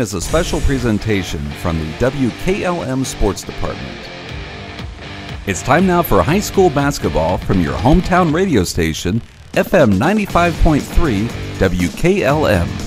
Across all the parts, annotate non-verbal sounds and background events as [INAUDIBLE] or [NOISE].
is a special presentation from the WKLM Sports Department. It's time now for high school basketball from your hometown radio station, FM 95.3 WKLM.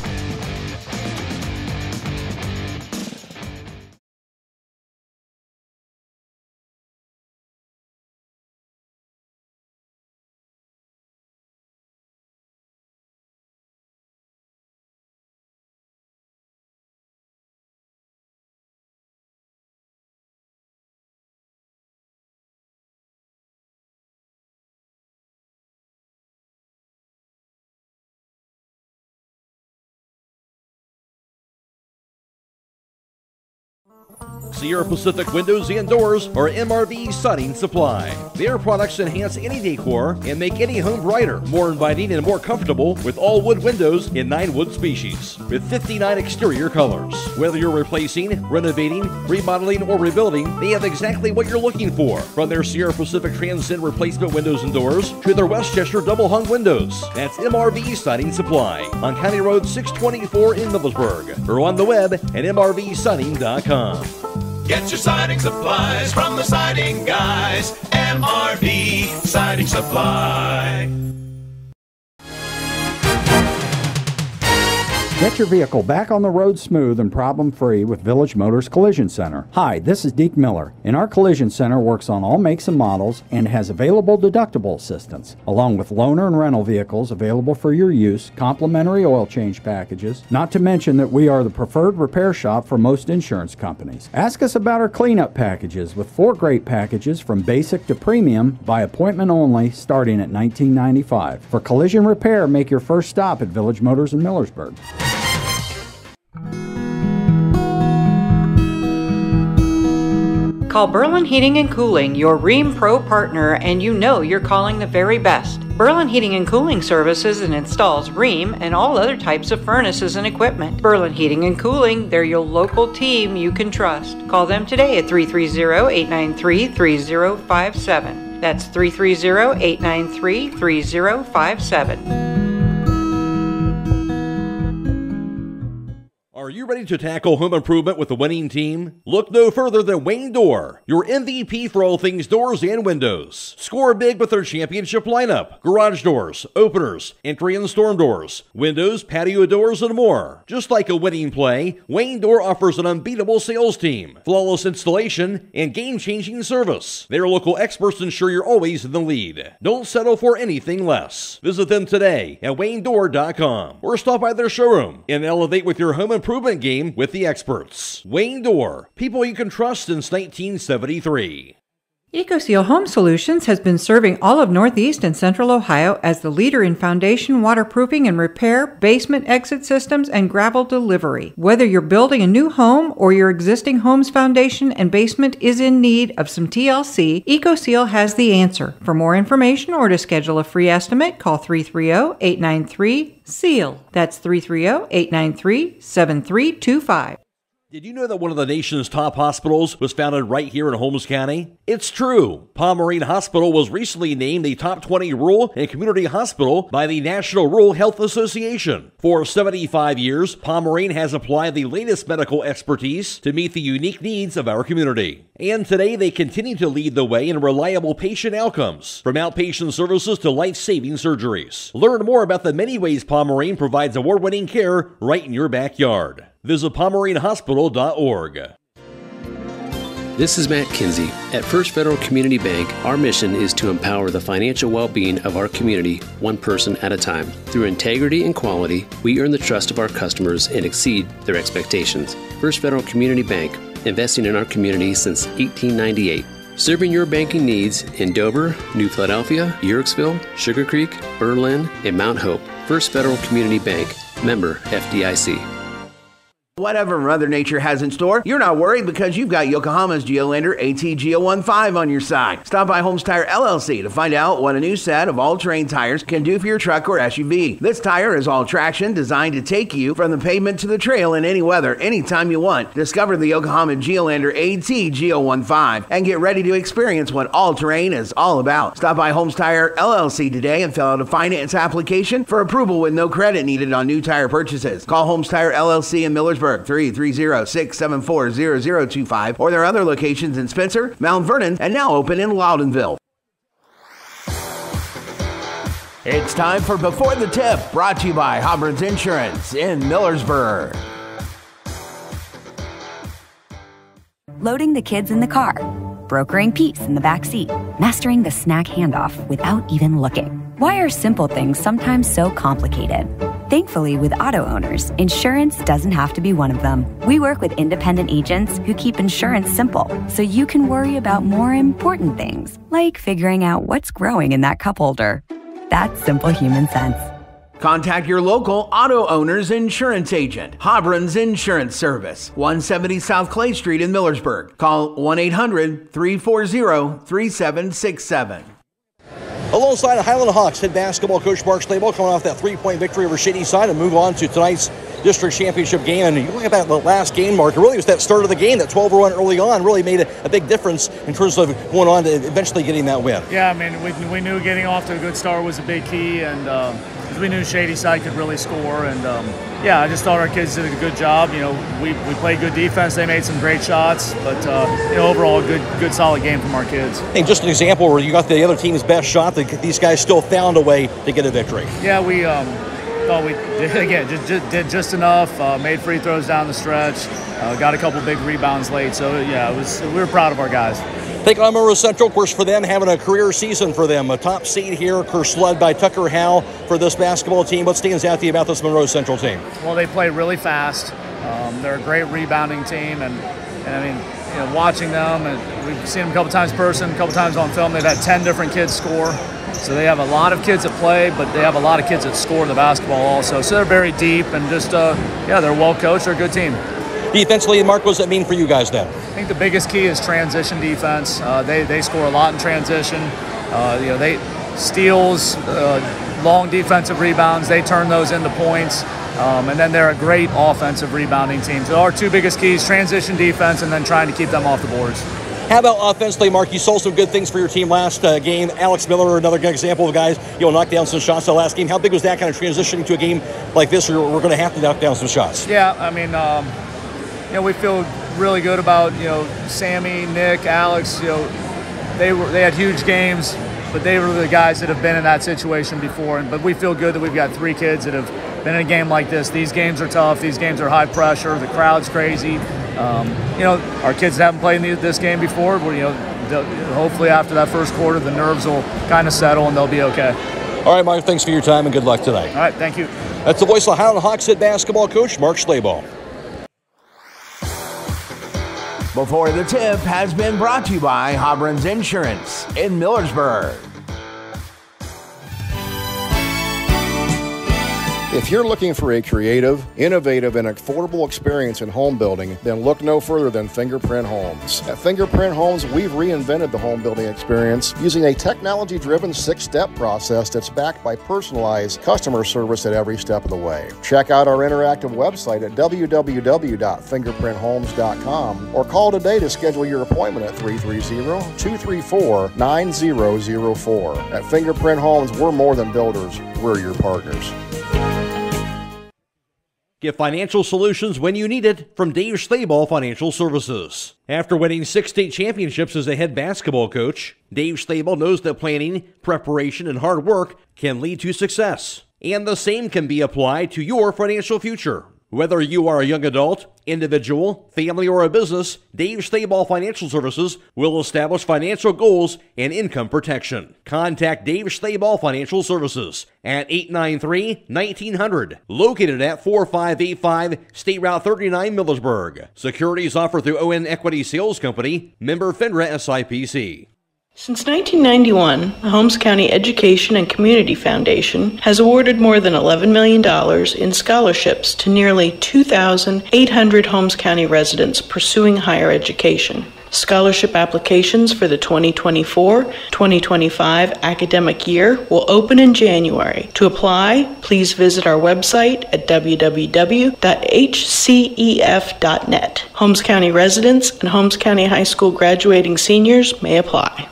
Sierra Pacific Windows and Doors or MRV Siding Supply. Their products enhance any decor and make any home brighter, more inviting, and more comfortable with all wood windows in nine wood species with 59 exterior colors. Whether you're replacing, renovating, remodeling, or rebuilding, they have exactly what you're looking for. From their Sierra Pacific Transcend replacement windows and doors to their Westchester double hung windows. That's MRV Siding Supply on County Road 624 in Millersburg or on the web at mrvsiding.com. Get your siding supplies from the siding guys. MRV Siding Supply. Get your vehicle back on the road smooth and problem free with Village Motors Collision Center. Hi, this is Deke Miller, and our Collision Center works on all makes and models and has available deductible assistance, along with loaner and rental vehicles available for your use, complimentary oil change packages, not to mention that we are the preferred repair shop for most insurance companies. Ask us about our cleanup packages with four great packages from basic to premium by appointment only starting at $19.95. For collision repair, make your first stop at Village Motors in Millersburg. Call Berlin Heating and Cooling, your Rheem Pro partner, and you know you're calling the very best. Berlin Heating and Cooling services and installs Rheem and all other types of furnaces and equipment. Berlin Heating and Cooling, they're your local team you can trust. Call them today at 330 893 3057. That's 330 893 3057. Are you ready to tackle home improvement with a winning team? Look no further than Wayne Door, your MVP for all things doors and windows. Score big with their championship lineup garage doors, openers, entry and storm doors, windows, patio doors, and more. Just like a winning play, Wayne Door offers an unbeatable sales team, flawless installation, and game changing service. Their local experts ensure you're always in the lead. Don't settle for anything less. Visit them today at waynedoor.com or stop by their showroom and elevate with your home improvement improvement game with the experts. Wayne Door, people you can trust since 1973. EcoSeal Home Solutions has been serving all of Northeast and Central Ohio as the leader in foundation waterproofing and repair, basement exit systems, and gravel delivery. Whether you're building a new home or your existing home's foundation and basement is in need of some TLC, EcoSeal has the answer. For more information or to schedule a free estimate, call 330 893 SEAL. That's 330 893 7325. Did you know that one of the nation's top hospitals was founded right here in Holmes County? It's true. Pomerene Hospital was recently named the top 20 rural and community hospital by the National Rural Health Association. For 75 years, Pomerene has applied the latest medical expertise to meet the unique needs of our community. And today they continue to lead the way in reliable patient outcomes, from outpatient services to life-saving surgeries. Learn more about the many ways Pomerene provides award-winning care right in your backyard. Visit PomereneHospital.org. This is Matt Kinsey. At First Federal Community Bank, our mission is to empower the financial well being of our community one person at a time. Through integrity and quality, we earn the trust of our customers and exceed their expectations. First Federal Community Bank, investing in our community since 1898. Serving your banking needs in Dover, New Philadelphia, Yorksville, Sugar Creek, Berlin, and Mount Hope. First Federal Community Bank, member FDIC. Whatever Mother Nature has in store, you're not worried because you've got Yokohama's Geolandar ATG015 on your side. Stop by Holmes Tire LLC to find out what a new set of all-terrain tires can do for your truck or SUV. This tire is all traction, designed to take you from the pavement to the trail in any weather, anytime you want. Discover the Yokohama Geolandar ATG015 and get ready to experience what all-terrain is all about. Stop by Holmes Tire LLC today and fill out a finance application for approval with no credit needed on new tire purchases. Call Holmes Tire LLC in Millersburg Millersburg, 330-674-0025, or their other locations in Spencer, Mount Vernon, and now open in Loudonville. It's time for Before the Tip, brought to you by Hobron's Insurance in Millersburg. Loading the kids in the car, brokering peace in the back seat, mastering the snack handoff without even looking. Why are simple things sometimes so complicated? Thankfully, with auto owners, insurance doesn't have to be one of them. We work with independent agents who keep insurance simple so you can worry about more important things, like figuring out what's growing in that cup holder. That's simple human sense. Contact your local auto owner's insurance agent, Hobron's Insurance Service, 170 South Clay Street in Millersburg. Call 1 800 340 3767. Alongside Hiland Hawks head basketball coach Mark Schlabel coming off that three-point victory over Shady Side and move on to tonight's district championship game. And you look at that last game, Mark, it really was that start of the game, that 12 run early on, really made a, big difference in terms of going on to eventually getting that win. Yeah, I mean, we, we knew getting off to a good start was a big key, and um, um, we knew Shady Side could really score. And um, yeah, I just thought our kids did a good job. You know, we, we played good defense. They made some great shots, but uh, you know, overall, good good solid game from our kids. And just an example where you got the other team's best shot, these guys still found a way to get a victory. Yeah, we. Um, thought we did, [LAUGHS] again just, just, did just enough. Uh, made free throws down the stretch. Uh, got a couple big rebounds late. So yeah, it was we were proud of our guys. Take on Monroe Central, of course, for them having a career season for them. A top seed here, of course, led by Tucker Howe for this basketball team. What stands out to you about this Monroe Central team? Well, they play really fast. Um, they're a great rebounding team, and, and I mean, you know, watching them, and we've seen them a couple times in person, a couple times on film. They've had 10 different kids score. So they have a lot of kids that play, but they have a lot of kids that score the basketball also. So they're very deep and just, uh, yeah, they're well coached. They're a good team. Defensively, Mark, what does that mean for you guys then? I think the biggest key is transition defense. Uh, they, they score a lot in transition. Uh, you know, they steals, uh, long defensive rebounds. They turn those into points. Um, and then they're a great offensive rebounding team. So our two biggest keys: transition defense, and then trying to keep them off the boards. How about offensively, Mark? You saw some good things for your team last uh, game. Alex Miller, another good example of guys, you know, knocked down some shots the last game. How big was that kind of transitioning to a game like this where we're going to have to knock down some shots? Yeah, I mean, um, you know, we feel really good about you know Sammy, Nick, Alex. You know, they were they had huge games, but they were the guys that have been in that situation before. And but we feel good that we've got three kids that have been in a game like this. These games are tough. These games are high pressure. The crowd's crazy. Um, you know, our kids haven't played this game before. But, you know, hopefully after that first quarter, the nerves will kind of settle and they'll be okay. All right, Mark. Thanks for your time and good luck tonight. All right, thank you. That's the voice of Hiland Hawks head basketball coach Mark Schlabel. Before the tip has been brought to you by Hobron's Insurance in Millersburg. If you're looking for a creative, innovative, and affordable experience in home building, then look no further than Fingerprint Homes. At Fingerprint Homes, we've reinvented the home building experience using a technology driven six step process that's backed by personalized customer service at every step of the way. Check out our interactive website at www.fingerprinthomes.com or call today to schedule your appointment at 330 234 9004. At Fingerprint Homes, we're more than builders, we're your partners. Get financial solutions when you need it from Dave Schlabel Financial Services. After winning six state championships as a head basketball coach, Dave Schlabel knows that planning, preparation, and hard work can lead to success. And the same can be applied to your financial future. Whether you are a young adult, individual, family, or a business, Dave Schlabel Financial Services will establish financial goals and income protection. Contact Dave Schlabel Financial Services at 893-1900, located at 4585 State Route 39, Millersburg. Securities offered through ON Equity Sales Company, member FINRA SIPC. Since 1991, the Holmes County Education and Community Foundation has awarded more than $11 million in scholarships to nearly 2,800 Holmes County residents pursuing higher education. Scholarship applications for the 2024 2025 academic year will open in January. To apply, please visit our website at www.hcef.net. Holmes County residents and Holmes County High School graduating seniors may apply.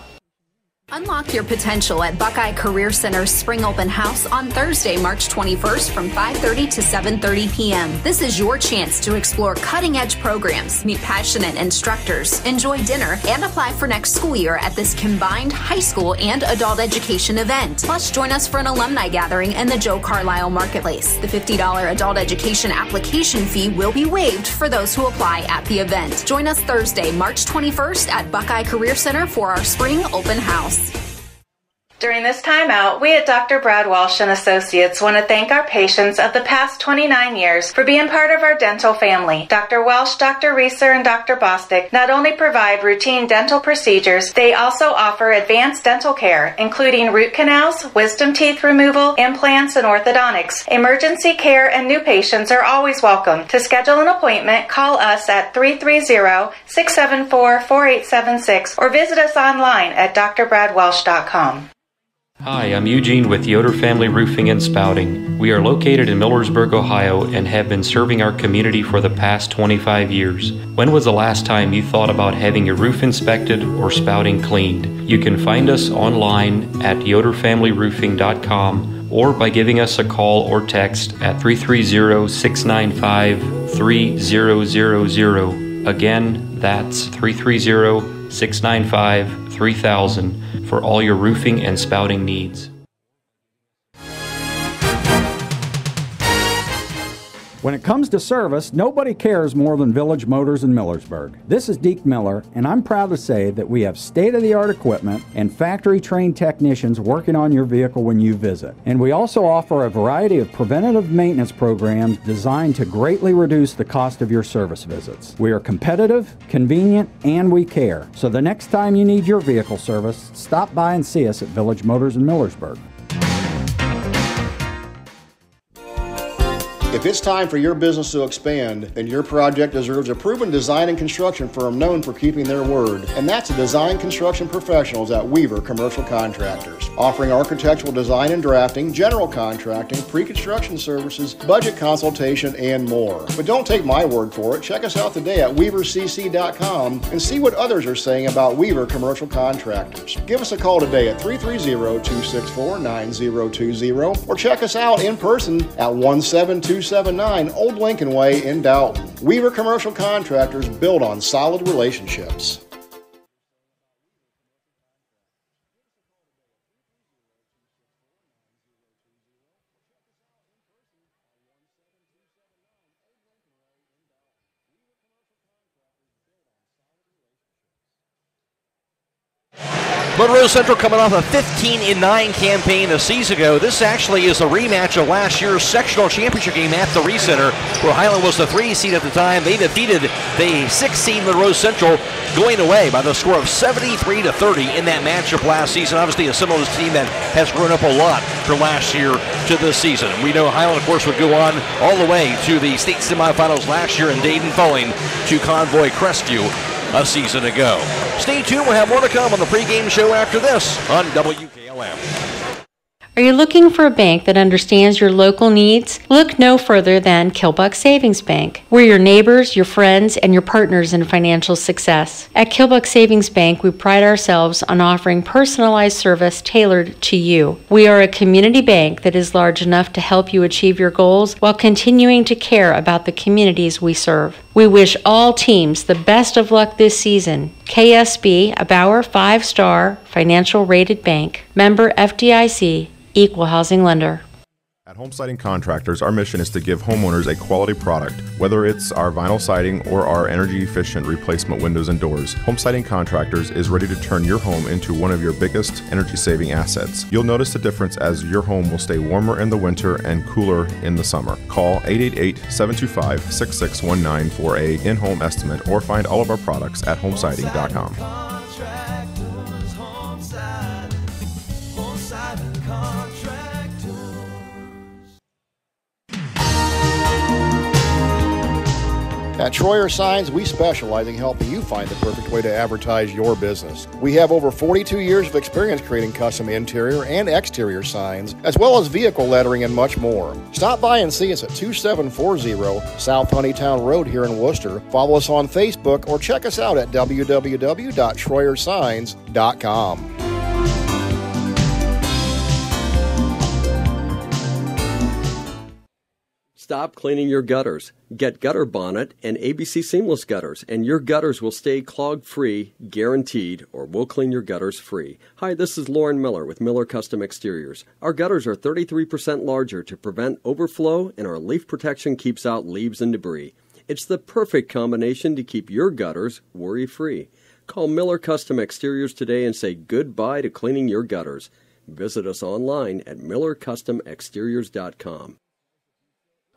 Unlock your potential at Buckeye Career Center's Spring Open House on Thursday, March 21st from 5:30 to 7:30 p.m. This is your chance to explore cutting-edge programs, meet passionate instructors, enjoy dinner, and apply for next school year at this combined high school and adult education event. Plus, join us for an alumni gathering in the Joe Carlisle Marketplace. The $50 adult education application fee will be waived for those who apply at the event. Join us Thursday, March 21st at Buckeye Career Center for our Spring Open House. Sports. During this timeout, we at Dr. Brad Walsh and Associates want to thank our patients of the past 29 years for being part of our dental family. Dr. Walsh, Dr. Reeser, and Dr. Bostic not only provide routine dental procedures, they also offer advanced dental care, including root canals, wisdom teeth removal, implants, and orthodontics. Emergency care and new patients are always welcome. To schedule an appointment, call us at 330-674-4876 or visit us online at drbradwelsh.com. Hi, I'm Eugene with Yoder Family Roofing and Spouting. We are located in Millersburg, Ohio, and have been serving our community for the past 25 years. When was the last time you thought about having your roof inspected or spouting cleaned? You can find us online at yoderfamilyroofing.com or by giving us a call or text at 330 695 3000. Again, that's 330 695 3000 for all your roofing and spouting needs. When it comes to service, nobody cares more than Village Motors in Millersburg. This is Deke Miller, and I'm proud to say that we have state of the art equipment and factory trained technicians working on your vehicle when you visit. And we also offer a variety of preventative maintenance programs designed to greatly reduce the cost of your service visits. We are competitive, convenient, and we care. So the next time you need your vehicle service, stop by and see us at Village Motors in Millersburg. If it's time for your business to expand, then your project deserves a proven design and construction firm known for keeping their word. And that's the design construction professionals at Weaver Commercial Contractors, offering architectural design and drafting, general contracting, pre-construction services, budget consultation, and more. But don't take my word for it. Check us out today at weavercc.com and see what others are saying about Weaver Commercial Contractors. Give us a call today at 330-264-9020 or check us out in person at 172 279 Old Lincoln Way in Dalton. Weaver Commercial Contractors build on solid relationships. Monroe Central coming off a 15 in 9 campaign a season ago. This actually is a rematch of last year's sectional championship game at the Recenter, where Hiland was the three seed at the time. They defeated the six seed Monroe Central going away by the score of 73 to 30 in that matchup last season. Obviously, a similar team that has grown up a lot from last year to this season. We know Hiland, of course, would go on all the way to the state semifinals last year in Dayton, falling to Convoy Crestview a season ago. Stay tuned. We'll have more to come on the pregame show after this on WKLM. Are you looking for a bank that understands your local needs? Look no further than Killbuck Savings Bank. We're your neighbors, your friends, and your partners in financial success. At Killbuck Savings Bank, we pride ourselves on offering personalized service tailored to you. We are a community bank that is large enough to help you achieve your goals while continuing to care about the communities we serve. We wish all teams the best of luck this season. KSB, a Bauer five star financial rated bank, member FDIC, equal housing lender. At Home Siding Contractors, our mission is to give homeowners a quality product, whether it's our vinyl siding or our energy efficient replacement windows and doors. Home Siding Contractors is ready to turn your home into one of your biggest energy saving assets. You'll notice the difference as your home will stay warmer in the winter and cooler in the summer. Call 888 725 6619 for a in home estimate or find all of our products at homesiding.com. At Troyer Signs, we specialize in helping you find the perfect way to advertise your business. We have over 42 years of experience creating custom interior and exterior signs, as well as vehicle lettering and much more. Stop by and see us at 2740 South Honeytown Road here in Wooster. Follow us on Facebook or check us out at www.troyersigns.com. Stop cleaning your gutters. Get Gutter Bonnet and ABC Seamless Gutters, and your gutters will stay clog free, guaranteed, or we'll clean your gutters free. Hi, this is Lauren Miller with Miller Custom Exteriors. Our gutters are 33% larger to prevent overflow, and our leaf protection keeps out leaves and debris. It's the perfect combination to keep your gutters worry free. Call Miller Custom Exteriors today and say goodbye to cleaning your gutters. Visit us online at millercustomexteriors.com.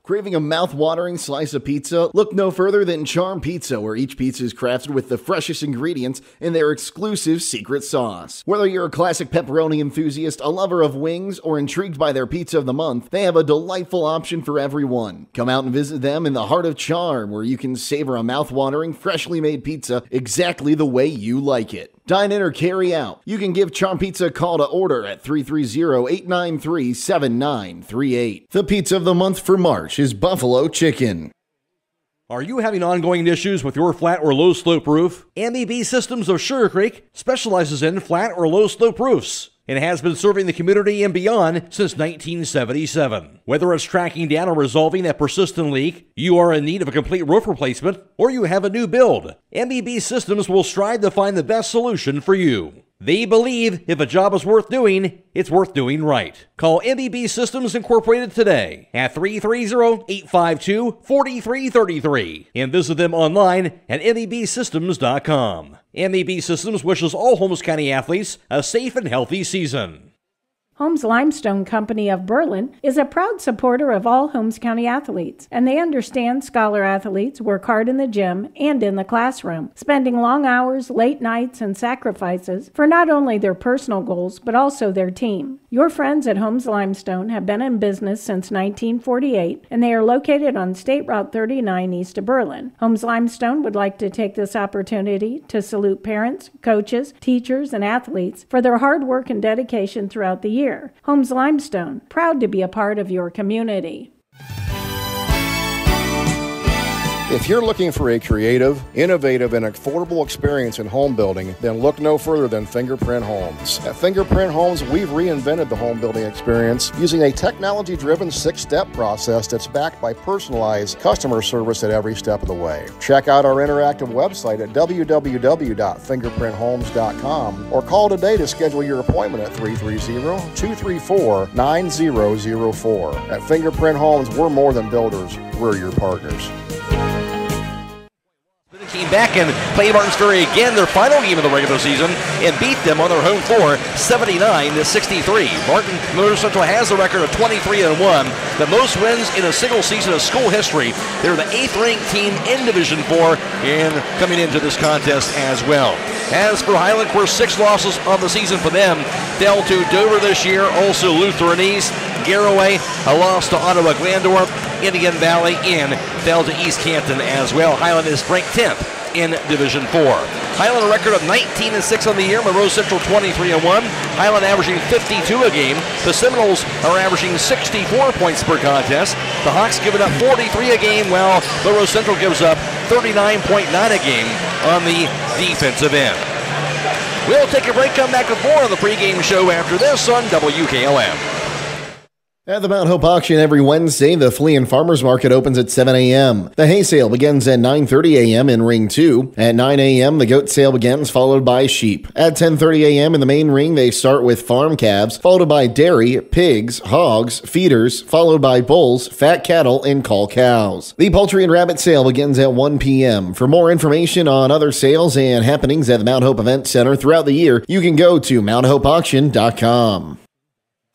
Craving a mouth-watering slice of pizza? Look no further than Charm Pizza, where each pizza is crafted with the freshest ingredients in their exclusive secret sauce. Whether you're a classic pepperoni enthusiast, a lover of wings, or intrigued by their pizza of the month, they have a delightful option for everyone. Come out and visit them in the heart of Charm, where you can savor a mouth-watering, freshly made pizza exactly the way you like it. Dine in or carry out. You can give Charm Pizza a call to order at 330-893-7938. The pizza of the month for March is Buffalo Chicken. Are you having ongoing issues with your flat or low slope roof? MEB Systems of Sugar Creek specializes in flat or low slope roofs and has been serving the community and beyond since 1977. Whether it's tracking down or resolving a persistent leak, you are in need of a complete roof replacement, or you have a new build, MEB Systems will strive to find the best solution for you. They believe if a job is worth doing, it's worth doing right. Call MEB Systems Incorporated today at 330-852-4333 and visit them online at mebsystems.com. MEB Systems wishes all Holmes County athletes a safe and healthy season. Holmes Limestone Company of Berlin is a proud supporter of all Holmes County athletes, and they understand scholar athletes work hard in the gym and in the classroom, spending long hours, late nights, and sacrifices for not only their personal goals but also their team. Your friends at Holmes Limestone have been in business since 1948, and they are located on State Route 39 east of Berlin. Holmes Limestone would like to take this opportunity to salute parents, coaches, teachers, and athletes for their hard work and dedication throughout the year. Holmes Limestone, proud to be a part of your community. If you're looking for a creative, innovative, and affordable experience in home building, then look no further than Fingerprint Homes. At Fingerprint Homes, we've reinvented the home building experience using a technology driven six step process that's backed by personalized customer service at every step of the way. Check out our interactive website at www.fingerprinthomes.com or call today to schedule your appointment at 330 234 9004. At Fingerprint Homes, we're more than builders, we're your partners came back and played Martins Ferry again, their final game of the regular season, and beat them on their home floor 79 to 63. Martin Miller Central has a record of 23 and 1, the most wins in a single season of school history. They're the eighth ranked team in Division 4 and coming into this contest as well. As for Hiland, course, six losses on the season for them. Fell to Dover this year, also Lutheran East, Garaway, a loss to Ottawa Glandorf, Indian Valley in, fell to East Canton as well. Hiland is ranked 10th in Division 4. Hiland a record of 19 and 6 on the year. Monroe Central 23 and 1. Hiland averaging 52 a game. The Seminoles are averaging 64 points per contest. The Hawks giving up 43 a game, while Monroe Central gives up 39.9 a game on the defensive end. We'll take a break, come back with more on the pregame show after this on WKLM. At the Mount Hope auction every Wednesday, the Flea and Farmers Market opens at 7 a.m. The hay sale begins at 9:30 a.m. in Ring 2. At 9 a.m., the goat sale begins, followed by sheep. At 10:30 a.m. in the main ring, they start with farm calves, followed by dairy, pigs, hogs, feeders, followed by bulls, fat cattle, and cull cows. The poultry and rabbit sale begins at 1 p.m. For more information on other sales and happenings at the Mount Hope Event Center throughout the year, you can go to mounthopeauction.com.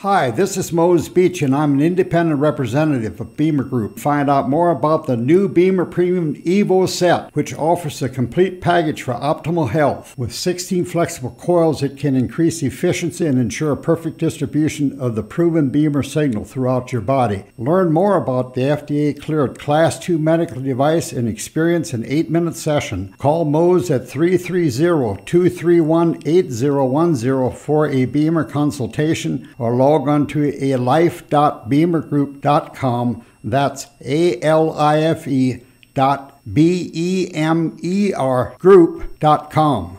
Hi, this is Mose Beach, and I'm an independent representative of Bemer Group. Find out more about the new Bemer Premium Evo set, which offers a complete package for optimal health. With 16 flexible coils, it can increase efficiency and ensure perfect distribution of the proven Bemer signal throughout your body. Learn more about the FDA cleared Class 2 medical device and experience an 8 minute session. Call Mose at 330 231 8010 for a Bemer consultation or log log on to a life.bemergroup.com. That's A L I F E dot B E M E R group.com.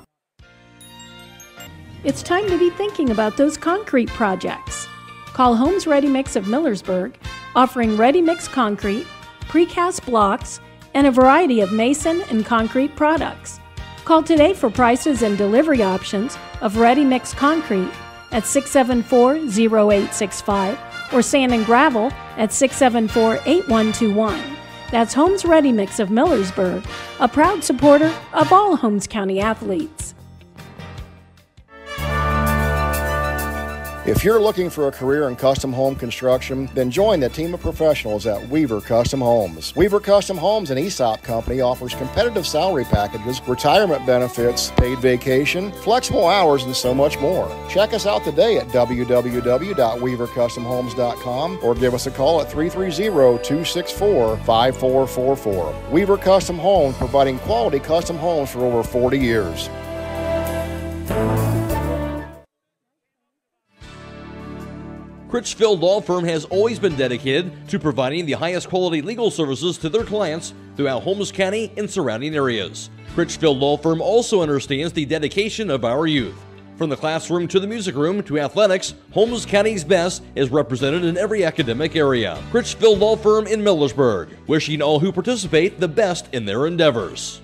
It's time to be thinking about those concrete projects. Call Holmes Ready Mix of Millersburg offering ready mix concrete, precast blocks, and a variety of mason and concrete products. Call today for prices and delivery options of ready mix concrete at 674 0865 or sand and gravel at 674 8121. That's Holmes Ready Mix of Millersburg, a proud supporter of all Holmes County athletes. If you're looking for a career in custom home construction, then join the team of professionals at Weaver Custom Homes. Weaver Custom Homes, an ESOP company, offers competitive salary packages, retirement benefits, paid vacation, flexible hours, and so much more. Check us out today at www.weavercustomhomes.com or give us a call at 330-264-5444. Weaver Custom Homes, providing quality custom homes for over 40 years. Critchfield Law Firm has always been dedicated to providing the highest quality legal services to their clients throughout Holmes County and surrounding areas. Critchfield Law Firm also understands the dedication of our youth. From the classroom to the music room to athletics, Holmes County's best is represented in every academic area. Critchfield Law Firm in Millersburg, wishing all who participate the best in their endeavors.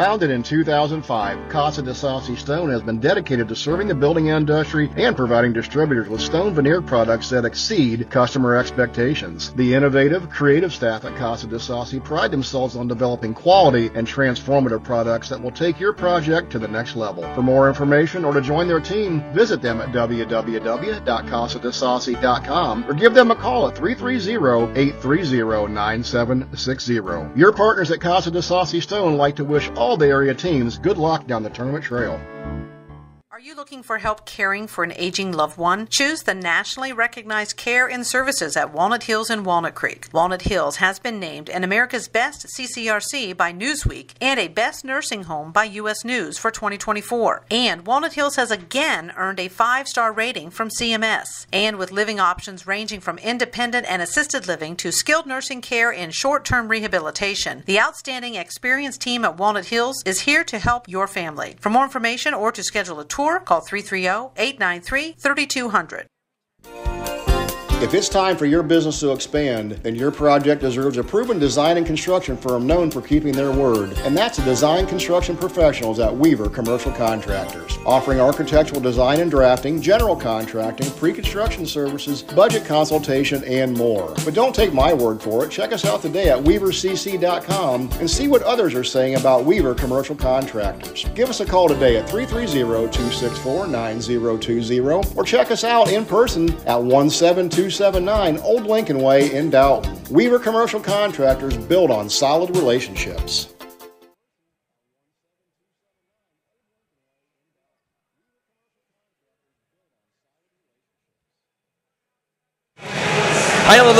Founded in 2005, Casa di Sassi Stone has been dedicated to serving the building industry and providing distributors with stone veneer products that exceed customer expectations. The innovative, creative staff at Casa di Sassi pride themselves on developing quality and transformative products that will take your project to the next level. For more information or to join their team, visit them at www.casadisassi.com or give them a call at 330-830-9760. Your partners at Casa di Sassi Stone like to wish all the area teams good luck down the tournament trail. Are you looking for help caring for an aging loved one? Choose the nationally recognized care and services at Walnut Hills and Walnut Creek. Walnut Hills has been named an America's Best CCRC by Newsweek and a Best Nursing Home by U.S. News for 2024. And Walnut Hills has again earned a five star rating from CMS. And with living options ranging from independent and assisted living to skilled nursing care and short term rehabilitation, the outstanding experienced team at Walnut Hills is here to help your family. For more information or to schedule a tour, call 330 893 3200. If it's time for your business to expand, then your project deserves a proven design and construction firm known for keeping their word. And that's the design construction professionals at Weaver Commercial Contractors, offering architectural design and drafting, general contracting, pre-construction services, budget consultation, and more. But don't take my word for it. Check us out today at weavercc.com and see what others are saying about Weaver Commercial Contractors. Give us a call today at 330-264-9020 or check us out in person at 172 279 Old Lincoln Way in Dalton. Weaver Commercial Contractors build on solid relationships.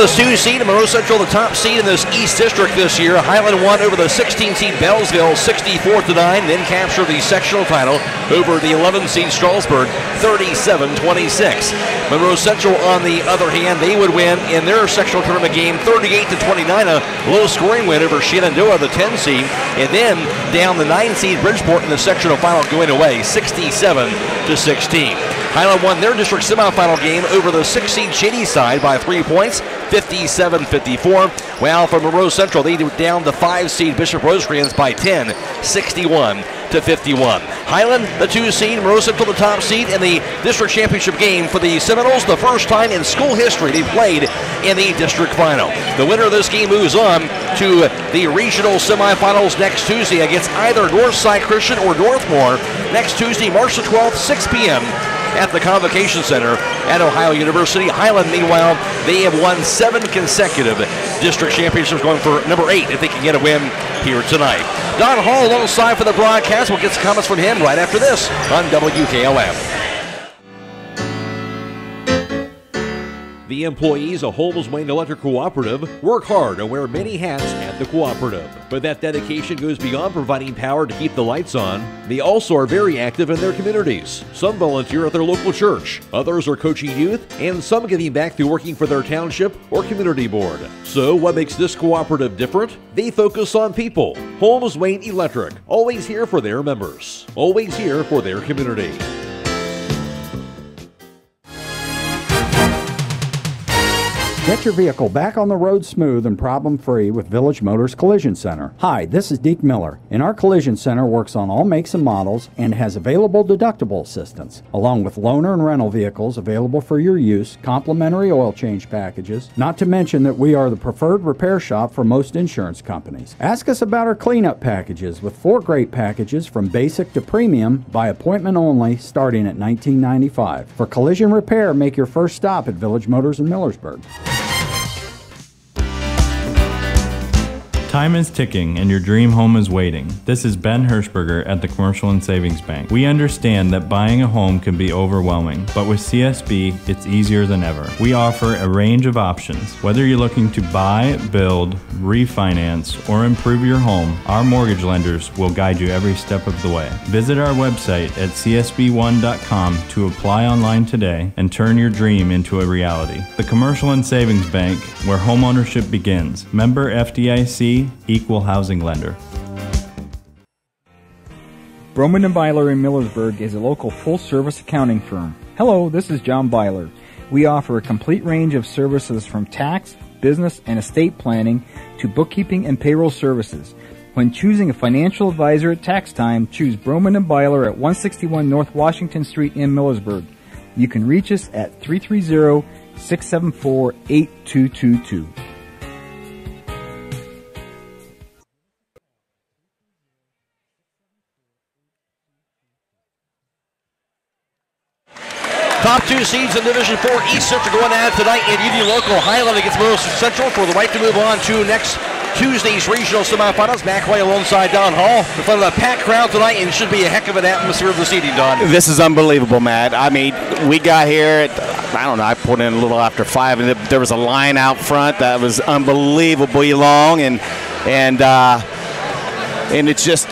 The two seed Monroe Central the top seed in this East District this year. Hiland won over the 16 seed Bellsville 64 to 9, then captured the sectional title over the 11 seed Strasburg 37 26. Monroe Central, on the other hand, they would win in their sectional tournament game 38 to 29, a low scoring win over Shenandoah, the 10 seed, and then down the 9 seed Bridgeport in the sectional final going away 67 to 16. Hiland won their district semifinal game over the six seed Shady side by three points, 57 54. Well, for Monroe Central, they were down the five seed Bishop Rosecrans by 10, 61 to 51. Hiland, the two seed, Monroe Central, the top seed in the district championship game for the Seminoles, the first time in school history they played in the district final. The winner of this game moves on to the regional semifinals next Tuesday against either Northside Christian or Northmor next Tuesday, March the 12th, 6 p.m at the Convocation Center at Ohio University. Hiland, meanwhile, they have won seven consecutive district championships, going for number eight if they can get a win here tonight. Don Hall alongside for the broadcast. We'll get some comments from him right after this on WKLM. The employees of Holmes Wayne Electric Cooperative work hard and wear many hats at the cooperative. But that dedication goes beyond providing power to keep the lights on. They also are very active in their communities. Some volunteer at their local church, others are coaching youth, and some giving back through working for their township or community board. So, what makes this cooperative different? They focus on people. Holmes Wayne Electric, always here for their members, always here for their community. Get your vehicle back on the road smooth and problem free with Village Motors Collision Center. Hi, this is Deke Miller, and our Collision Center works on all makes and models and has available deductible assistance, along with loaner and rental vehicles available for your use, complimentary oil change packages, not to mention that we are the preferred repair shop for most insurance companies. Ask us about our cleanup packages with four great packages from basic to premium by appointment only starting at $19.95. For collision repair, make your first stop at Village Motors in Millersburg. Time is ticking and your dream home is waiting. This is Ben Hirschberger at the Commercial and Savings Bank. We understand that buying a home can be overwhelming, but with CSB, it's easier than ever. We offer a range of options. Whether you're looking to buy, build, refinance, or improve your home, our mortgage lenders will guide you every step of the way. Visit our website at csb1.com to apply online today and turn your dream into a reality. The Commercial and Savings Bank, where homeownership begins. Member FDIC, Equal Housing Lender. Broman and Byler in Millersburg is a local full-service accounting firm. Hello, this is John Byler. We offer a complete range of services from tax, business, and estate planning to bookkeeping and payroll services. When choosing a financial advisor at tax time, choose Broman and Byler at 161 North Washington Street in Millersburg. You can reach us at 330 674 8222. Two seeds in Division 4 East Central going at it tonight in Union Local. Hiland against Monroe Central for the right to move on to next Tuesday's regional semifinals. McWay alongside Don Hall in front of a packed crowd tonight, and it should be a heck of an atmosphere of this evening, Don. This is unbelievable, Matt. I mean, we got here at, I don't know, I pulled in a little after five, and there was a line out front that was unbelievably long, and, and, uh, and it's just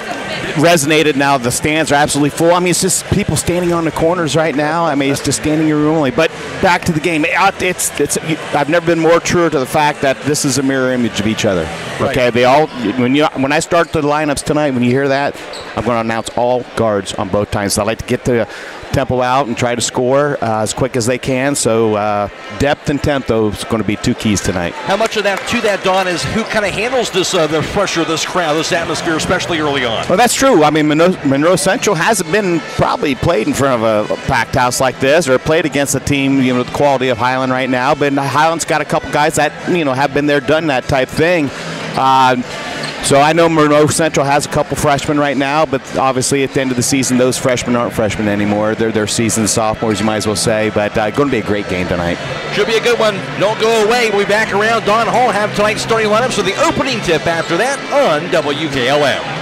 resonated now. The stands are absolutely full. I mean, it's just people standing on the corners right now. I mean, it's just standing room only. But back to the game. It's it's. I've never been more true to the fact that this is a mirror image of each other. Right. Okay, they all when you when I start the lineups tonight, when you hear that, I'm going to announce all guards on both times. So I like to get the tempo out and try to score uh, as quick as they can. So uh, depth and tempo is going to be two keys tonight. How much of that to that, Don, is who kind of handles this uh, the pressure, of this crowd, this atmosphere, especially early on? Well, that's true. I mean, Monroe, Monroe Central hasn't been probably played in front of a, a, packed house like this, or played against a team you know the quality of Hiland right now. But Hiland's got a couple guys that you know have been there, done that type thing. Uh, so I know Monroe Central has a couple freshmen right now, but obviously at the end of the season, those freshmen aren't freshmen anymore. They're their seasoned sophomores, you might as well say. But uh, going to be a great game tonight. Should be a good one. Don't go away. We'll be back around. Don Hall have tonight's starting lineup. So the opening tip after that on WKLM.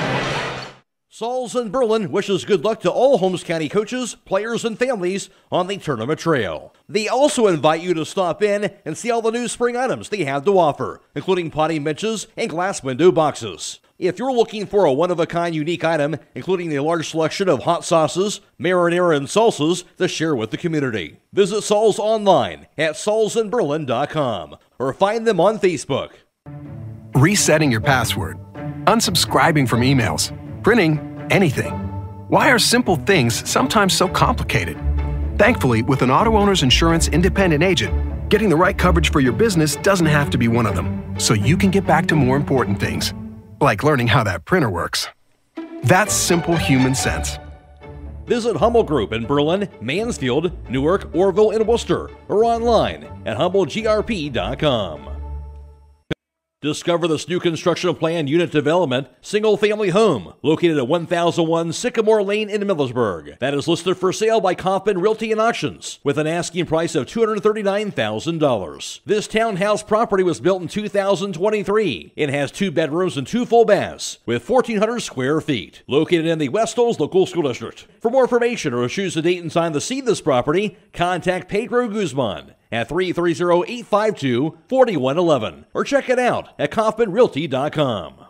Sol's and Berlin wishes good luck to all Holmes County coaches, players, and families on the tournament trail. They also invite you to stop in and see all the new spring items they have to offer, including potting benches and glass window boxes. If you're looking for a one of a kind unique item, including a large selection of hot sauces, marinara, and salsas to share with the community, visit Sol's online at saulsandberlin.com or find them on Facebook. Resetting your password, unsubscribing from emails, printing anything. Why are simple things sometimes so complicated? Thankfully, with an auto owner's insurance independent agent, getting the right coverage for your business doesn't have to be one of them, so you can get back to more important things, like learning how that printer works. That's simple human sense. Visit Hummel Group in Berlin, Mansfield, Newark, Orrville, and Wooster, or online at hummelgrp.com. Discover this new construction plan unit development, single family home, located at 1001 Sycamore Lane in Millersburg. That is listed for sale by Kaufman Realty and Auctions with an asking price of $239,000. This townhouse property was built in 2023. It has two bedrooms and two full baths with 1,400 square feet. Located in the West Local School District. For more information or choose a date and time to see this property, contact Pedro Guzman at 330-852-4111 or check it out at kaufmanrealty.com.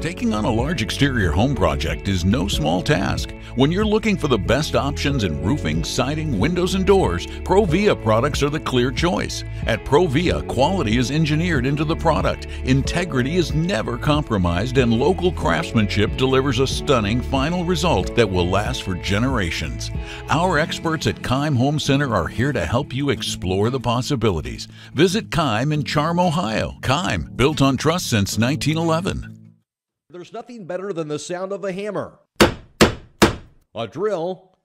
Taking on a large exterior home project is no small task. When you're looking for the best options in roofing, siding, windows, and doors, Provia products are the clear choice. At Provia, quality is engineered into the product, integrity is never compromised, and local craftsmanship delivers a stunning final result that will last for generations. Our experts at Keim Home Center are here to help you explore the possibilities. Visit Keim in Charm, Ohio. Keim, built on trust since 1911. There's nothing better than the sound of a hammer, a drill,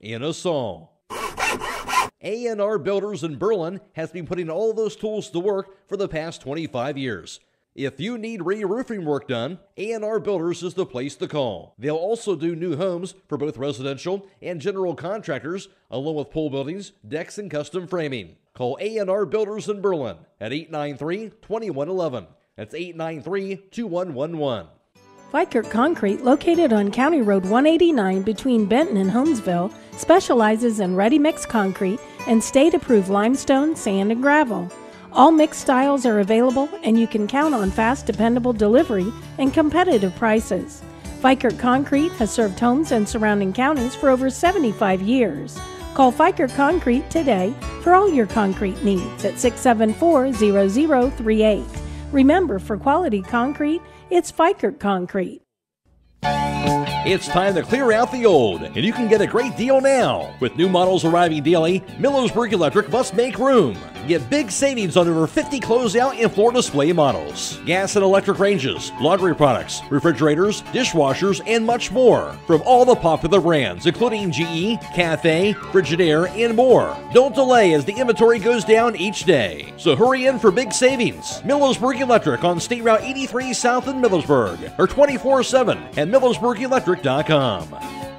and a saw. A&R Builders in Berlin has been putting all those tools to work for the past 25 years. If you need re-roofing work done, A&R Builders is the place to call. They'll also do new homes for both residential and general contractors, along with pole buildings, decks, and custom framing. Call A&R Builders in Berlin at 893-2111. That's 893 2111. Vikert Concrete, located on County Road 189 between Benton and Holmesville, specializes in ready mix concrete and state approved limestone, sand, and gravel. All mix styles are available, and you can count on fast, dependable delivery and competitive prices. Vikert Concrete has served homes and surrounding counties for over 75 years. Call Fikert Concrete today for all your concrete needs at 674 0038. Remember, for quality concrete, it's Fikert Concrete. It's time to clear out the old, and you can get a great deal now. With new models arriving daily, Millersburg Electric must make room. Get big savings on over 50 closeout and floor display models. Gas and electric ranges, laundry products, refrigerators, dishwashers, and much more. From all the popular brands, including GE, Cafe, Frigidaire, and more. Don't delay as the inventory goes down each day. So hurry in for big savings. Millersburg Electric on State Route 83 South in Millersburg, or 24 7 at MillersburgElectric.com.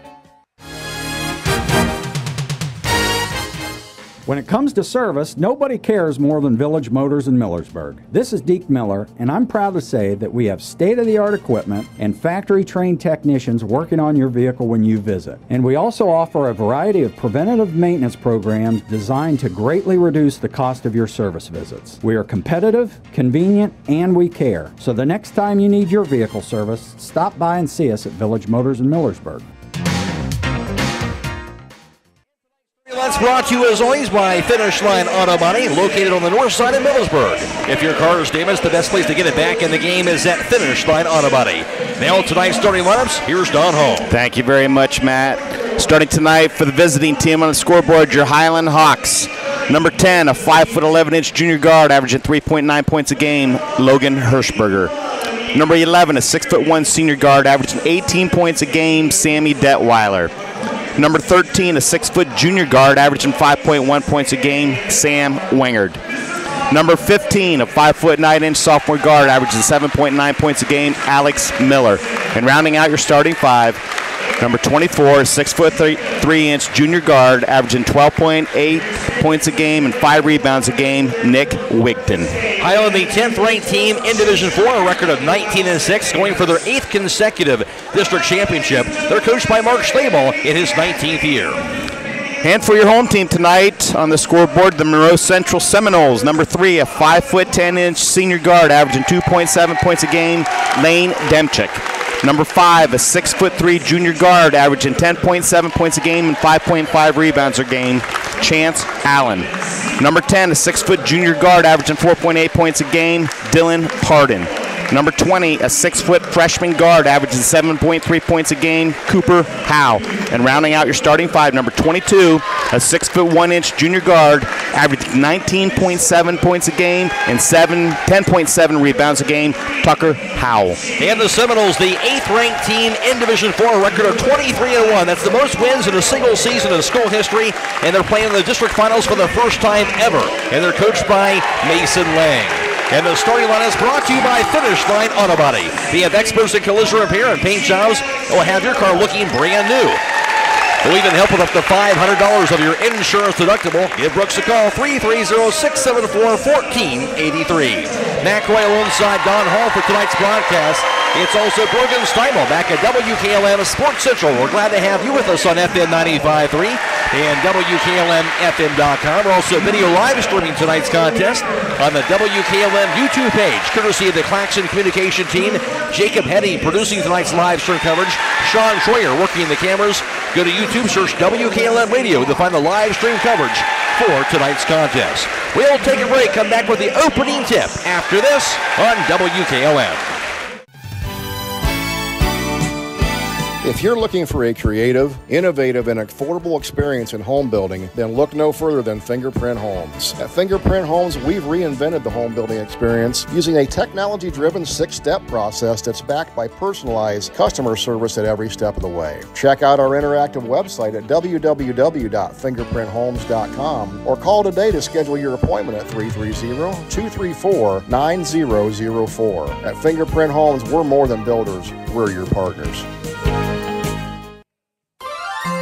When it comes to service, nobody cares more than Village Motors in Millersburg. This is Deke Miller, and I'm proud to say that we have state of the art equipment and factory trained technicians working on your vehicle when you visit. And we also offer a variety of preventative maintenance programs designed to greatly reduce the cost of your service visits. We are competitive, convenient, and we care. So the next time you need your vehicle service, stop by and see us at Village Motors in Millersburg. Brought to you as always by Finish Line Auto Body, located on the north side of Millersburg. If your car is damaged, the best place to get it back in the game is at Finish Line Auto Body. Now tonight's starting lineups, here's Don Hall. Thank you very much, Matt. Starting tonight for the visiting team on the scoreboard, your Hiland Hawks. Number 10, a 5'11 inch junior guard, averaging 3.9 points a game, Logan Hirschberger. Number 11, a 6'1 senior guard, averaging 18 points a game, Sammy Detweiler. Number 13, a six foot junior guard, averaging 5.1 points a game, Sam Wingard. Number 15, a five foot nine inch sophomore guard, averaging 7.9 points a game, Alex Miller. And rounding out your starting five, number 24, a six foot three, three inch junior guard, averaging 12.8 points a game and five rebounds a game, Nick Wigton. Hiland, the 10th ranked team in Division 4, a record of 19 and 6, going for their eighth consecutive district championship. They're coached by Mark Schlabel in his 19th year. And for your home team tonight on the scoreboard, the Monroe Central Seminoles. Number three, a five foot ten inch senior guard, averaging 2.7 points a game, Lane Demchik. Number five, a six foot three junior guard, averaging 10.7 points a game and 5.5 rebounds a game, Chance Allen. Number 10, a six foot junior guard, averaging 4.8 points a game, Dylan Hardin. Number 20, a six foot freshman guard, averaging 7.3 points a game, Cooper Howe. And rounding out your starting five, number 22, a six foot one inch junior guard, averaging 19.7 points a game and 7, 10.7 rebounds a game, Tucker Howell. And the Seminoles, the eighth ranked team in Division 4, a record of 23 and 1. That's the most wins in a single season in school history, and they're playing in the district finals for the first time ever. And they're coached by Mason Lang. And the starting line is brought to you by Finish Line Auto Body. They have experts in collision repair and paint jobs that will have your car looking brand new. We'll even help with up to $500 of your insurance deductible. Give Brooks a call, 330-674-1483. Matt Croy alongside Don Hall for tonight's broadcast. It's also Brogan Steimel back at WKLM Sports Central. We're glad to have you with us on FM 95.3. and WKLMFM.com. We're also video live streaming tonight's contest on the WKLM YouTube page, courtesy of the Claxon Communication team. Jacob Heading producing tonight's live stream coverage. Shawn Troyer working the cameras. Go to YouTube, search WKLM Radio to find the live stream coverage for tonight's contest. We'll take a break, come back with the opening tip after this on WKLM. If you're looking for a creative, innovative, and affordable experience in home building, then look no further than Fingerprint Homes. At Fingerprint Homes, we've reinvented the home building experience using a technology driven six step process that's backed by personalized customer service at every step of the way. Check out our interactive website at www.fingerprinthomes.com or call today to schedule your appointment at 330 234 9004. At Fingerprint Homes, we're more than builders, we're your partners.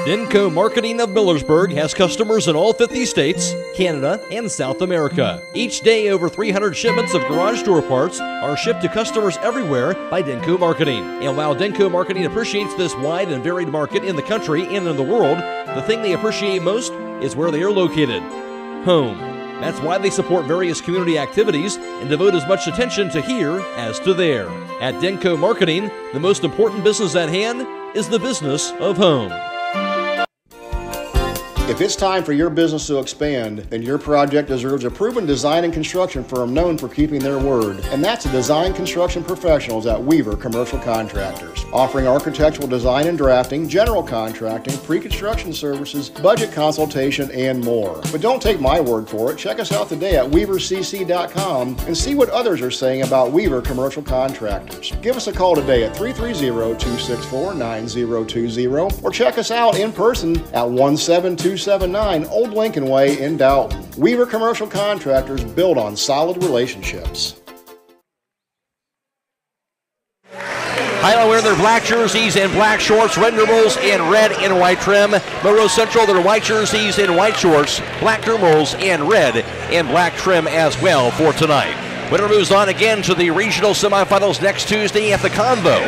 Denko Marketing of Millersburg has customers in all 50 states, Canada, and South America. Each day, over 300 shipments of garage door parts are shipped to customers everywhere by Denko Marketing. And while Denko Marketing appreciates this wide and varied market in the country and in the world, the thing they appreciate most is where they are located home. That's why they support various community activities and devote as much attention to here as to there. At Denko Marketing, the most important business at hand is the business of home. If it's time for your business to expand, then your project deserves a proven design and construction firm known for keeping their word. And that's the design construction professionals at Weaver Commercial Contractors, offering architectural design and drafting, general contracting, pre construction services, budget consultation, and more. But don't take my word for it. Check us out today at weavercc.com and see what others are saying about Weaver Commercial Contractors. Give us a call today at 330 264 9020 or check us out in person at 172 279 Old Lincoln Way in Dalton. Weaver Commercial Contractors build on solid relationships. Hiland wearing their black jerseys and black shorts, red numerals and red and white trim. Monroe Central, their white jerseys and white shorts, black numerals and red and black trim as well for tonight. Winner moves on again to the regional semifinals next Tuesday at the Convo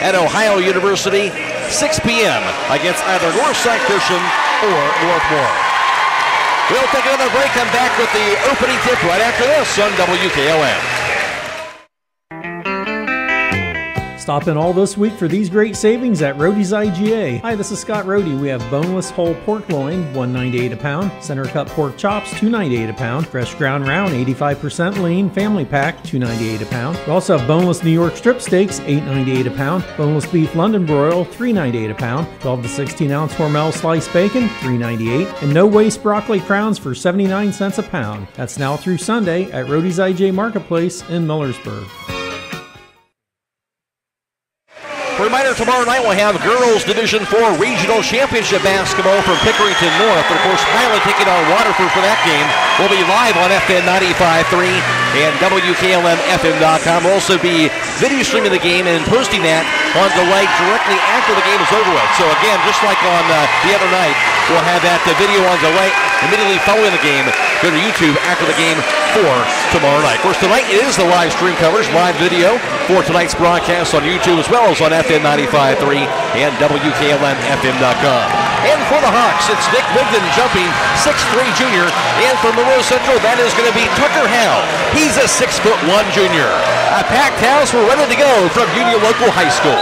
at Ohio University, 6 p.m. against either Northside Christian or Northmor. We'll take another break. Come back with the opening tip right after this on WKLM. Stop in all this week for these great savings at Rodhe's IGA. Hi, this is Scott Rodhe. We have boneless whole pork loin, 198 a pound, center cut pork chops, 298 a pound, fresh ground round, 85% lean, family pack, 298 a pound. We also have boneless New York strip steaks, 898 a pound, boneless beef London broil, 398 a pound, 12 to 16 ounce Hormel sliced bacon, 398, and no waste broccoli crowns for 79 cents a pound. That's now through Sunday at Rodhe's IGA Marketplace in Millersburg. Reminder tomorrow night we'll have girls Division 4 Regional Championship basketball from Pickerington North. But of course, Pilot taking on Waterford for that game. We'll be live on FN 95.3 and WKLMFM.com. We'll also be video streaming the game and posting that on delay directly after the game is over with. So again, just like on uh, the other night, we'll have that uh, video on delay immediately following the game. Go to YouTube after the game for tomorrow night. Of course, tonight is the live stream coverage, live video for tonight's broadcast on YouTube as well as on FM 95.3 and WKLMFM.com. And for the Hawks, it's Nick Wigton jumping 6'3 junior. And for Monroe Central, that is going to be Tucker Howell. He's a 6'1 junior. A packed house. We're ready to go from Union Local High School.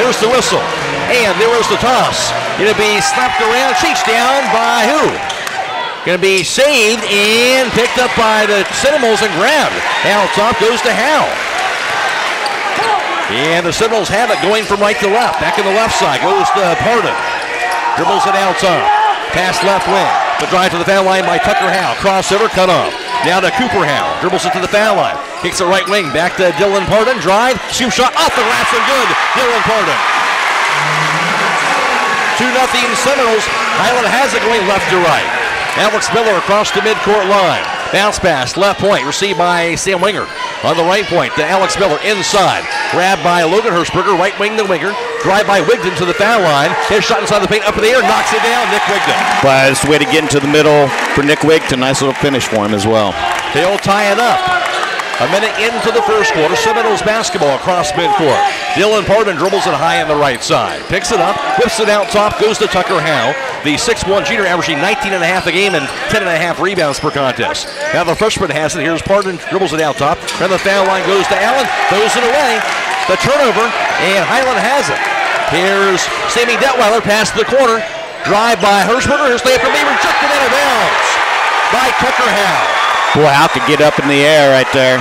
There's the whistle. And there was the toss. Going to be slapped around, chased down by who? Going to be saved and picked up by the Seminoles and grabbed. Howell top goes to Hal. And the Seminoles have it going from right to left. Back in the left side goes to Pardon. Dribbles it out top. Pass left wing. The drive to the foul line by Tucker Howell. Crossover cut off. Now to Cooper Howell. Dribbles it to the foul line. Kicks it right wing. Back to Dylan Pardon. Drive. Shoot shot off the glass and good. Dylan Pardon. 2 0 Seminoles. Hiland has it going left to right. Alex Miller across the midcourt line. Bounce pass, left point, received by Sam Winger. On the right point to Alex Miller inside. Grabbed by Logan Hirschberger, right wing the winger. Drive by Wigton to the foul line. His shot inside the paint, up in the air, knocks it down. Nick Wigton. But it's way to get into the middle for Nick Wigton. Nice little finish for him as well. They'll tie it up. A minute into the first quarter, Seminoles basketball across midcourt. Dylan Parton dribbles it high on the right side. Picks it up, whips it out top, goes to Tucker Howe. The 6'1 junior averaging 19 and a half a game and 10 and a half rebounds per contest. Now the freshman has it. Here's Parton, dribbles it out top. And the foul line goes to Allen, throws it away. The turnover, and Hiland has it. Here's Sammy Detweiler past the corner. Drive by Hirschberger. Here's layup from me, rejected out of bounds by Tucker Howe. Boy, Hal could get up in the air right there.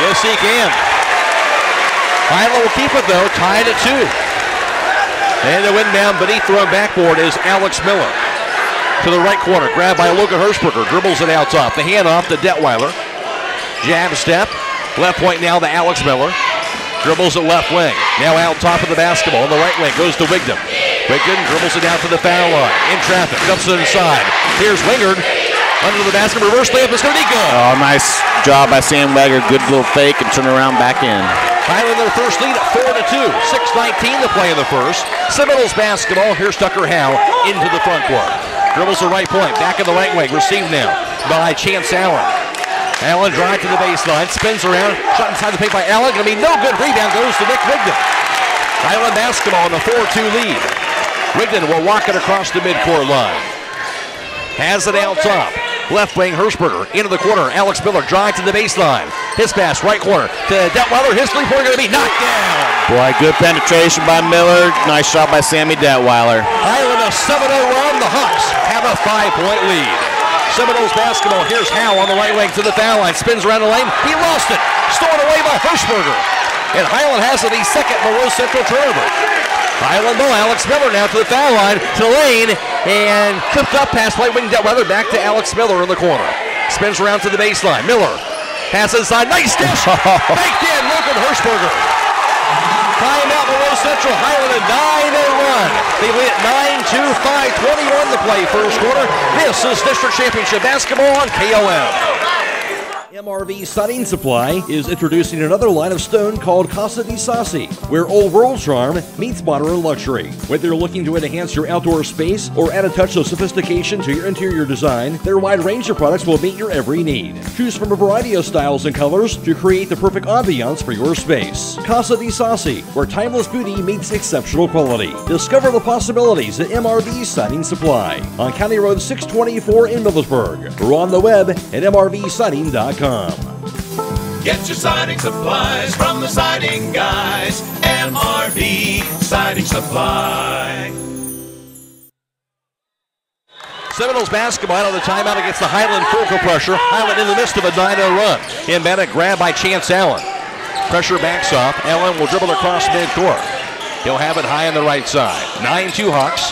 Yes, he can. Hiland will keep it, though, tied at two. And the inbound beneath the backboard is Alex Miller. To the right corner, grabbed by Logan Hirschberger, dribbles it out top. The handoff to Detweiler. Jab step. Left point now to Alex Miller. Dribbles it left wing. Now out top of the basketball. On the right wing goes to Wigton. Wigton dribbles it down to the foul line. In traffic. Dumps it inside. Here's Wingard. Under the basket, reverse layup is going to be good. Oh, nice job by Sam Wegger. Good little fake and turn around back in. Hiland their first lead at 4 to 2. 6-19 to play in the first. Seminoles basketball. Here's Tucker Howe into the front court. Dribbles the right point. Back in the right wing. Received now by Chance Allen. Allen drive to the baseline. Spins around. Shot inside the paint by Allen. Going to be no good. Rebound goes to Nick Wigton. Hiland basketball in the 4-2 lead. Wigton will walk it across the midcourt line. Has it out top. Left wing Hirschberger into the corner. Alex Miller drive to the baseline. His pass right corner to Detweiler. His three pointer going to be knocked down. Boy, good penetration by Miller. Nice shot by Sammy Detweiler. Hiland a 7-0 run. The Hawks have a five-point lead. Seminoles oh basketball. Here's Howe on the right wing to the foul line. Spins around the lane. He lost it. Stolen away by Hirschberger. And Hiland has it the second Monroe Central turnover. Hiland though, Alex Miller now to the foul line, to the lane, and clipped up past right wing Detweiler back to Alex Miller in the corner. Spins around to the baseline. Miller passes inside. Nice dish. [LAUGHS] Baked in. Logan Hirschberger. Timeout Monroe Central. Hiland a 9 run. They lead at 9 2 5 21 to play first quarter. This is District Championship Basketball on KOM. MRV Siding Supply is introducing another line of stone called Casa di Sassi, where old world charm meets modern luxury. Whether you're looking to enhance your outdoor space or add a touch of sophistication to your interior design, their wide range of products will meet your every need. Choose from a variety of styles and colors to create the perfect ambiance for your space. Casa di Sassi, where timeless beauty meets exceptional quality. Discover the possibilities at MRV Siding Supply on County Road 624 in Millersburg or on the web at mrvsiding.com. Get your siding supplies from the siding guys. MRV Siding Supply. Seminoles basketball out of the timeout against the Hiland Focal pressure. Hiland in the midst of a 9 0 run. In Bennett, grab by Chance Allen. Pressure backs off. Allen will dribble across midcourt. He'll have it high on the right side. 9 2 Hawks.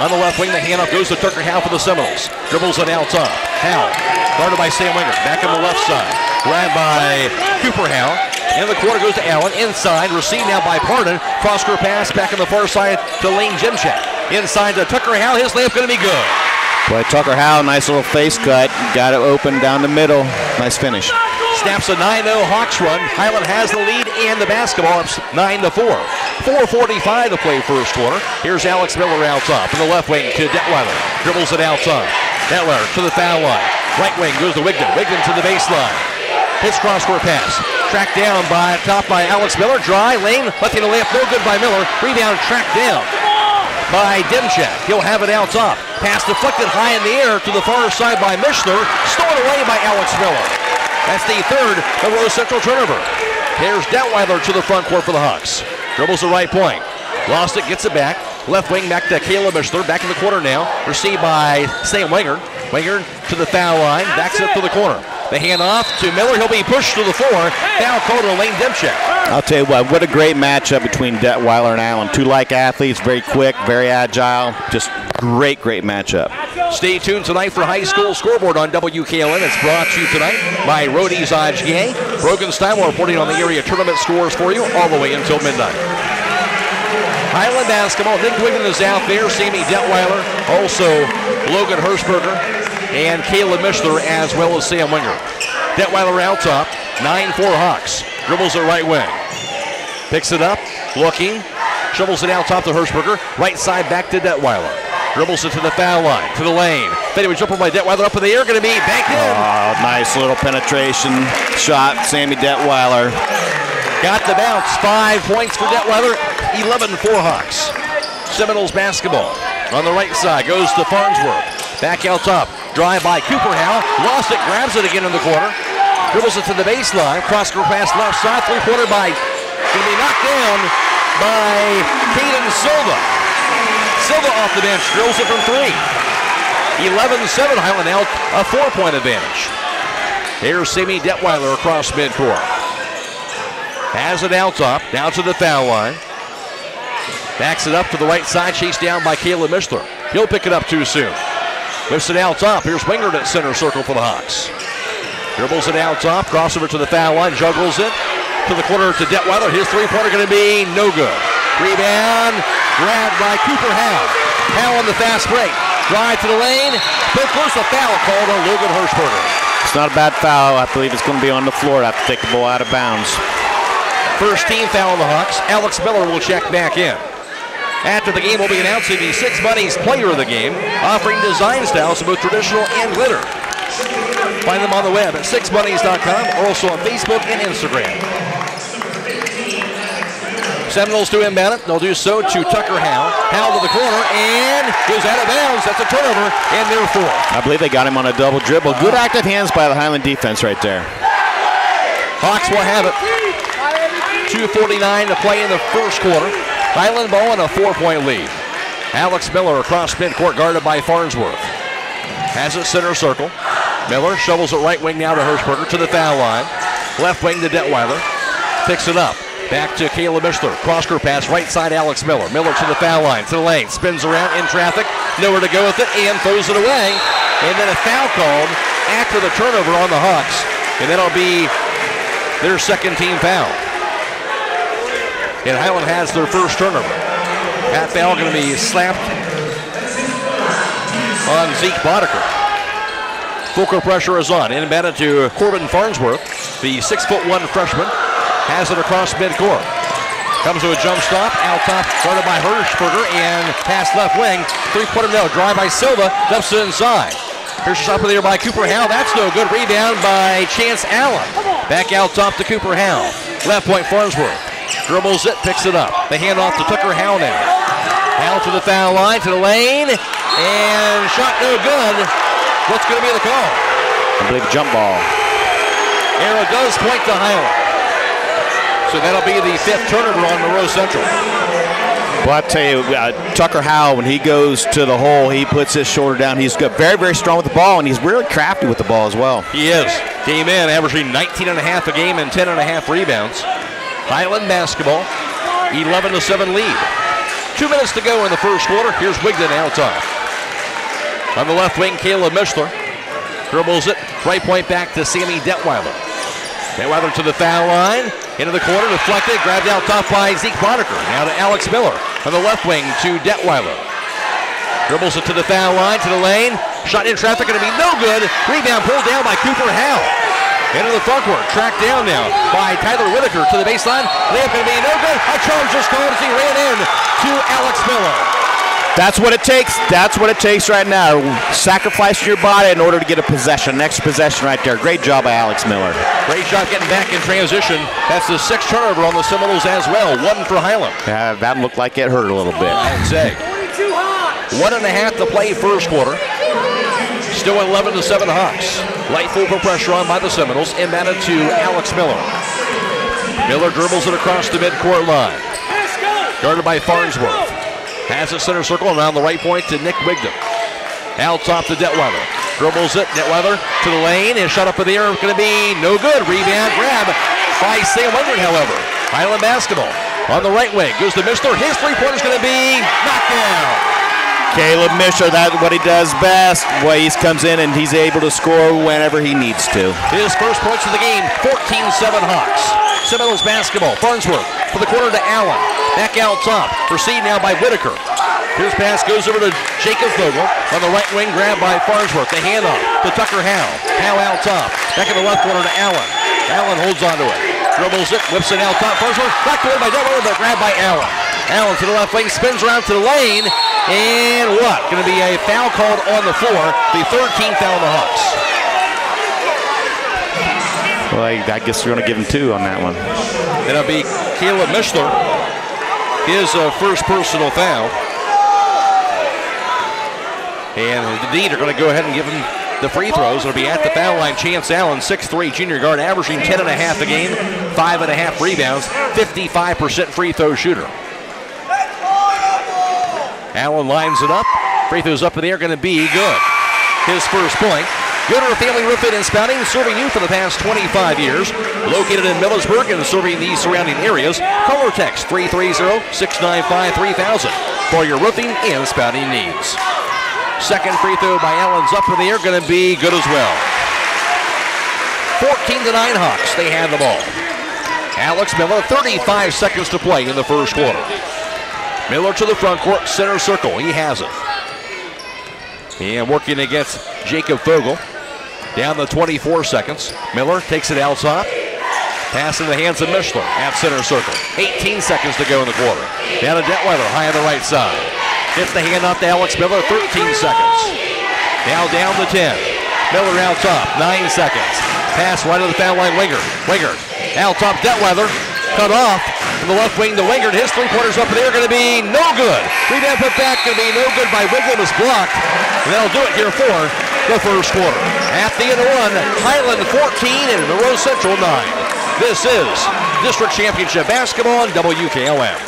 On the left wing, the handoff goes to Tucker Howe for the Seminoles. Dribbles it out top. Howe, guarded by Sam Winger. Back on the left side. Grabbed by Cooper Howe. In the quarter goes to Allen. Inside, received now by Parton. Cross pass back on the far side to Lane Jimchak. Inside to Tucker Howe. His layup going to be good. Boy, Tucker Howe, nice little face cut. Got it open down the middle. Nice finish. Snaps a 9-0 Hawks run. Hiland has the lead and the basketball. It's 9 to 4. 4:45 to play first quarter. Here's Alex Miller out top in the left wing to Detweiler. Dribbles it outside. Detweiler to the foul line. Right wing goes to Wigton. Wigton to the baseline. Hits cross court pass. Tracked down by top by Alex Miller. Dry lane. Lefting the layup. No good by Miller. Rebound tracked down by Dimchak. He'll have it out top. Pass deflected high in the air to the far side by Mishler. Stolen away by Alex Miller. That's the third Monroe Central turnover. Here's Detweiler to the front court for the Hawks. Dribbles the right point. Lost it, gets it back. Left wing back to Caleb Mishler. Back in the corner now. Received by Sam Winger. Winger to the foul line. Backs it to the corner. The handoff to Miller. He'll be pushed to the floor. Now called to Lane Dimchak. I'll tell you what, what a great matchup between Detweiler and Allen. Two like athletes, very quick, very agile. Just great, great matchup. Stay tuned tonight for High School Scoreboard on WKLM. It's brought to you tonight by Rodhe's IGA. Brogan Style reporting on the area tournament scores for you all the way until midnight. Hiland basketball. Nick Wigton is out there. Sammy Detweiler. Also Logan Hirschberger and Caleb Mishler as well as Sam Winger. Detweiler out top. 9-4 Hawks. Dribbles it right wing. Picks it up. Looking. Shovels it out top to Hirschberger. Right side back to Detweiler. Dribbles it to the foul line, to the lane. Fadeaway jumper by Detweiler up in the air, going to be banked in. Oh, nice little penetration shot, Sammy Detweiler. Got the bounce. Five points for Detweiler, 11 for Hawks. Seminoles basketball on the right side goes to Farnsworth. Back out top. Drive by Cooper Howe. Lost it, grabs it again in the corner. Dribbles it to the baseline. Cross pass left side. Three pointer by, going to be knocked down by Caden Silva. Silva off the bench, drills it from three. 11-7 Hiland now a four-point advantage. Here's Sammy Detweiler across midcourt. Has it out top, down to the foul line. Backs it up to the right side, chased down by Caleb Mishler. He'll pick it up too soon. Lifts it out top. Here's Wingard at center circle for the Hawks. Dribbles it out top, crossover to the foul line, juggles it to the corner to Detweiler. His three-pointer going to be no good. Rebound, grabbed by Cooper Howe. Howe on the fast break. Drive to the lane. But close a foul called on Logan Hirschberger. It's not a bad foul. I believe it's going to be on the floor. I have to take the ball out of bounds. First team foul on the Hawks. Alex Miller will check back in. After the game, we'll be announcing the Six Bunnies Player of the Game, offering design styles of both traditional and glitter. Find them on the web at sixbunnies.com or also on Facebook and Instagram. Seminoles to inbound it. They'll do so to Tucker Howe. Howe to the corner and goes out of bounds. That's a turnover, and they're four. I believe they got him on a double dribble. Good uh-huh. active hands by the Hiland defense right there. Hawks will have it. 2.49 to play in the first quarter. Hiland ball in a four-point lead. Alex Miller across midcourt guarded by Farnsworth. Has it center circle. Miller shovels it right wing now to Hirschberger to the foul line. Left wing to Detweiler. Picks it up. Back to Caleb Mishler. Cross court pass right side Alex Miller. Miller to the foul line, to the lane. Spins around in traffic. Nowhere to go with it and throws it away. And then a foul called after the turnover on the Hawks. And that'll be their second team foul. And Hiland has their first turnover. That foul going to be slapped on Zeke Boddicker. Full pressure is on. Inbounded to Corbin Farnsworth, the six foot one freshman. Has it across midcourt. Comes to a jump stop. Out top, guarded by Hirschberger and pass left wing. Three pointer no. Drive by Silva. Dumps it inside. Here's shot there by Cooper Howe. That's no good. Rebound by Chance Allen. Back out top to Cooper Howe. Left point Farnsworth. Dribbles it, picks it up. The handoff to Tucker Howe now. Howe to the foul line, to the lane. And shot no good. What's going to be the call? I believe jump ball. Arrow does point to Hiland. So that'll be the fifth turnover on Monroe Central. Well, I tell you, uh, Tucker Howe, when he goes to the hole, he puts his shoulder down. He's good, very, very strong with the ball, and he's really crafty with the ball as well. He is. Came in averaging 19 and a half a game and 10 and a half rebounds. Hiland basketball, 11 to 7 lead. Two minutes to go in the first quarter. Here's Wigton out top. On the left wing, Caleb Mishler dribbles it. Right point back to Sammy Detweiler. Detweiler to the foul line. Into the corner, deflected, grabbed out top by Zeke Boddicker. Now to Alex Miller on the left wing to Detweiler. Dribbles it to the foul line, to the lane. Shot in traffic, going to be no good. Rebound pulled down by Cooper Howe. Into the front court, tracked down now by Tyler Whitaker to the baseline. Layup going to be no good. A charge just called as he ran in to Alex Miller. That's what it takes. That's what it takes right now. Sacrifice your body in order to get a possession. Next possession right there. Great job by Alex Miller. Great shot getting back in transition. That's the sixth turnover on the Seminoles as well. One for Hiland. Uh, that looked like it hurt a little bit. I'd. One and a half to play first quarter. Still 11 to 7 Hawks. Light full pressure on by the Seminoles. Inbounded to Alex Miller. Miller dribbles it across the midcourt line. Guarded by Farnsworth. Has it center circle around the right point to Nick Wigton. Out top to Detweiler. Dribbles it. Detweiler to the lane. And shot up in the air. Going to be no good. Rebound grab by Sam Wingard, however. Hiland basketball. On the right wing. Goes to Mishler. His three pointer is going to be knocked down. Caleb Mishler, that's what he does best. He comes in and he's able to score whenever he needs to. His first points of the game, 14-7 Hawks. Seminoles basketball. Farnsworth for the corner to Allen. Back out top. Proceed now by Whitaker. Here's pass goes over to Jacob Vogel on the right wing, grabbed by Farnsworth. The handoff to Tucker Howe. Howe out top. Back in the left corner to Allen. Allen holds onto it. Dribbles it, whips it out top. Farnsworth back to by Delaware, but grabbed by Allen. Allen to the left wing, spins around to the lane, And what? Going to be a foul called on the floor, the 13th foul on the Hawks. Well, I, guess we're going to give him two on that one. It'll be Caleb Mishler, his uh, first personal foul. And the indeed, are going to go ahead and give him the free throws. It'll be at the foul line. Chance Allen, 6'3 junior guard, averaging 10 and a half a game, five and a half rebounds, 55% free throw shooter. Allen lines it up. Free throws up in the air, going to be good. His first point. Gooder Family Roofing and Spouting, serving you for the past 25 years. Located in Millersburg and serving the surrounding areas. Color text 330-695-3000 for your roofing and spouting needs. Second free throw by Allen's up in the air, going to be good as well. 14 to 9 Hawks. They have the ball. Alex Miller, 35 seconds to play in the first quarter. Miller to the front court, center circle. He has it. And working against Jacob Vogel. Down the 24 seconds. Miller takes it out top. Pass in the hands of Mishler at center circle. 18 seconds to go in the quarter. Down to Detweiler, high on the right side. Gets the hand off to Alex Miller, 13 seconds. Now down to 10. Miller out top, 9 seconds. Pass right of the foul line, Winger. Winger out top, Detweiler. Cut off from the left wing to Wingard. His three pointers up there going to be no good. Rebound put back going to be no good by Wigton. is blocked. And that'll do it here for the first quarter. At the end of one, Hiland 14 and Monroe Central 9. This is District Championship Basketball on WKLM.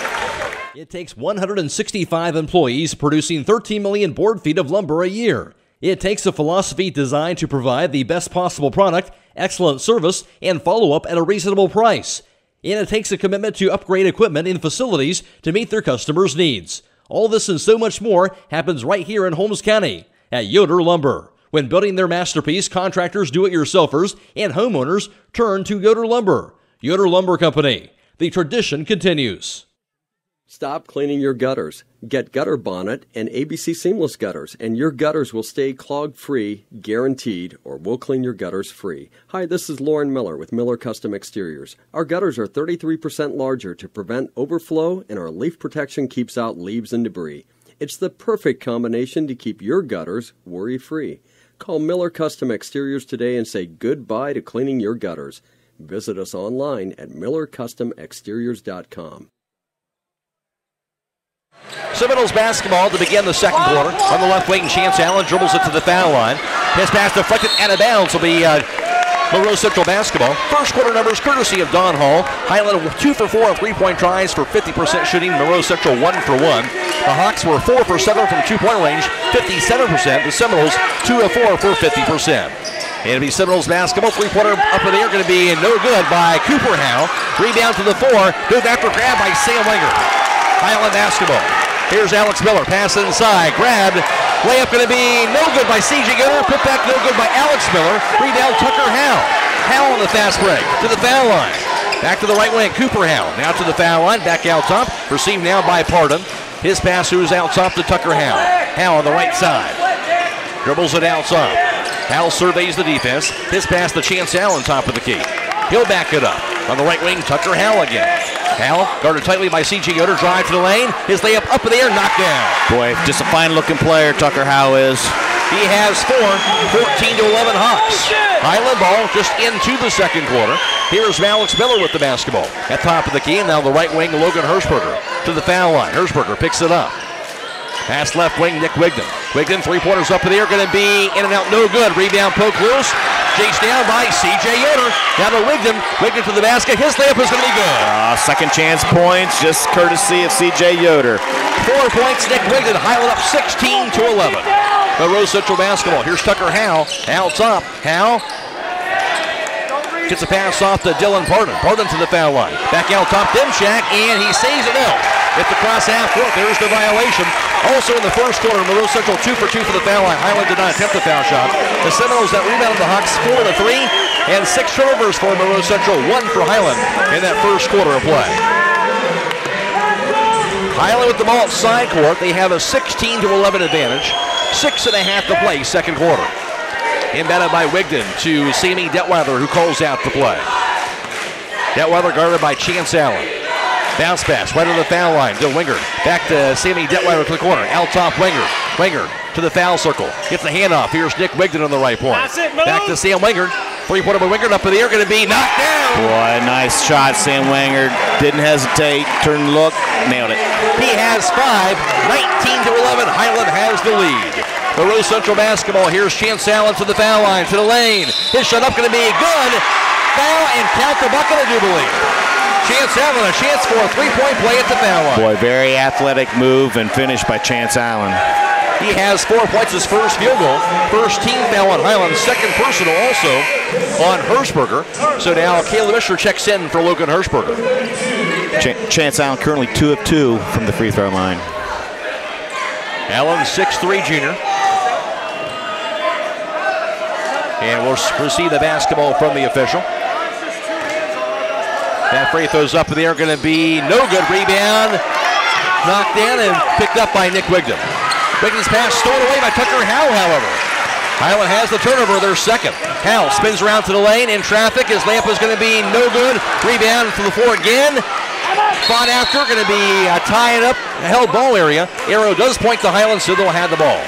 It takes 165 employees producing 13 million board feet of lumber a year. It takes a philosophy designed to provide the best possible product, excellent service, and follow up at a reasonable price. And it takes a commitment to upgrade equipment and facilities to meet their customers' needs. All this and so much more happens right here in Holmes County at Yoder Lumber. When building their masterpiece, contractors, do it yourselfers, and homeowners turn to Yoder Lumber. Yoder Lumber Company. The tradition continues. Stop cleaning your gutters. Get Gutter Bonnet and ABC Seamless Gutters, and your gutters will stay clog free, guaranteed, or we'll clean your gutters free. Hi, this is Lauren Miller with Miller Custom Exteriors. Our gutters are 33% larger to prevent overflow, and our leaf protection keeps out leaves and debris. It's the perfect combination to keep your gutters worry free. Call Miller Custom Exteriors today and say goodbye to cleaning your gutters. Visit us online at millercustomexteriors.com. Seminoles basketball to begin the second quarter. On the left wing, Chance Allen dribbles it to the foul line. His pass deflected out of bounds will be uh, Monroe Central basketball. First quarter numbers courtesy of Don Hall. Hiland two for four on three-point tries for 50% shooting. Monroe Central one for one. The Hawks were four for seven from two-point range, 57%. The Seminoles two of four for 50%. It'll be Seminoles basketball. Three-pointer up in the air going to be no good by Cooper Howe. Rebound to the four. Moved after grab by Sam Winger. Hiland basketball. Here's Alex Miller. Pass inside. Grabbed. Layup going to be no good by C.J. Gooder. Put back no good by Alex Miller. Rebound Tucker Howe. Howe on the fast break to the foul line. Back to the right wing. Cooper Howe. Now to the foul line. Back out top. Received now by Pardon. His pass who's out top to Tucker Howe. Howe on the right side. Dribbles it out top. Howe surveys the defense. His pass to Chance Allen top of the key. He'll back it up. On the right wing, Tucker Howe again. Howe guarded tightly by C.J. Yoder. Drive to the lane. His layup up in the air, knocked down. Boy, just a fine looking player, Tucker Howe is. He has four, 14 to 11 Hawks. Hiland ball just into the second quarter. Here's Alex Miller with the basketball. At top of the key, and now the right wing, Logan Hirschberger to the foul line. Hirschberger picks it up. Pass left wing, Nick Wigton. Wigton, three pointers up in the air, going to be in and out, no good. Rebound, poke loose. Chased down by C.J. Yoder. Now to Wigton. Wigton to the basket. His layup is going to be good. Uh, second chance points, just courtesy of C.J. Yoder. Four points, Nick Wigton. Hiland up 16 to 11. The Rose Central basketball. Here's Tucker Howe. Out top. Howe Gets a pass off to Dylan Pardon. Pardon to the foul line. Back out top, Dimshak, and he saves it out. At the cross half court, there's the violation. Also in the first quarter, Monroe Central two for two for the foul line. Hiland did not attempt the foul shot. The Seminoles that rebounded the Hawks four to three, and six turnovers for Monroe Central, one for Hiland in that first quarter of play. Hiland with the ball at side court. They have a 16 to 11 advantage. Six and a half to play, second quarter. Inbounded by Wigton to Sammy Detweiler, who calls out the play. Detweiler guarded by Chance Allen. Bounce pass right on the foul line to Winger. Back to Sammy Detweiler to the corner. Out top Winger. Winger to the foul circle. Gets the handoff. Here's Nick Wigton on the right point. Back to Sam Winger. Three pointer by Winger up in the air. Going to be knocked down. Boy, nice shot, Sam Wenger. Didn't hesitate. Turned, look, nailed it. He has five. 19 to 11. Hiland has the lead. Monroe Central basketball. Here's Chance Allen to the foul line, to the lane. His shot up going to be good. Foul and count the bucket, I do believe. Chance Allen, a chance for a three-point play at the foul line. Boy, very athletic move and finish by Chance Allen. He has four points, his first field goal. First team foul on Hiland, second personal also on Hirschberger. So now Caleb Mishler checks in for Logan Hirschberger. Ch- Chance Allen currently two of two from the free throw line. Allen, 6'3 junior. And we'll receive the basketball from the official. That free throws up in the air, going to be no good. Rebound, knocked in and picked up by Nick Wigton. Wigton's pass stolen away by Tucker Howe, however. Hiland has the turnover, their second. Howe spins around to the lane in traffic. His layup is going to be no good. Rebound to the floor again. Fought after, going to be uh, tying up held ball area. Arrow does point to Hiland, so they'll have the ball.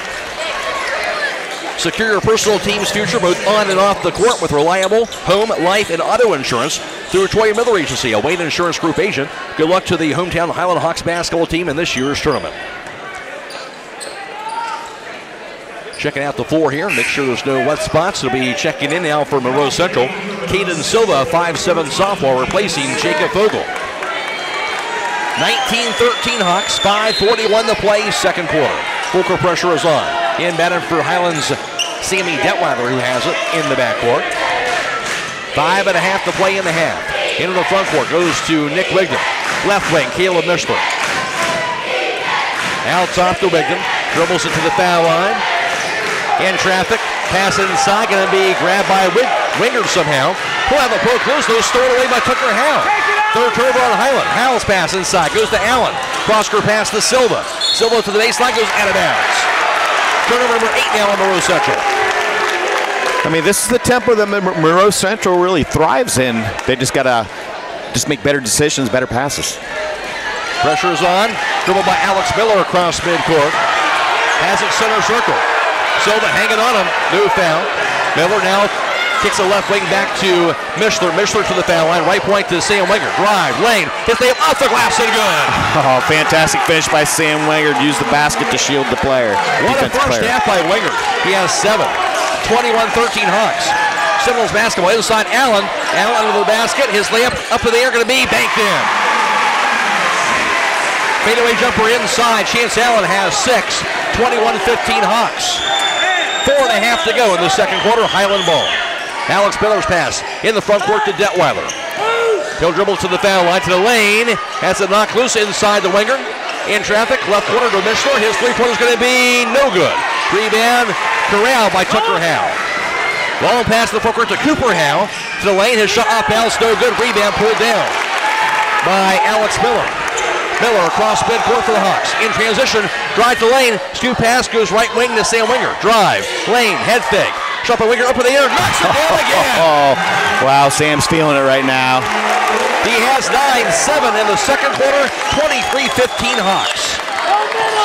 Secure your personal team's future both on and off the court with reliable home, life, and auto insurance through Troy Miller Agency, a Wayne Insurance Group agent. Good luck to the hometown Hiland Hawks basketball team in this year's tournament. Checking out the floor here, make sure there's no wet spots. They'll be checking in now for Monroe Central. Caden Silva, 5'7 sophomore, replacing Jacob Vogel. 19-13 Hawks, 5.41 to play, second quarter. Fulker pressure is on. Inbounded for Hilands, Sammy Detweiler, who has it in the backcourt. Five and a half to play in the half. Into the front court goes to Nick Wigton. Left wing, Caleb Mishler. Out top to Wigton. Dribbles it to the foul line. In traffic. Pass inside. Going to be grabbed by Winger somehow. He'll have a poke loose. Though stolen away by Tucker Howe. Third turnover on Hiland. Howell's pass inside. Goes to Allen. Cross pass to Silva. Silva to the baseline. Goes out of bounds. Turnover number eight now on Central. I mean, this is the tempo that Monroe Central really thrives in. They just gotta just make better decisions, better passes. Pressure is on. Dribbled by Alex Miller across midcourt. Has it center circle. Silva hanging on him. No foul. Miller now kicks a left wing back to Mishler. Mishler to the foul line. Right point to Sam Winger. Drive. Lane. His name off the glass and good. [LAUGHS] Oh, fantastic finish by Sam Wenger. Used the basket to shield the player. What a first player. half by Winger. He has seven. 21-13 Hawks. Seminoles basketball inside Allen. Allen into the basket. His layup up in the air going to be banked in. Fadeaway jumper inside. Chance Allen has six. 21-15 Hawks. Four and a half to go in the second quarter. Hiland ball. Alex Miller's pass in the front court to Detweiler. He'll dribble to the foul line to the lane. Has it knocked loose inside the winger. In traffic, left corner to Mishler. His three-pointer is going to be no good. Rebound, corral by Tucker Howe. Long pass to the front court to Cooper Howe. To the lane, his shot off bounce, no good. Rebound pulled down by Alex Miller. Miller across midcourt for the Hawks. In transition, drive to lane. Scoop pass goes right wing to Sam Winger. Drive, lane, head fake. By Winger up in the air, knocks it down [LAUGHS] again. Oh, wow, Sam's feeling it right now. He has 9-7 in the second quarter, 23-15 Hawks.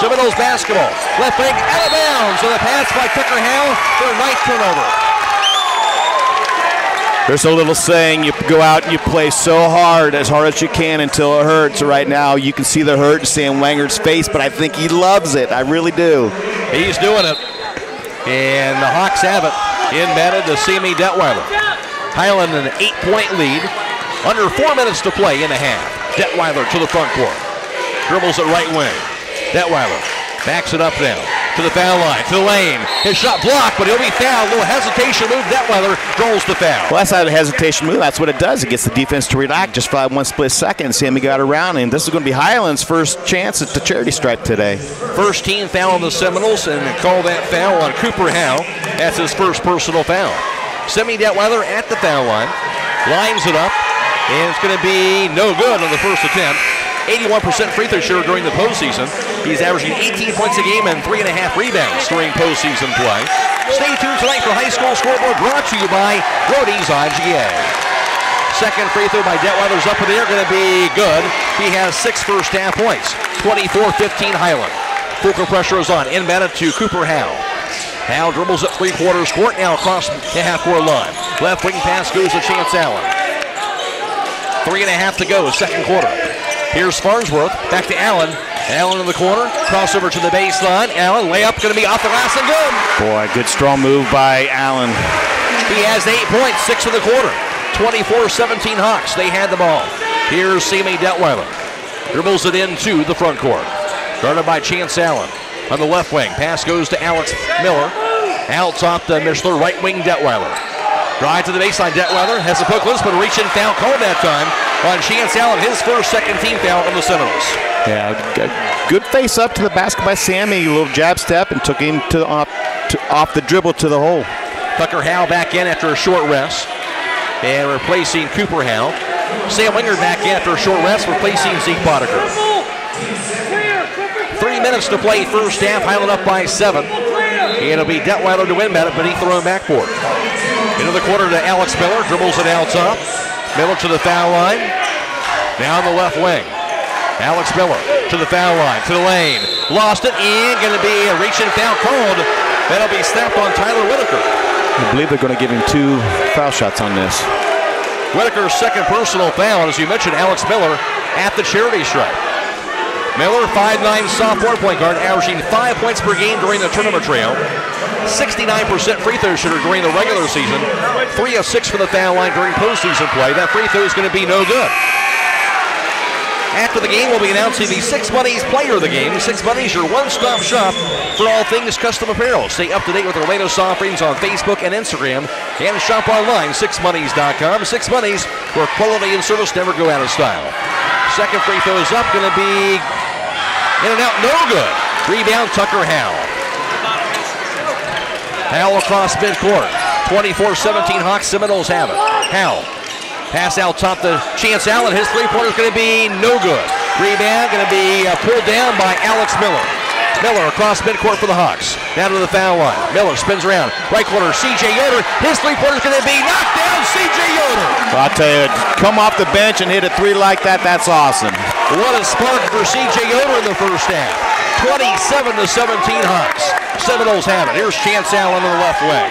Seminoles basketball. Left wing out of bounds on the pass by Tucker Howe. Their ninth turnover. There's a little saying you go out and you play so hard, as hard as you can until it hurts. Right now, you can see the hurt in Sam Wenger's face, but I think he loves it. I really do. He's doing it. And the Hawks have it. Inbounded to Sammy Detweiler. Hiland an eight-point lead. Under four minutes to play in the half. Detweiler to the front court. Dribbles it right wing. Detweiler backs it up now. To the foul line, to the lane. His shot blocked, but he'll be fouled. little hesitation move. Detweiler draws the foul. Well, that's not a hesitation move. That's what it does. It gets the defense to relax just for one split second. Sammy got around, and this is going to be Hiland's first chance at the charity stripe today. First team foul on the Seminoles, and call that foul on Cooper Howe. That's his first personal foul. Sammy Detweiler at the foul line, lines it up, and it's going to be no good on the first attempt. 81% free throw shooter during the postseason. He's averaging 18 points a game and three and a half rebounds during postseason play. Stay tuned tonight for High School Scoreboard brought to you by Brody's IGA. Second free throw by Detweiler's up in the air, going to be good. He has six first half points. 24-15 Hiland. Fulker pressure is on. Inbounded to Cooper Howe. Howe dribbles at three quarters court, now across the half court line. Left wing pass goes to Chance Allen. Three and a half to go, second quarter. Here's Farnsworth, back to Allen. Allen in the corner, crossover to the baseline. Allen, layup going to be off the glass and good. Boy, good strong move by Allen. He has eight points, six in the quarter. 24-17 Hawks. They had the ball. Here's Sammy Detweiler. Dribbles it into the front court. Guarded by Chance Allen. On the left wing, pass goes to Alex Miller. Out top to Mishler, right wing Detweiler. Drive to the baseline, Detweiler has a poke loose, but reach in foul called that time on Chance Allen, his first second team foul on the Seminoles. Yeah, good face up to the basket by Sammy. A little jab step and took him to off, to, off the dribble to the hole. Tucker Howe back in after a short rest and replacing Cooper Howe. Sam Winger back in after a short rest, replacing Zeke Boddicker. Three minutes to play first half, Hiland up by seven. It'll be Detweiler to win at it beneath the own backboard. Into the quarter to Alex Miller, dribbles it out top. Miller to the foul line. Now on the left wing. Alex Miller to the foul line, to the lane. Lost it, and going to be a reach and foul called. That'll be snapped on Tyler Whitaker. I believe they're going to give him two foul shots on this. Whitaker's second personal foul, as you mentioned, Alex Miller at the charity stripe. Miller, 5'9 sophomore point guard, averaging five points per game during the tournament trail. 69% free throw shooter during the regular season. Three of six for the foul line during postseason play. That free throw is going to be no good. After the game, we'll be announcing the Six Bunnies player of the game. Six Bunnies, your one-stop shop for all things custom apparel. Stay up to date with our latest offerings on Facebook and Instagram, and shop online, sixbunnies.com. Six Bunnies, where quality and service never go out of style. Second free throw is up, going to be in and out, no good. Rebound, Tucker Howell. Howell across midcourt. 24-17 Hawks Seminoles have it. Howell. Pass out top to Chance Allen. His three-pointer is going to be no good. Rebound going to be uh, pulled down by Alex Miller. Miller across midcourt for the Hawks. Down to the foul line. Miller spins around. Right corner, CJ Yoder. His three-pointer is going to be knocked down. CJ Yoder. Well, I'll tell you, come off the bench and hit a three like that, that's awesome. What a spark for CJ Yoder in the first half. 27 to 17 Hawks. Seminoles have it. Here's Chance Allen on the left wing.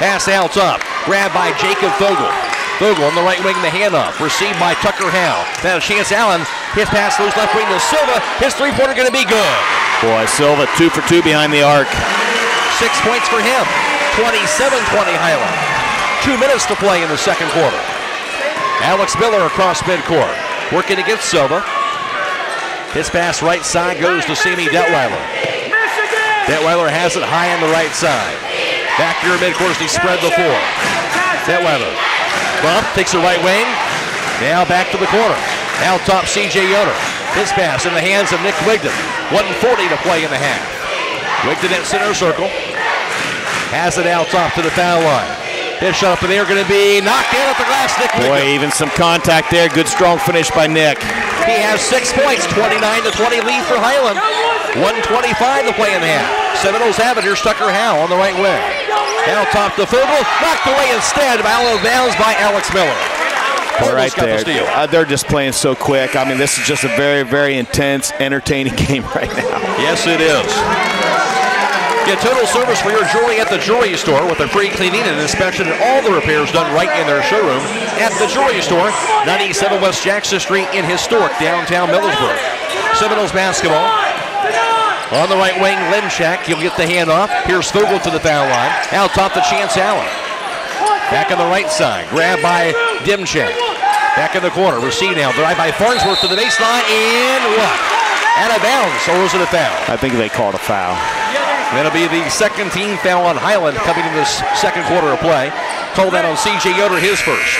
Pass out top. Grabbed by Jacob Vogel. Vogel on the right wing, the handoff. Received by Tucker Howe. Now Chance Allen. His pass loose left wing to Silva. His three-pointer going to be good. Boy, Silva two for two behind the arc. Six points for him. 27-20 Hiland. Two minutes to play in the second quarter. Alex Miller across midcourt. Working against Silva. His pass right side goes to Sammy Detweiler. Detweiler has it high on the right side. Back here midcourt as he spread the floor. Detweiler. Bump, takes the right wing. Now back to the corner. Now top CJ Yoder. His pass in the hands of Nick Wigton. 140 to play in the half. Wigton at center circle. Has it out top to the foul line. His shot up in the air going to be knocked down at the glass. Nick Boy, Wigton. even some contact there. Good strong finish by Nick. He has six points, 29 to 20 lead for Hiland. 125 to play in the half. Seminoles have it. Here's Tucker Howe on the right wing. Now top to Vogel, knocked away instead out of bounds by Alex Miller. Right the there. steal. Uh, they're just playing so quick. I mean, this is just a very, very intense, entertaining [LAUGHS] game right now. Yes, it is. Get total service for your jewelry at the jewelry store with a free cleaning and inspection and all the repairs done right in their showroom at the jewelry store, 97 West Jackson Street in historic downtown Millersburg. Seminoles basketball. On the right wing, Limchak. He'll get the handoff. Here's Vogel to the foul line. Out top to Chance Allen. Back on the right side. Grabbed by Dimchak. Back in the corner. Receive now. Drive by Farnsworth to the baseline. And what? Out of bounds. Or was it a foul? I think they called a foul. That'll be the second team foul on Hiland coming in this second quarter of play. Called that on CJ Yoder, his first.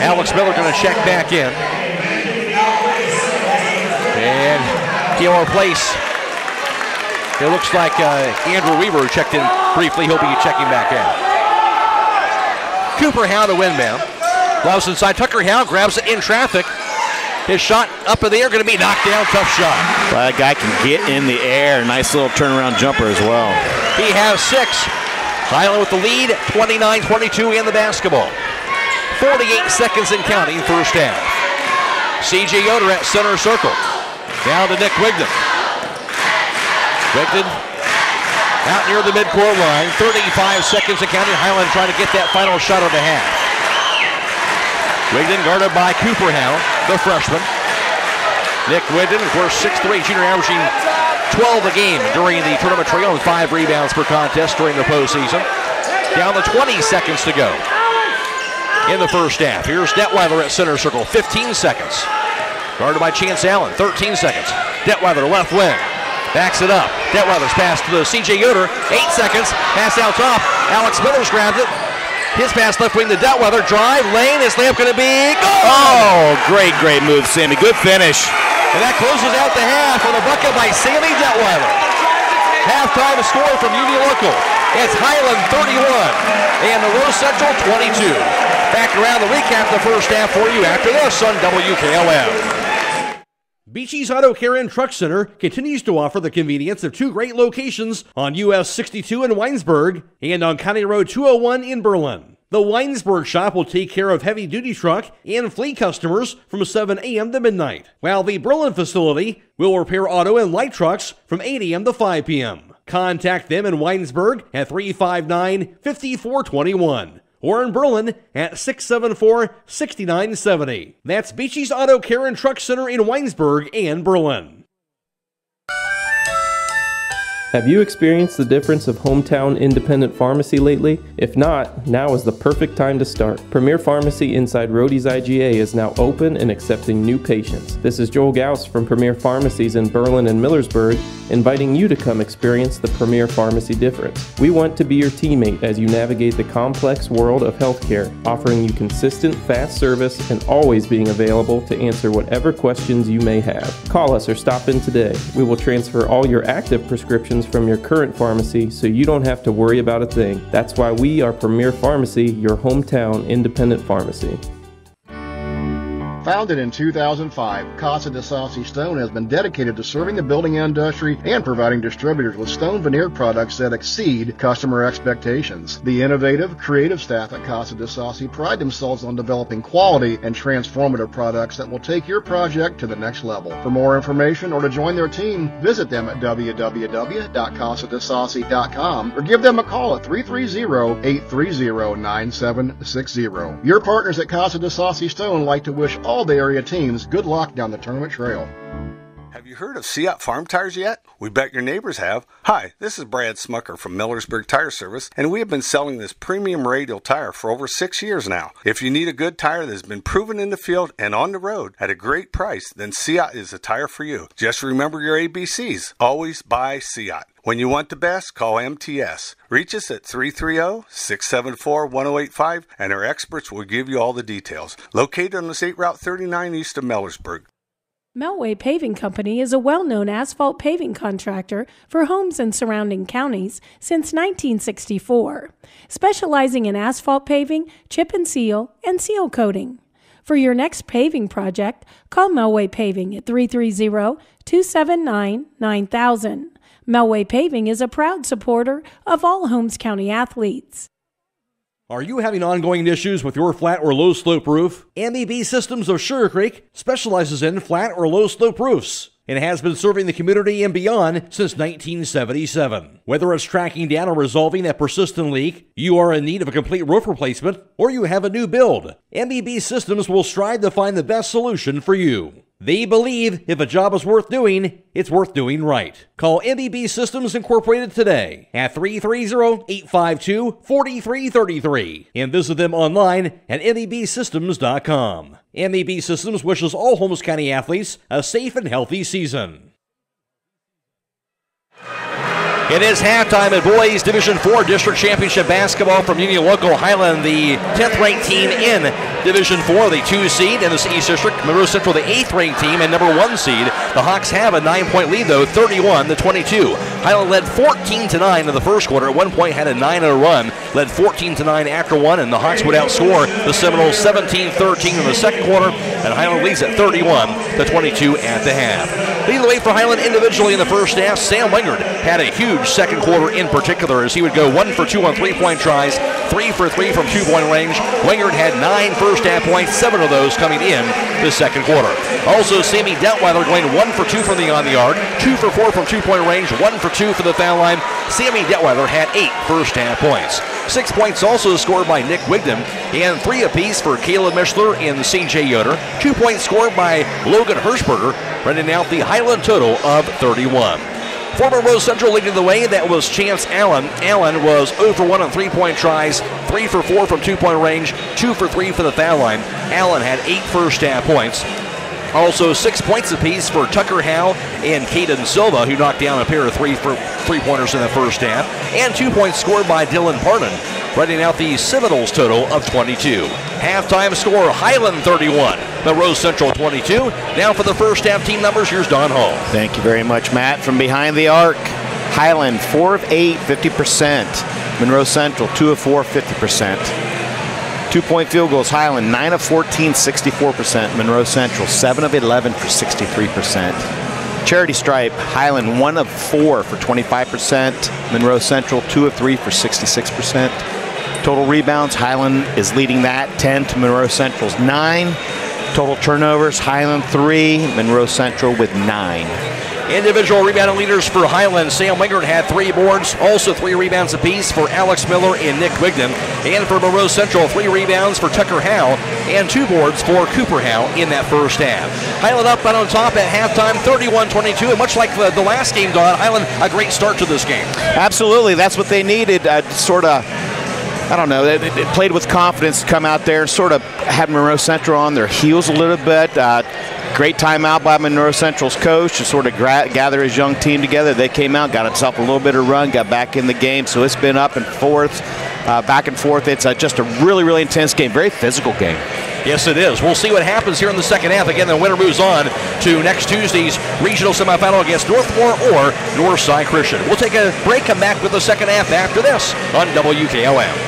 Alex Miller going to check back in. And he'll replace. It looks like uh, Andrew Weaver checked in briefly. He'll be checking back in. Cooper Howe, the windbound. Loves inside. Tucker Howe grabs it in traffic. His shot up in the air going to be knocked down. Tough shot. Well, that guy can get in the air. Nice little turnaround jumper as well. He has six. Hiland with the lead, 29-22 in the basketball. 48 seconds in counting first half. CJ Yoder at center circle. Down to Nick Wigton. Wigton out near the midcourt line. 35 seconds and counting. Hiland trying to get that final shot on the half. Wigton guarded by Cooper Howell, the freshman. Nick Wigton, of course, 6'3", junior averaging 12 a game during the tournament trail and five rebounds per contest during the postseason. Down to 20 seconds to go in the first half. Here's Detweiler at center circle, 15 seconds. Guarded by Chance Allen, 13 seconds. Detweiler left wing, backs it up. Detweiler's pass to the CJ Yoder, eight seconds. Pass out top. Alex Miller's grabs it. His pass left wing to Detweiler. Drive, lane. Is layup going to be? Goal! Oh, great, great move, Sammy. Good finish. And that closes out the half with a bucket by Sammy Detweiler. Halftime score from Union Local. It's Hiland 31 and the Rose Central 22. Back around the recap the first half for you after this on WKLM. Beachy's Auto Care and Truck Center continues to offer the convenience of two great locations on US 62 in Winesburg and on County Road 201 in Berlin. The Winesburg shop will take care of heavy duty truck and fleet customers from 7 a.m. to midnight, while the Berlin facility will repair auto and light trucks from 8 a.m. to 5 p.m. Contact them in Winesburg at 359 5421 or in Berlin at 674 6970. That's Beachy's Auto Care and Truck Center in Winesburg and Berlin. Have you experienced the difference of hometown independent pharmacy lately? If not, now is the perfect time to start. Premier Pharmacy inside Rodhe's IGA is now open and accepting new patients. This is Joel Gauss from Premier Pharmacies in Berlin and Millersburg, inviting you to come experience the Premier Pharmacy difference. We want to be your teammate as you navigate the complex world of healthcare, offering you consistent, fast service and always being available to answer whatever questions you may have. Call us or stop in today. We will transfer all your active prescriptions from your current pharmacy so you don't have to worry about a thing. That's why we are Premier Pharmacy, your hometown independent pharmacy. Founded in 2005, Casa di Sassi Stone has been dedicated to serving the building industry and providing distributors with stone veneer products that exceed customer expectations. The innovative, creative staff at Casa di Sassi pride themselves on developing quality and transformative products that will take your project to the next level. For more information or to join their team, visit them at www.casadisassi.com or give them a call at 330-830-9760. Your partners at Casa di Sassi Stone like to wish all the area teams good luck down the tournament trail. Have you heard of CEAT Farm Tires yet? We bet your neighbors have. Hi, this is Brad Smucker from Millersburg Tire Service, and we have been selling this premium radial tire for over six years now. If you need a good tire that has been proven in the field and on the road at a great price, then CEAT is the tire for you. Just remember your ABCs. Always buy CEAT. When you want the best, call MTS. Reach us at 330 674 1085, and our experts will give you all the details. Located on the State Route 39 east of Millersburg. Melway Paving Company is a well known asphalt paving contractor for homes in surrounding counties since 1964, specializing in asphalt paving, chip and seal, and seal coating. For your next paving project, call Melway Paving at 330 279 9000. Melway Paving is a proud supporter of all Holmes County athletes. Are you having ongoing issues with your flat or low slope roof? MEB Systems of Sugarcreek specializes in flat or low slope roofs and has been serving the community and beyond since 1977. Whether it's tracking down or resolving a persistent leak, you are in need of a complete roof replacement, or you have a new build, MEB Systems will strive to find the best solution for you. They believe if a job is worth doing, it's worth doing right. Call MEB Systems Incorporated today at 330-852-4333 and visit them online at mebsystems.com. MEB Systems wishes all Holmes County athletes a safe and healthy season. It is halftime at boys Division 4 District Championship basketball from Union Local Hiland, the 10th ranked team in Division 4, the 2 seed in the East District. Monroe Central, the 8th ranked team and number 1 seed. The Hawks have a 9 point lead though, 31 to 22. Hiland led 14 to 9 in the first quarter. At one point had a 9 0 run, led 14 to 9 after one, and the Hawks would outscore the Seminoles 17 13 in the second quarter, and Hiland leads at 31 to 22 at the half. Leading the way for Hiland individually in the first half, Sam Wingard had a huge second quarter in particular as he would go one for two on three point tries, three for three from two point range. Wingard had nine first half points, seven of those coming in the second quarter. Also, Sammy Detweiler going one for two from the on the yard, two for four from two point range, one for two for the foul line. Sammy Detweiler had eight first half points. Six points also scored by Nick Wigton, and three apiece for Caleb Mishler and CJ Yoder. Two points scored by Logan Hirschberger, running out the Hiland total of 31. For Monroe Central leading the way, that was Chance Allen. Allen was 0 for 1 on three point tries, 3 for 4 from two point range, 2 for 3 for the foul line. Allen had eight first half points. Also, six points apiece for Tucker Howe and Caden Silva, who knocked down a pair of three for three pointers in the first half, and two points scored by Dylan Parton, running out the Seminoles total of 22. Halftime score Hiland 31, Monroe Central 22. Now for the first half team numbers, here's Don Hall. Thank you very much, Matt. From behind the arc, Hiland 4 of 8, 50%. Monroe Central 2 of 4, 50%. Two point field goals, Hiland 9 of 14, 64%. Monroe Central 7 of 11 for 63%. Charity Stripe, Hiland 1 of 4 for 25%. Monroe Central 2 of 3 for 66%. Total rebounds, Hiland is leading that 10 to Monroe Central's 9. Total turnovers, Hiland 3, Monroe Central with 9. Individual rebounding leaders for Hiland. Sam Wingard had three boards, also three rebounds apiece for Alex Miller and Nick Wigton. And for Monroe Central, three rebounds for Tucker Howe and two boards for Cooper Howe in that first half. Hiland up and on top at halftime, 31-22. And much like the, the last game, Don, Hiland, a great start to this game. Absolutely. That's what they needed. Uh, sort of I don't know. They, they, played with confidence to come out there, sort of had Monroe Central on their heels a little bit. Uh, great timeout by Monroe Central's coach to sort of gra- gather his young team together. They came out, got himself a little bit of run, got back in the game. So it's been up and forth, uh, back and forth. It's uh, just a really, really intense game, very physical game. Yes, it is. We'll see what happens here in the second half. Again, the winner moves on to next Tuesday's regional semifinal against Northmor or Northside Christian. We'll take a break, come back with the second half after this on WKLM.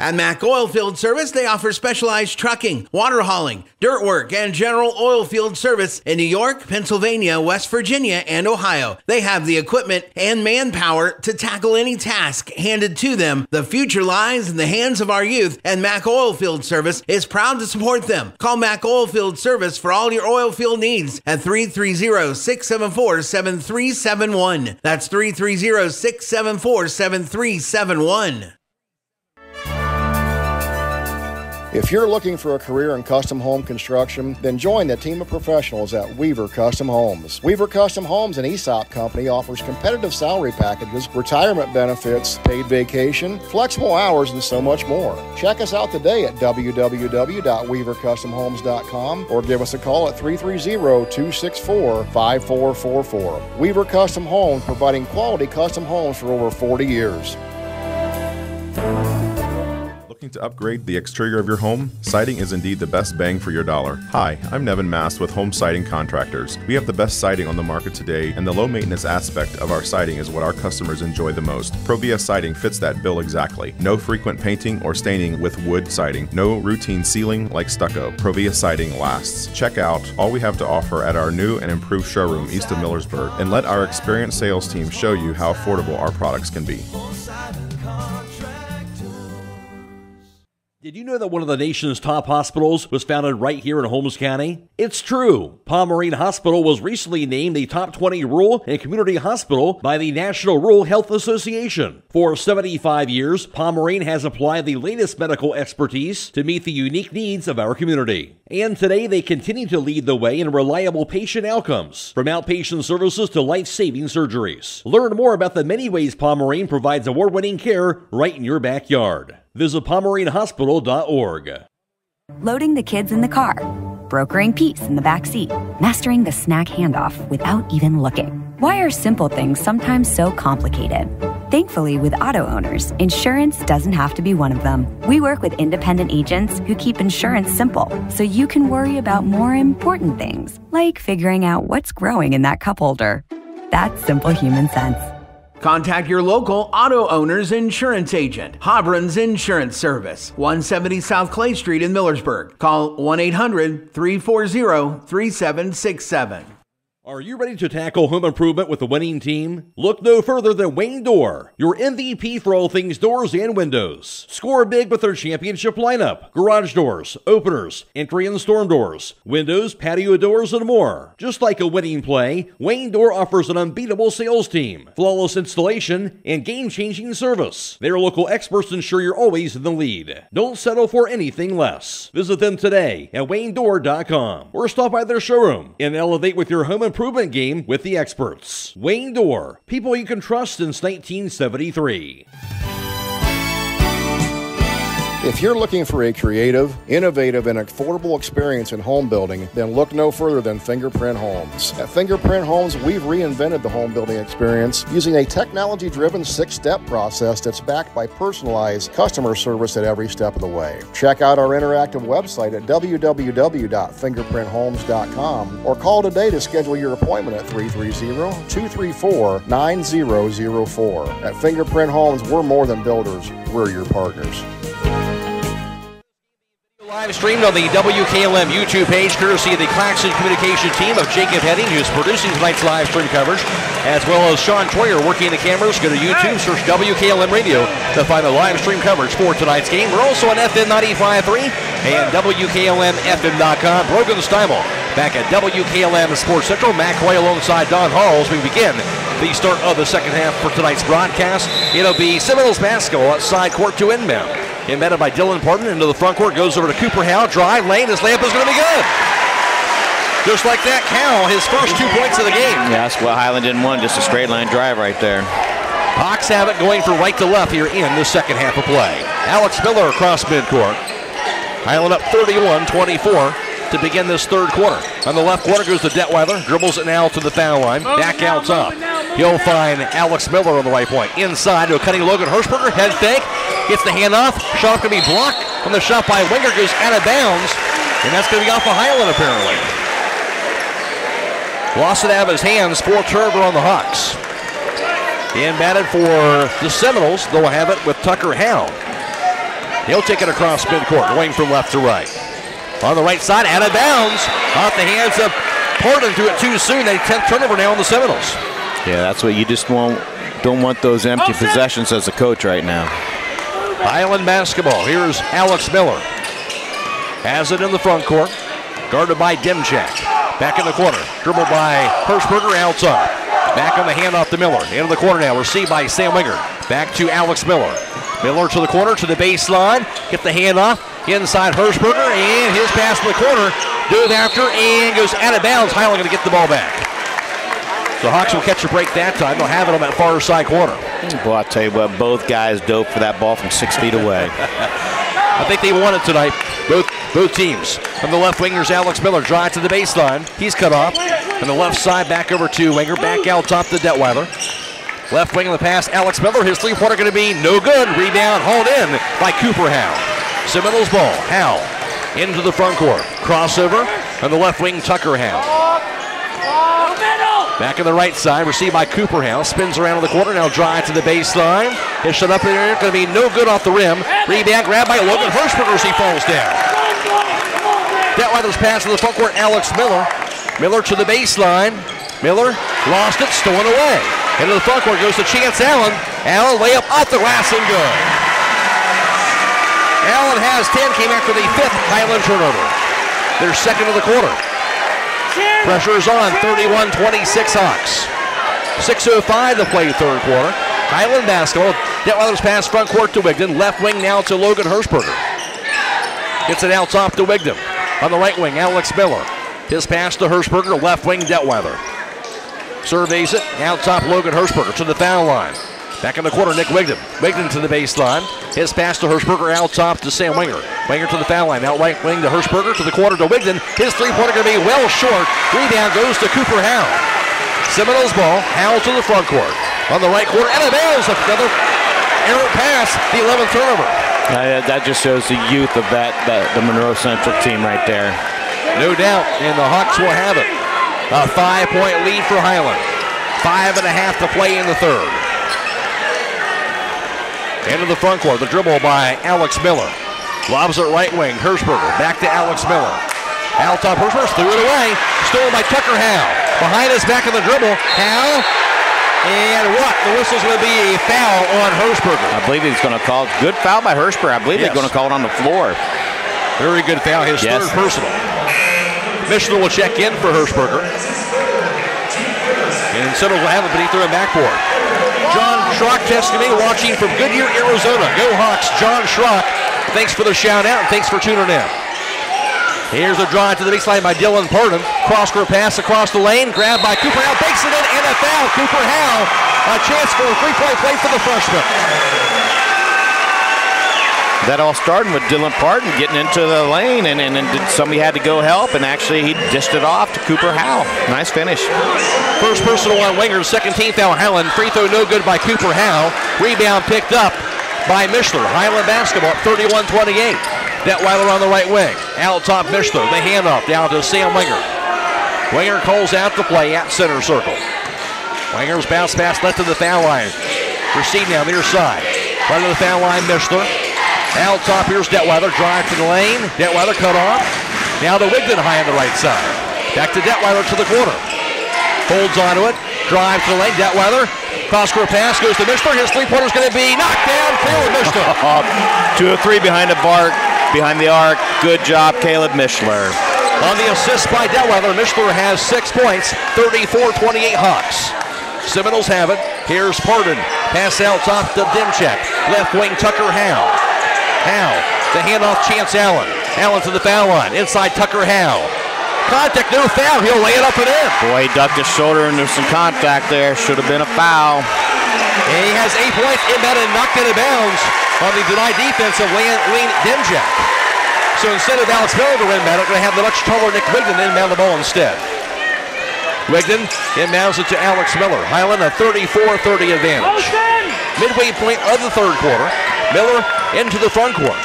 At Mac Oilfield Service, they offer specialized trucking, water hauling, dirt work, and general oil field service in New York, Pennsylvania, West Virginia, and Ohio. They have the equipment and manpower to tackle any task handed to them. The future lies in the hands of our youth, and Mac Oilfield Service is proud to support them. Call Mac Oilfield Service for all your oil field needs at 330 674 7371. That's 330 If you're looking for a career in custom home construction, then join the team of professionals at Weaver Custom Homes. Weaver Custom Homes, an ESOP company, offers competitive salary packages, retirement benefits, paid vacation, flexible hours, and so much more. Check us out today at www.weavercustomhomes.com or give us a call at 330-264-5444. Weaver Custom Homes, providing quality custom homes for over 40 years. Looking to upgrade the exterior of your home? Siding is indeed the best bang for your dollar. Hi, I'm Nevin Mast with Home Siding Contractors. We have the best siding on the market today, and the low maintenance aspect of our siding is what our customers enjoy the most. Provia siding fits that bill exactly. No frequent painting or staining with wood siding. No routine sealing like stucco. Provia siding lasts. Check out all we have to offer at our new and improved showroom east of Millersburg, and let our experienced sales team show you how affordable our products can be. Did you know that one of the nation's top hospitals was founded right here in Holmes County? It's true. Pomerene Hospital was recently named the top 20 rural and community hospital by the National Rural Health Association. For 75 years, Pomerene has applied the latest medical expertise to meet the unique needs of our community. And today they continue to lead the way in reliable patient outcomes, from outpatient services to life-saving surgeries. Learn more about the many ways Pomerene provides award-winning care right in your backyard. Visit. Loading the kids in the car, brokering peace in the back seat, mastering the snack handoff without even looking. Why are simple things sometimes so complicated? Thankfully, with auto owners, insurance doesn't have to be one of them. We work with independent agents who keep insurance simple so you can worry about more important things, like figuring out what's growing in that cup holder. That's simple human sense. Contact your local auto owner's insurance agent, Hobron's Insurance Service, 170 South Clay Street in Millersburg. Call 1 800 340 3767. Are you ready to tackle home improvement with the winning team? Look no further than Wayne Door, your MVP for all things doors and windows. Score big with their championship lineup garage doors, openers, entry and storm doors, windows, patio doors, and more. Just like a winning play, Wayne Door offers an unbeatable sales team, flawless installation, and game changing service. Their local experts ensure you're always in the lead. Don't settle for anything less. Visit them today at waynedoor.com or stop by their showroom and elevate with your home improvement game with the experts. Wayne Door, people you can trust since 1973. If you're looking for a creative, innovative, and affordable experience in home building, then look no further than Fingerprint Homes. At Fingerprint Homes, we've reinvented the home building experience using a technology driven six step process that's backed by personalized customer service at every step of the way. Check out our interactive website at www.fingerprinthomes.com or call today to schedule your appointment at 330 234 9004. At Fingerprint Homes, we're more than builders, we're your partners. Live streamed on the WKLM YouTube page, courtesy of the Claxon Communication team of Jacob Heading, who's producing tonight's live stream coverage, as well as Shawn Troyer working the cameras. Go to YouTube, search WKLM Radio to find the live stream coverage for tonight's game. We're also on FM 95.3 and WKLMFM.com. Brogan Steimel back at WKLM Sports Central. Matt Croy alongside Don Hall as we begin the start of the second half for tonight's broadcast. It'll be Seminoles basketball outside court to inbound. Inbounded by Dylan Parton into the front court. Goes over to Cooper Howe. Drive lane. His layup is going to be good. Just like that, Cal, his first two points of the game. Yeah, that's what Hiland didn't want. Just a straight line drive right there. Hawks have it going from right to left here in the second half of play. Alex Miller across midcourt. Hiland up 31-24 to begin this third quarter. On the left corner goes to Detweiler. Dribbles it now to the foul line. Back out top. He'll find Alex Miller on the right point. Inside to a cutting Logan Hirschberger. Head fake. Gets the hand off. Shot going to be blocked from the shot by Winger. Goes out of bounds. And that's going to be off of Hiland apparently. Lost it out of his hands. Four turnover on the Hawks. Inbounded for the Seminoles. They'll have it with Tucker Howe. He'll take it across midcourt, going from left to right. On the right side, out of bounds. Off the hands of Portland to it too soon. A 10th turnover now on the Seminoles. Yeah, that's what you just won't don't want those empty possessions as a coach right now. Hiland basketball. Here's Alex Miller. Has it in the front court. Guarded by Demchak. Back in the corner. Dribbled by Hirschberger out top. Back on the handoff to Miller. Into the corner now. Received by Sam Winger. Back to Alex Miller. Miller to the corner, to the baseline. Get the handoff. Inside Hirschberger. And his pass to the corner. Dove after and goes out of bounds. Hiland going to get the ball back. So Hawks will catch a break that time. They'll have it on that far side corner. Well, I'll tell you what, both guys dove for that ball from six feet away. [LAUGHS] I think they won it tonight. Both both teams. From the left wingers, Alex Miller drive to the baseline. He's cut off. On the left side, back over to Winger. Back out top to Detweiler. Left wing of the pass, Alex Miller. His three-pointer going to be no good. Rebound hauled in by Cooper Howe. Seminoles ball. Howe into the front court. Crossover. On the left wing, Tucker Howe. Back on the right side, received by Cooper House. Spins around in the corner, now drive to the baseline. His shot up there, going to be no good off the rim. Rebound grabbed by Logan Hirschberger as he falls down. Detweiler's pass to the front court, Alex Miller. Miller to the baseline. Miller lost it, stolen away. Into the front court goes to Chance Allen. Allen layup off the glass and good. Allen has 10, came after the fifth Hiland turnover. Their second of the quarter. Pressure is on, 31-26 Hawks. 6.05 to play third quarter. Hiland basketball. Detweiler's pass front court to Wigton. Left wing now to Logan Hirschberger. Gets it out top to Wigton. On the right wing, Alex Miller. His pass to Hirschberger, left wing Detweiler. Surveys it, out top Logan Hirschberger to the foul line. Back in the corner, Nick Wigton. Wigton to the baseline. His pass to Hirschberger out top to Sam Winger. Winger to the foul line. Out right wing to Hirschberger to the corner to Wigton. His three-pointer going to be well short. Rebound goes to Cooper Howe. Seminoles ball. Howe to the front court. On the right corner. And a bounds. Another errant pass. The 11th turnover. Uh, that just shows the youth of that, that the Monroe Central team right there. No doubt. And the Hawks will have it. A five-point lead for Hiland. Five and a half to play in the third. Into the front court, the dribble by Alex Miller. Lobs it right wing, Hirschberger back to Alex Miller. Al top Hirschberg threw it away. Stolen by Tucker Howe. Behind his back of the dribble. Howe. And what? The whistle's going to be a foul on Hirschberger. I believe he's going to call good foul by Hirschberger. I believe Yes. he's going to call it on the floor. Very good foul. His Yes. third personal. Mishler will check in for Hirschberger. And Simmons will have it beneath their own backboard. Schrock testing me, watching from Goodyear, Arizona. Go Hawks, John Schrock. Thanks for the shout out and thanks for tuning in. Here's a drive to the baseline by Dylan Parton. Cross court pass across the lane. Grabbed by Cooper Howe. Bakes it in and. Cooper Howe. A chance for a three-point play for the freshman. That all starting with Dylan Parton getting into the lane, and, and, and somebody had to go help, and actually he dished it off to Cooper Howe. Nice finish. First personal on Winger, second team foul Hiland. Free throw no good by Cooper Howe. Rebound picked up by Mishler. Hiland basketball 31-28. Detweiler on the right wing. Out top Mishler. The handoff down to Sam Winger. Winger calls out the play at center circle. Winger's bounce pass left to the foul line. Proceed now near side. Right to the foul line, Mishler. Out top, here's Detweiler. Drive to the lane. Detweiler cut off. Now to Wigton high on the right side. Back to Detweiler to the corner. Holds onto it. Drive to the lane. Detweiler. Cross court pass goes to Mishler. His three pointer is going to be knocked down. Caleb Mishler. [LAUGHS] Two or three behind the bar, behind the arc. Good job, Caleb Mishler. On the assist by Detweiler, Mishler has six points. 34-28 Hawks. Seminoles have it. Here's Parton. Pass out top to Dimchek. Left wing Tucker Howe. Howe. The handoff Chance Allen. Allen to the foul line. Inside Tucker Howe. Contact, no foul. He'll lay it up and in. Boy, he ducked his shoulder and there's some contact there. Should have been a foul. And he has eight points inbound and knocked out of bounds on the denied defense of Wayne Lane Dimjack. So instead of Alex Miller to inbound, they're going to have the much taller Nick Wigton inbound the ball instead. Wigton inbounds it to Alex Miller. Hiland a 34-30 advantage. Midway point of the third quarter. Miller into the front court.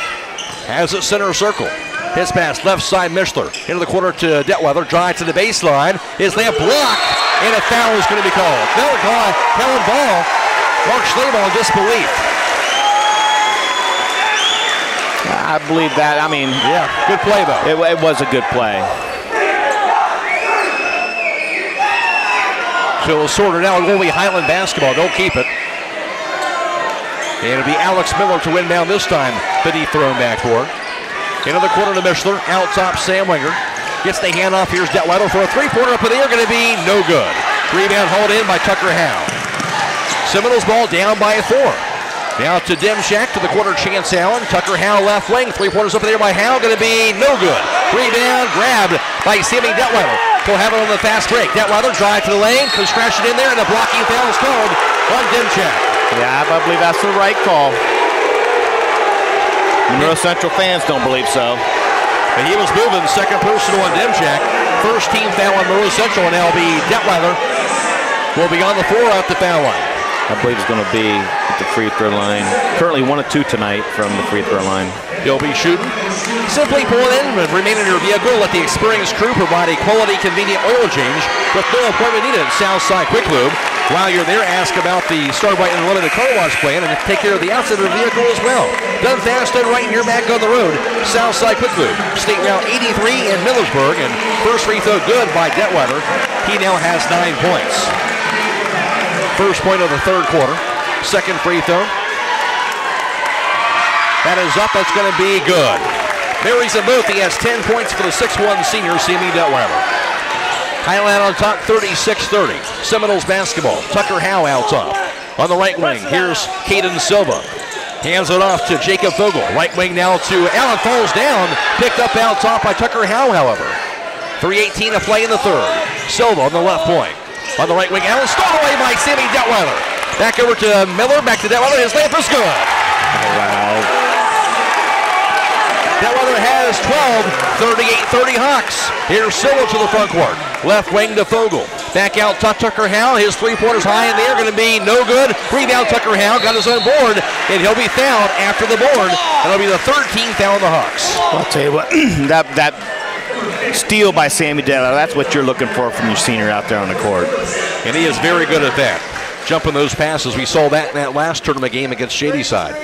Has it center circle. His pass left side Mishler. Into the corner to Detweiler. Drive to the baseline. His layup blocked. And a foul is going to be called. Miller call. Helen ball. Mark Schlabel in disbelief. I believe that. I mean, yeah, good play though. It, it was a good play. So we'll sort it out. It will be Hiland basketball. Don't keep it. And it'll be Alex Miller to win down this time. Beneath thrown backboard. Into the corner to Mishler. Out top Sam Winger. Gets the handoff. Here's Detweiler for a three-pointer up in the air. Going to be no good. Rebound hauled in by Tucker Howe. Seminoles ball down by a four. Now to Dimshak to the corner. Chance Allen. Tucker Howe left wing. Three-pointers up in the air by Howe. Going to be no good. Rebound grabbed by Sammy Detweiler. He'll have it on the fast break. Detweiler drive to the lane. Comes crashing in there, and a blocking foul is called on Dimchak. Yeah, I believe that's the right call. Monroe Central fans don't believe so. And he was moving second personal on Dimchak. First team foul on Monroe Central, and that'll be Detweiler. Will be on the floor at the foul line. I believe it's going to be at the free throw line. Currently one of two tonight from the free throw line. He'll be shooting. Simply pull in and remain in your vehicle. Let the experienced crew provide a quality, convenient oil change with no appointment needed at Southside Quick Lube. While you're there, ask about the Starbright Unlimited car wash plan and take care of the outside of the vehicle as well. Done fast, and right, and you're back on the road. Southside Quick Lube, State Route 83 in Millersburg, and first free throw good by Detweiler. He now has nine points. First point of the third quarter. Second free throw. That is up. That's going to be good. Marries them. He has 10 points for the 6-1 senior, Sammy Detweiler. Hiland on top, 36-30. Seminoles basketball. Tucker Howe out top. On the right wing, here's Caden Silva. Hands it off to Jacob Vogel. Right wing now to Allen. Falls down. Picked up out top by Tucker Howe, however. 3.18 to play in the third. Silva on the left point. On the right wing, Allen stole away by Sammy Detweiler. Back over to Miller, back to Detweiler. His layup is good. Wow. Detweiler has 12, 38-30 Hawks. Here's Silva to the front court. Left wing to Vogel. Back out to Tucker Howe. His three-pointers high in the air, going to be no good. Rebound Tucker Howe, got his own board, and he'll be fouled after the board. That'll be the 13th foul on the Hawks. I'll tell you what, [CLEARS THROAT] that that steal by Sammy Detweiler, that's what you're looking for from your senior out there on the court. And he is very good at that. Jumping those passes. We saw that in that last tournament game against Shadyside.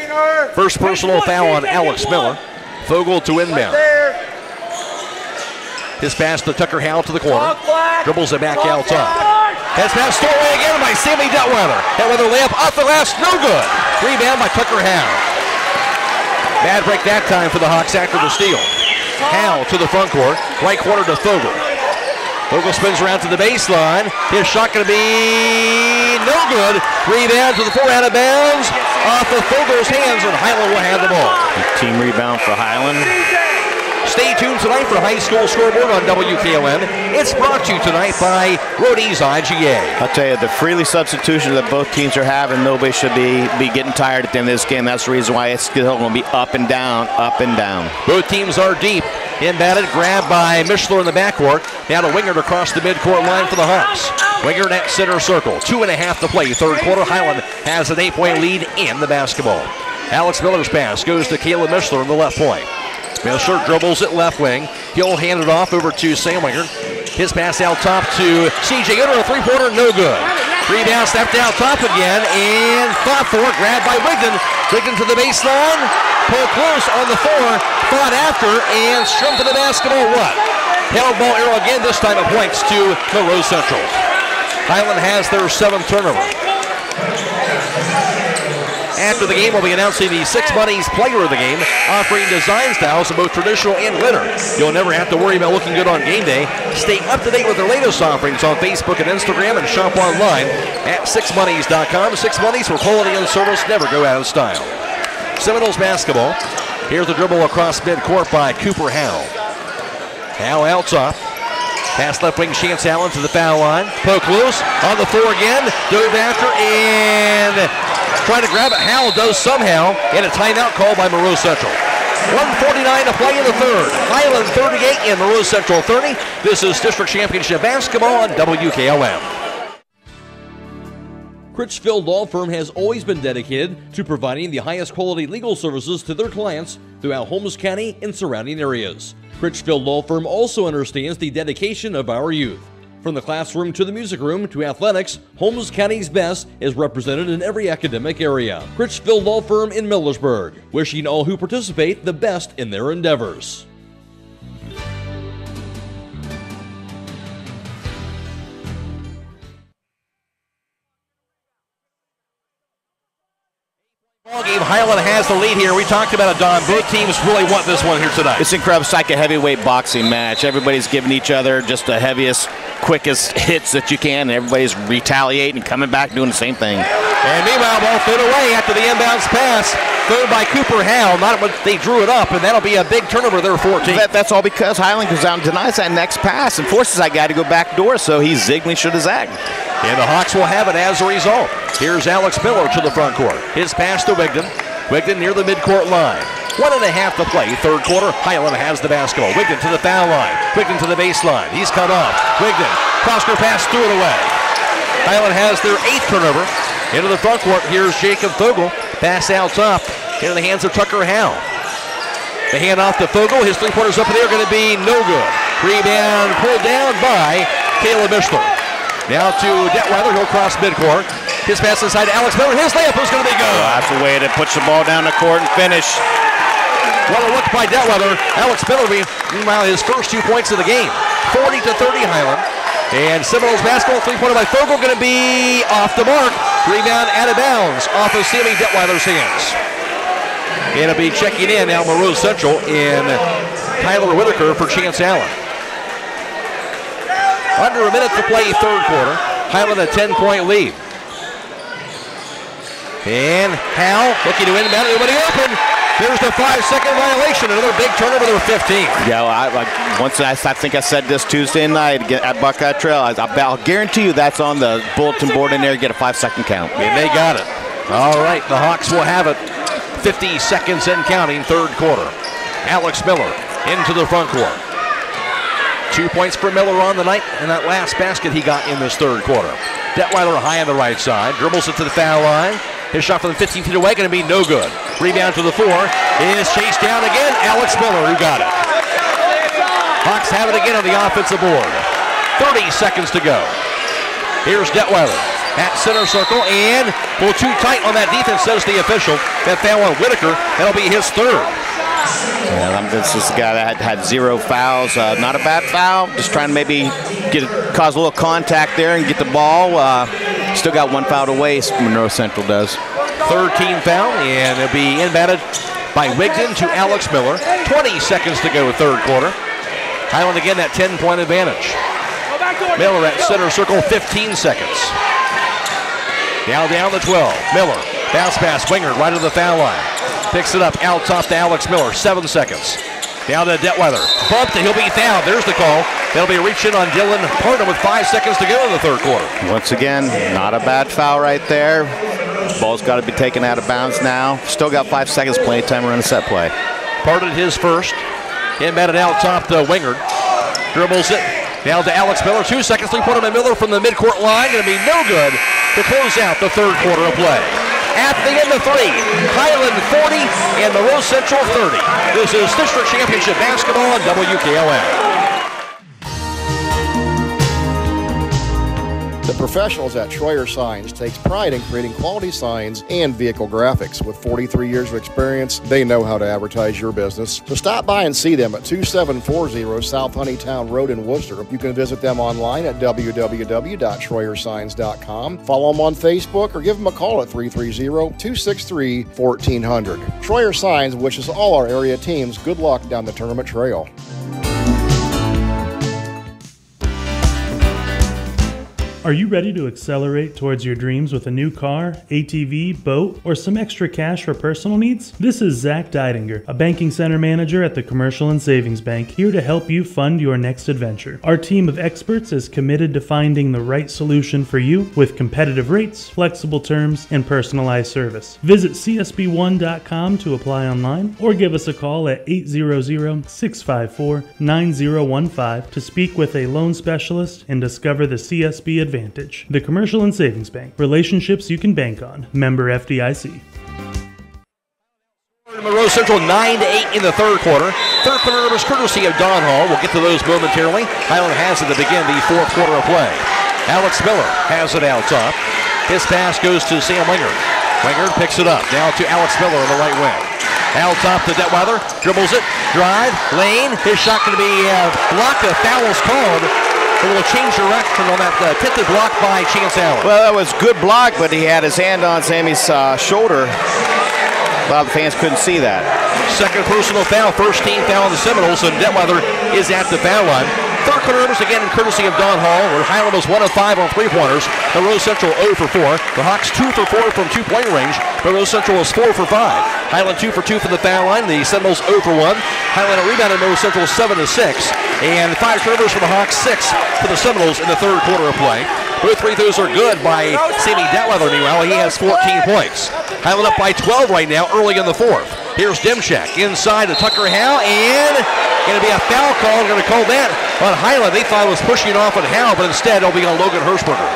First personal foul on Alex Miller. Vogel to inbound. His pass to Tucker Howell to the corner. Dribbles it back out top. Has now stolen away again by Sammy Detweiler. Detweiler layup off the glass, no good. Rebound by Tucker Howell. Bad break that time for the Hawks after the steal. Howell to the front court, right corner to Vogel. Vogel spins around to the baseline. His shot going to be no good. Rebound to the four out of bounds off of Vogel's hands, and Hiland will have the ball. Team rebound for Hiland. Stay tuned tonight for High School Scoreboard on WKLM. It's brought to you tonight by Rodhe's IGA. I'll tell you, the freely substitution that both teams are having, nobody should be, be getting tired at the end of this game. That's the reason why it's still going to be up and down, up and down. Both teams are deep. Inbounded, grabbed by Mishler in the backcourt. Now to Wingert across the midcourt line for the Hawks. Wingert at center circle. Two and a half to play. Third quarter, Hiland has an eight-point lead in the basketball. Alex Miller's pass goes to Caleb Mishler in the left point. Mishler dribbles at left wing. He'll hand it off over to Sam Wingert. His pass out top to CJ Yoder, a three-pointer, no good. Rebound stepped out top again and fought for it, grabbed by Wigton. Wigton to the baseline, pull close on the four, fought after, and strung to the basketball. What? Held ball arrow again, this time it points to Monroe Central. Hiland has their seventh turnover. After the game, we'll be announcing the Six Bunnies Player of the Game, offering design styles of both traditional and glitter. You'll never have to worry about looking good on game day. Stay up to date with their latest offerings on Facebook and Instagram and shop online at sixbunnies.com. Six Bunnies for quality and service never go out of style. Seminoles basketball. Here's the dribble across midcourt by Cooper Howe. Howe out top. Pass left wing, Chance Allen to the foul line. Poke loose on the floor again. Dove after and trying to grab it. Howell does somehow, and a timeout called by Monroe Central. 149 to play in the third. Hiland 38 and Monroe Central 30. This is District Championship Basketball on WKLM. Critchfield Law Firm has always been dedicated to providing the highest quality legal services to their clients throughout Holmes County and surrounding areas. Critchfield Law Firm also understands the dedication of our youth. From the classroom to the music room to athletics, Holmes County's best is represented in every academic area. Critchfield Law Firm in Millersburg, wishing all who participate the best in their endeavors. Hiland has the lead here. We talked about it, Don. Both teams really want this one here tonight. It's incredible. It's like a heavyweight boxing match. Everybody's giving each other just the heaviest, quickest hits that you can. And everybody's retaliating, coming back, doing the same thing. And meanwhile, ball thrown away after the inbounds pass. Thrown by Cooper Howell. Not but they drew it up, and that'll be a big turnover there, 14. That, that's all because Hiland goes out and denies that next pass and forces that guy to go back door, so he's zigging, should have zagged. And the Hawks will have it as a result. Here's Alex Miller to the front court. His pass to Wigton. Wigton near the midcourt line. One and a half to play. Third quarter. Hiland has the basketball. Wigton to the foul line. Wigton to the baseline. He's cut off. Wigton. Cross-court pass threw it away. Hiland has their eighth turnover. Into the front court. Here's Jacob Vogel. Pass out top. Into the hands of Tucker Howe. The hand off to Vogel. His three-pointers up in the going to be no good. Rebound pulled down by Caleb Mishler. Now to Detweiler. He'll cross midcourt. His pass inside to Alex Miller. His layup is going to be good. Well, that's the way to put the ball down the court and finish. Well, a look by Detweiler. Alex Miller, meanwhile, his first two points of the game. 40 to 30 Hiland. And Seminoles basketball three-pointer by Vogel going to be off the mark. Rebound out of bounds off of Sammy Detweiler's hands. And it'll be checking in now Monroe Central in Tyler Whitaker for Chance Allen. Under a minute to play third quarter. Hiland a 10-point lead. And Hal looking to inbound. Everybody open. There's the five-second violation. Another big turnover. They're 15. Yeah, well, I, like once I, I think I said this Tuesday night at Buckeye Trail. I, I'll guarantee you that's on the bulletin board in there. You Get a five-second count. And they got it. All right, the Hawks will have it. 50 seconds and counting, third quarter. Alex Miller into the front court. Two points for Miller on the night, and that last basket he got in this third quarter. Detweiler high on the right side, dribbles it to the foul line. His shot from the 15 feet away going to be no good. Rebound to the four is chased down again. Alex Miller who got it. Hawks have it again on the offensive board. 30 seconds to go. Here's Detweiler at center circle and pull too tight on that defense, says the official. That foul on Whitaker, that'll be his third. Yeah, this is a guy that had, had zero fouls. Uh, not a bad foul. Just trying to maybe get cause a little contact there and get the ball. Uh, still got one foul to waste. Monroe Central does. Third team foul, and it'll be inbounded by Wigton to Alex Miller. 20 seconds to go, third quarter. Hiland again that 10 point advantage. Miller at center circle, 15 seconds. Now down to 12. Miller, bounce pass, Wingard right of the foul line. Picks it up, out top to Alex Miller, seven seconds. Down to Detweiler. Bumped and he'll be fouled. There's the call. That'll be reaching on Dylan Parton with five seconds to go in the third quarter. Once again, not a bad foul right there. Ball's got to be taken out of bounds now. Still got five seconds, plenty of time run a set play. Parted his first. Inbounded out top to Wingard. Dribbles it. Down to Alex Miller. Two seconds. Three pointer by Miller from the midcourt line. Going to be no good to close out the third quarter of play. At the end of three, Hiland 40 and Monroe Central 30. This is District Championship basketball on WKLM. Professionals at Troyer Signs takes pride in creating quality signs and vehicle graphics. With 43 years of experience, they know how to advertise your business. So stop by and see them at 2740 South Honeytown Road in Wooster. You can visit them online at www.troyersigns.com. Follow them on Facebook or give them a call at 330-263-1400. Troyer Signs wishes all our area teams good luck down the tournament trail. Are you ready to accelerate towards your dreams with a new car, ATV, boat, or some extra cash for personal needs? This is Zach Deidinger, a banking center manager at the Commercial and Savings Bank, here to help you fund your next adventure. Our team of experts is committed to finding the right solution for you with competitive rates, flexible terms, and personalized service. Visit csb1.com to apply online or give us a call at 800-654-9015 to speak with a loan specialist and discover the CSB advantage. The Commercial and Savings Bank. Relationships you can bank on. Member FDIC. Monroe Central 9 to 8 in the third quarter. Third quarter numbers courtesy of Don Hall. We'll get to those momentarily. Hiland has it to begin the fourth quarter of play. Alex Miller has it out top. His pass goes to Sam Wingard. Wingard picks it up. Now to Alex Miller on the right wing. Out top to Detweiler. Dribbles it. Drive. Lane. His shot going to be uh, blocked. A foul's called. A little change direction on that uh, attempted block by Chance Allen. Well, that was good block, but he had his hand on Sammy's uh, shoulder. A lot of the fans couldn't see that. Second personal foul, first team foul on the Seminoles, and Detweiler is at the foul line. Third quarter again in courtesy of Don Hall, where Hiland was 1 of 5 on three pointers. Monroe Central 0 for 4. The Hawks 2 for 4 from two point range. Monroe Central was 4 for 5. Hiland 2 for 2 from the foul line. The Seminoles 0 for 1. Hiland rebounded Monroe Central 7 to 6. And 5 turnovers for the Hawks, 6 for the Seminoles in the third quarter of play. Both free throws are good by Sammy Detweiler, meanwhile. He has 14 points. Hiland up by 12 right now, early in the fourth. Here's Dimchek inside to Tucker Howe, and going to be a foul call. Going to call that on Hiland. They thought was pushing it off on Howe, but instead it'll be on Logan Hirschberger.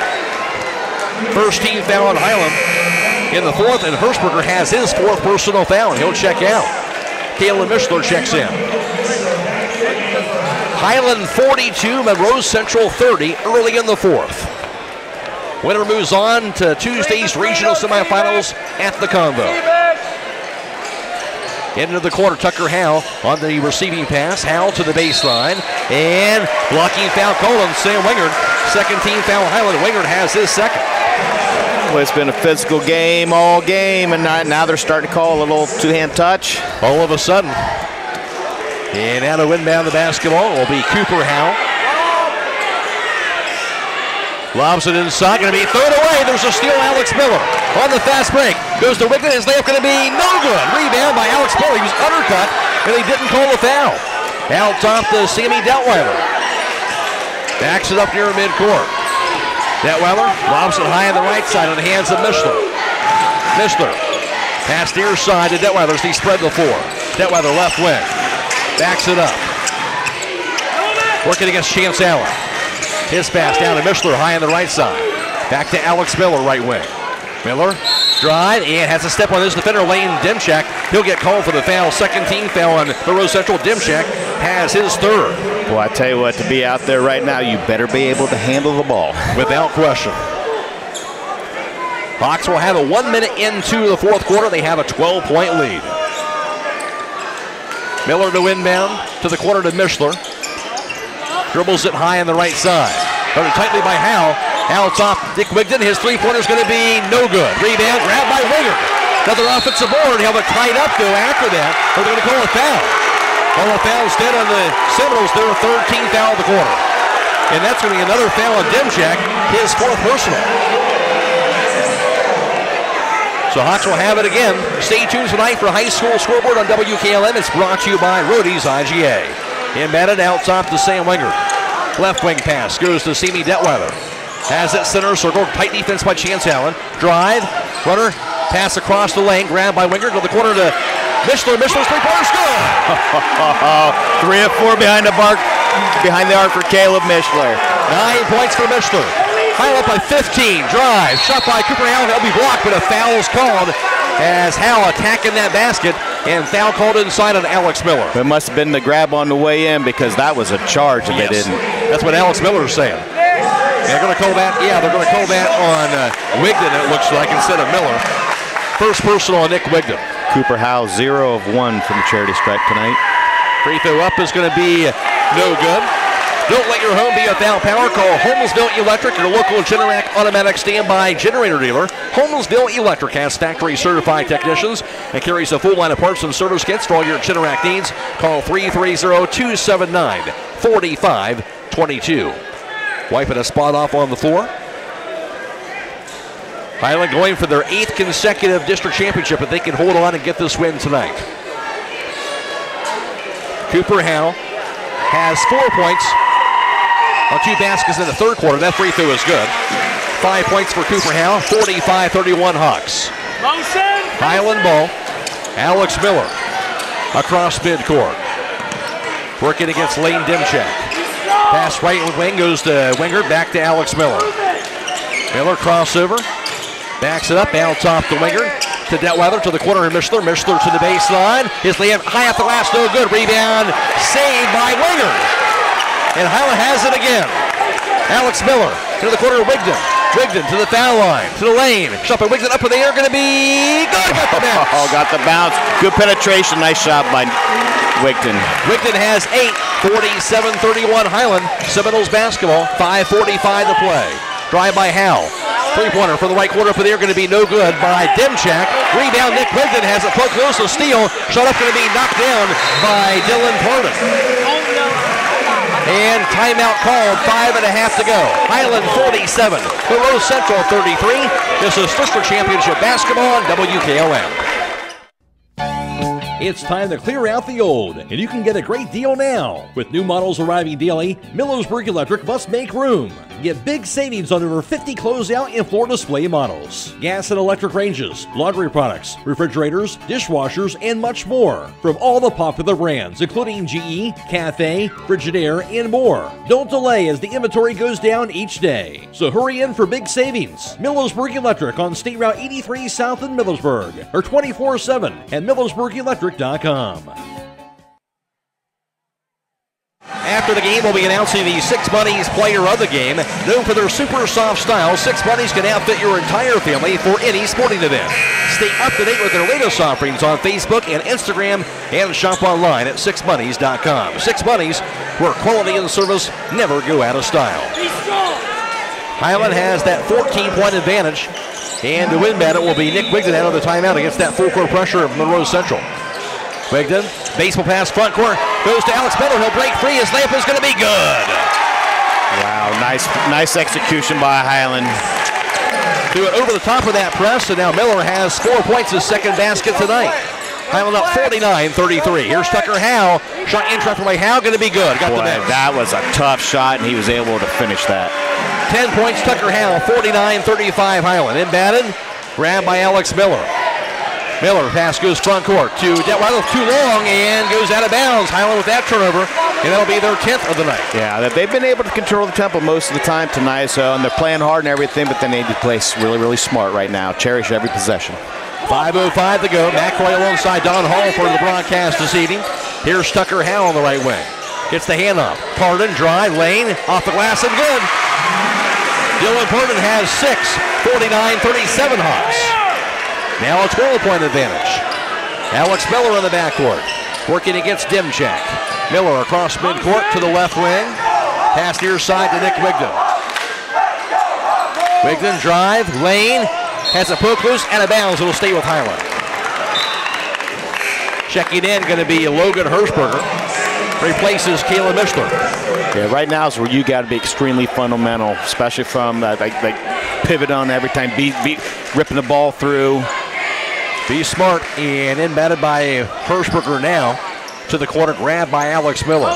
First team foul on Hiland in the fourth, and Hirschberger has his fourth personal foul, he'll check out. Kalen Mishler checks in. Hiland 42, Monroe Central 30, early in the fourth. Winner moves on to Tuesday's regional semifinals at the Convo. Into the corner, Tucker Howe on the receiving pass. Howe to the baseline. And blocking foul call on Sam Wingard. Second team foul Hiland. Wingard has his second. Well, it's been a physical game all game, and now- they're starting to call a little two-hand touch. All of a sudden. And now to inbound the basketball will be Cooper Howe. Lobs it inside, going to be thrown away. There's a steal, Alex Miller on the fast break. Goes to Wigton, his layup going to be no good. Rebound by Alex Miller. He was undercut, and they didn't call the foul. Out top to Sammy Detweiler. Backs it up near midcourt. Detweiler lobs it high on the right side on the hands of Mishler. Mishler pass near side to Detweiler he spread the floor. Detweiler left wing. Backs it up. Working against Chance Allen. His pass down to Mishler, high on the right side. Back to Alex Miller, right wing. Miller, drive, and has a step on his defender, Lane Dimchak. He'll get called for the foul. Second team foul on Monroe Central. Dimchak has his third. Well, I tell you what, to be out there right now, you better be able to handle the ball. Without question. Hawks will have a one minute into the fourth quarter. They have a 12 point lead. Miller to inbound to the corner to Mishler. Dribbles it high on the right side. Covered tightly by Hal. Hal top. Dick Wigton. His three pointer is going to be no good. Rebound grabbed by Wingard. Another offensive board. He'll have tied up though after that. They're going to call a foul. Call a foul instead on the Seminoles. Their 13th foul of the quarter. And that's going to be another foul on Demchak, his fourth personal. So Hawks will have it again. Stay tuned tonight for high school scoreboard on WKLM. It's brought to you by Rodhe's IGA. Embedded out top to Sam Wingard. Left wing pass goes to Sammy Detweiler. Has it center circle. Tight defense by Chance Allen. Drive. Runner. Pass across the lane. Grabbed by Wingard to the corner to Mishler. Mishler's three pointer score. [LAUGHS] Three of four behind the arc, behind the arc for Caleb Mishler. Nine points for Mishler. High up by 15. Drive. Shot by Cooper Allen. That'll be blocked, but a foul is called as Howell attacking that basket. And foul called inside on Alex Miller. It must have been the grab on the way in because that was a charge if they didn't. That's what Alex Miller is saying. They're going to call that, yeah, they're going to call that on uh, Wigton, it looks like, instead of Miller. First personal on Nick Wigton. Cooper Howe, zero of one from the charity stripe tonight. Free throw up is going to be no good. Don't let your home be without power. Call Holmesville Electric, your local Generac automatic standby generator dealer. Holmesville Electric has factory certified technicians and carries a full line of parts and service kits for all your Generac needs. Call 330 279 4522. Wiping a spot off on the floor. Hiland going for their eighth consecutive district championship, but they can hold on and get this win tonight. Cooper Howell has four points on two baskets in the third quarter. That free throw is good. Five points for Cooper Howell, 45-31 Hawks. Hiland ball. Alex Miller across midcourt. Working against Lane Dimchak. Pass right wing goes to Wingard, back to Alex Miller. Miller crossover. Backs it up, out top to Wingard. To Detweiler to the corner of Mishler. Mishler to the baseline. His layup high off the glass, no good. Rebound saved by Wingard. And Hiland has it again. Alex Miller to the corner of Wigton. Wigton to the foul line, to the lane. Shot by Wigton up in the air, going to be good. Got the bounce. [LAUGHS] Oh, got the bounce. Good penetration. Nice shot by Wigton. Wigton has eight, 47-31 Hiland. Seminoles basketball, 5.45 to play. Drive by Hal. Three-pointer for the right corner for the air, going to be no good by Demchak. Rebound, Nick Wigton has it poked loose, a steal. Shot up, going to be knocked down by Dylan Parton. And timeout called, five and a half to go. Hiland 47, Monroe Central 33. This is District Championship basketball on WKLM. It's time to clear out the old, and you can get a great deal now. With new models arriving daily, Millersburg Electric must make room. Get big savings on over 50 closeout and floor display models. Gas and electric ranges, laundry products, refrigerators, dishwashers, and much more. From all the popular brands, including GE, Cafe, Frigidaire, and more. Don't delay as the inventory goes down each day. So hurry in for big savings. Millersburg Electric on State Route 83 South in Millersburg, or 24 7 at millersburgelectric.com. After the game, we'll be announcing the Six Bunnies player of the game. Known for their super soft style, Six Bunnies can outfit your entire family for any sporting event. Stay up to date with their latest offerings on Facebook and Instagram and shop online at sixbunnies.com. Six Bunnies, where quality and service never go out of style. Hiland has that 14 point advantage, and to win that, it will be Nick Wigton out of the timeout against that full court pressure of Monroe Central. Wigton, baseball pass front court, goes to Alex Miller. He'll break free. His layup is going to be good. Wow, nice, nice execution by Hiland. Do it over the top of that press, and now Miller has four points, his second basket tonight. Hiland up 49-33. Here's Tucker Howe. Shot in traffic by Howe, going to be good. Got Boy, the that was a tough shot, and he was able to finish that. 10 points, Tucker Howe, 49-35 Hiland. Inbounded, grabbed by Alex Miller. Miller pass goes front court to Detweiler, too long, and goes out of bounds. Hiland with that turnover, and that'll be their 10th of the night. Yeah, that they've been able to control the tempo most of the time tonight, so and they're playing hard and everything, but they need to play really, really smart right now. Cherish every possession. 5.05 to go. Matt Croy alongside Don Hall for the broadcast this evening. Here's Tucker Howe on the right wing. Gets the handoff. Parton, drive, lane, off the glass, and good. Dylan Parton has six. 49-37 Hawks. Now a 12-point advantage. Alex Miller in the backcourt. working against Dimchak. Miller across midcourt to the left wing. Pass near side to Nick Wigton. Wigton drive, lane, has a poke loose, and a bounce. It'll stay with Hiland. Checking in going to be Logan Hirschberger. Replaces Caleb Mishler. Yeah, right now is where you got to be extremely fundamental, especially from that like, like pivot on every time, be, be ripping the ball through. Be smart and inbounded by Hirschberger now to the corner, grabbed by Alex Miller.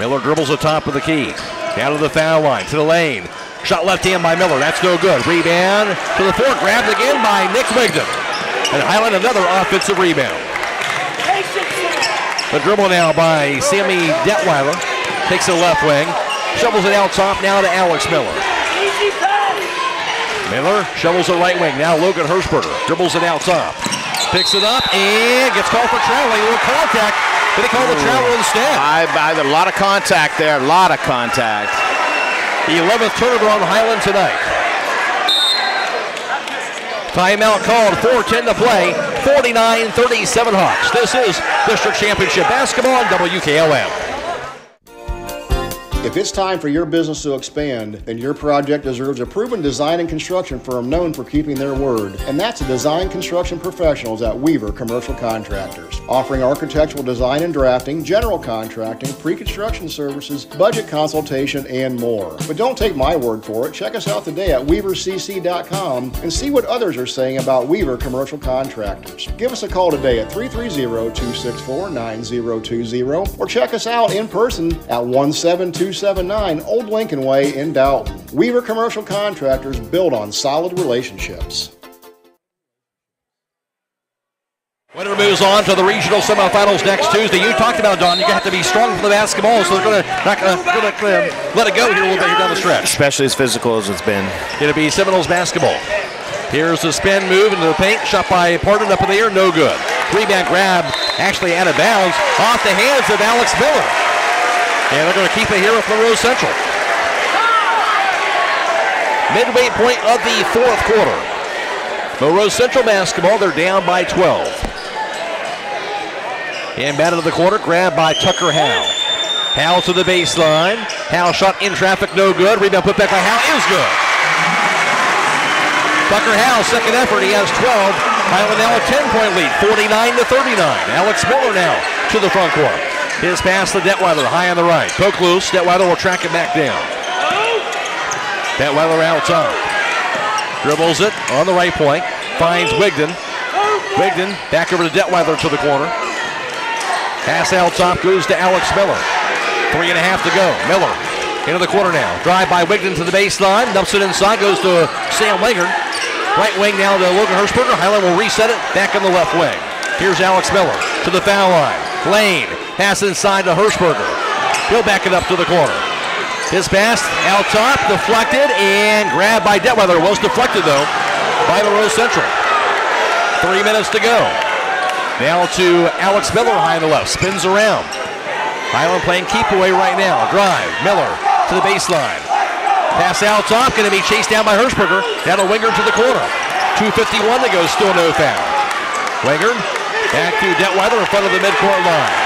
Miller dribbles the top of the key. Down to the foul line, to the lane. Shot left hand by Miller. That's no good. Rebound to the floor. Grabbed again by Nick Wigton. And Hiland another offensive rebound. The dribble now by Sammy Detweiler. Takes the left wing. Shovels it out top now to Alex Miller. Miller shovels the right wing. Now Logan Hirschberger dribbles it out top. Picks it up and gets called for traveling. A little contact. Did he call the travel instead? I, I, a lot of contact there. A lot of contact. The 11th turnover on Hiland tonight. Timeout called, 4.10 to play, 49-37 Hawks. This is District Championship Basketball on WKLM. If it's time for your business to expand, then your project deserves a proven design and construction firm known for keeping their word. And that's the design construction professionals at Weaver Commercial Contractors, offering architectural design and drafting, general contracting, pre-construction services, budget consultation, and more. But don't take my word for it. Check us out today at weavercc.com and see what others are saying about Weaver Commercial Contractors. Give us a call today at 330-264-9020 or check us out in person at 172 279 Old Lincoln Way in Dalton. Weaver Commercial Contractors build on solid relationships. Winner moves on to the regional semifinals next Tuesday. You talked about Don. You have to be strong for the basketball, so they're going to not going to let it go here a little bit here down the stretch. Especially as physical as it's been. Going to be Seminoles basketball. Here's the spin move into the paint. Shot by Parton up in the air. No good. Rebound grab actually out of bounds off the hands of Alex Miller. And they're going to keep it here with Monroe Central. Midway point of the fourth quarter. Monroe Central basketball, they're down by 12. And Inbound into the corner, grabbed by Tucker Howe. Howe to the baseline. Howe shot in traffic, no good. Rebound put back by Howe is good. Tucker Howe, second effort, he has 12. Hiland now a 10-point lead, 49 to 39. Alex Miller now to the front court. His pass to Detweiler, high on the right. Poke loose, Detweiler will track it back down. Detweiler out top. Dribbles it on the right point, finds Wigton. Wigton back over to Detweiler to the corner. Pass out top goes to Alex Miller. Three and a half to go. Miller into the corner now. Drive by Wigton to the baseline. Dumps it inside. Goes to Sam Wingard. Right wing now to Logan Hirschberger. Hiland will reset it back in the left wing. Here's Alex Miller to the foul line. Lane. Pass inside to Hirschberger. He'll back it up to the corner. His pass out top, deflected, and grabbed by Detweiler. Was deflected, though, by Monroe Central. Three minutes to go. Now to Alex Miller high on the left. Spins around. Hiland playing keep away right now. Drive. Miller to the baseline. Pass out top. Going to be chased down by Hirschberger. Now to Wingard to the corner. 2.51 to go. Still no foul. Wingard back to Detweiler in front of the midcourt line.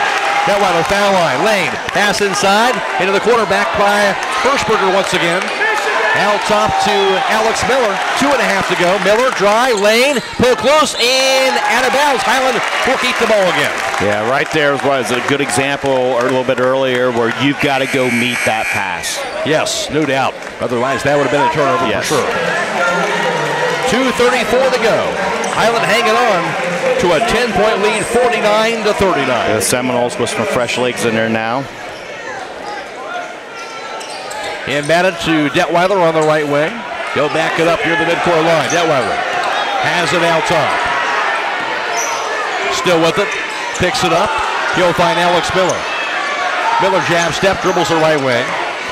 Detweiler foul line. Lane. Pass inside. Into the corner back by Hirschberger once again. Out top to Alex Miller. Two and a half to go. Miller, dry, lane, pull close, and out of bounds. Hiland will keep the ball again. Yeah, right there was a good example a little bit earlier where you've got to go meet that pass. Yes, no doubt. Otherwise, that would have been a turnover yes. for sure. 2.34 to go. Hiland hanging on to a 10-point lead, 49 to 39. The Seminoles with some fresh legs in there now. Inbounded to Detweiler on the right wing. Go back it up near the midcourt line. Detweiler has it out top. Still with it. Picks it up. He'll find Alex Miller. Miller jab step, dribbles the right wing.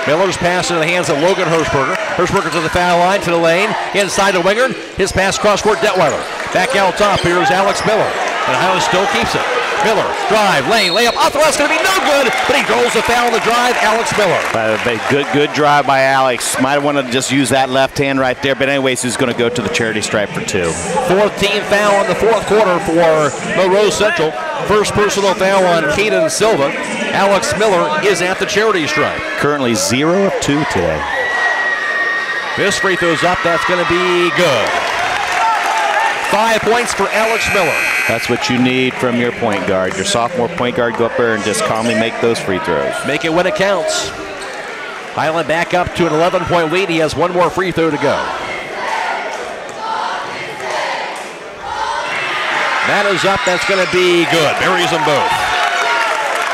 Miller's pass into the hands of Logan Hirschberger. Hirschberger to the foul line, to the lane, inside to Wingard. His pass cross court, Detweiler. Back out top, here's Alex Miller. And Hiland still keeps it. Miller, drive, lane, layup, off the left, going to be no good, but he throws the foul on the drive. Alex Miller. Uh, good, good drive by Alex. Might have wanted to just use that left hand right there, but anyways, he's going to go to the charity stripe for two. 14th foul in the fourth quarter for Monroe Central. First personal foul on Caden Silva. Alex Miller is at the charity stripe. Currently zero of two today. This free throw's up. That's going to be good. Five points for Alex Miller. That's what you need from your point guard. Your sophomore point guard go up there and just calmly make those free throws. Make it when it counts. Hiland back up to an 11 point lead. He has one more free throw to go. That is up. That's going to be good. Buries them both.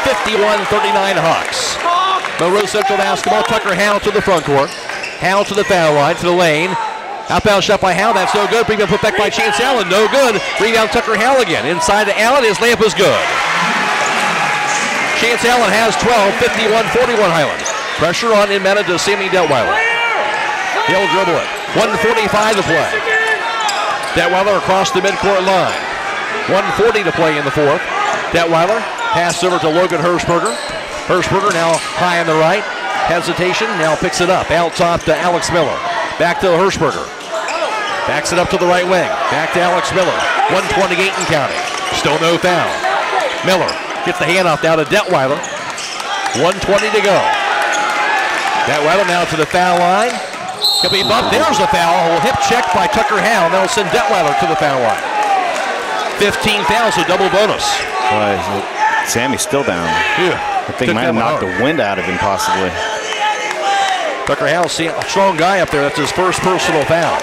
51-39 Hawks. Monroe Central basketball. Tucker Howell to the front court. Howell to the foul line, to the lane. Outbound shot by Howell. That's no good. Rebound put back by Chance Allen. No good. Rebound Tucker Howell again. Inside to Allen. His layup is good. Chance Allen has 12. 51-41 Hiland. Pressure on in Meta to Sammy Detweiler. He'll dribble it. 145 to play. Detweiler across the midcourt line. 140 to play in the fourth. Detweiler pass over to Logan Hirschberger. Hirschberger now high on the right. Hesitation, now picks it up. Out top to Alex Miller. Back to Hirschberger. Backs it up to the right wing. Back to Alex Miller. 128 and counting. Still no foul. Miller gets the handoff now to Detweiler. 120 to go. Detweiler now to the foul line. Could be bumped. There's a foul. Hip check by Tucker Howell. That'll send Detweiler to the foul line. 15 fouls, so double bonus. Boy, Sammy's still down. Yeah. I think might have knocked the wind out of him possibly. Tucker Howell, a strong guy up there. That's his first personal foul.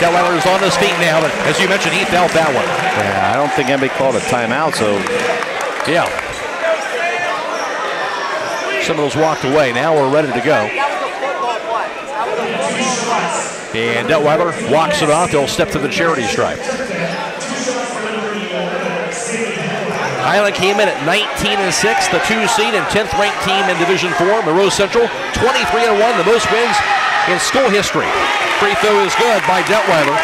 Detweiler is on his feet now, but as you mentioned, he felt that one. Yeah, I don't think anybody called a timeout, so. Yeah. Some of those walked away. Now we're ready to go. And Detweiler walks it off. They'll step to the charity stripe. Hiland came in at 19 and 6, the two seed and 10th ranked team in Division 4. Monroe Central 23 and 1, the most wins in school history. Free throw is good by Detweiler.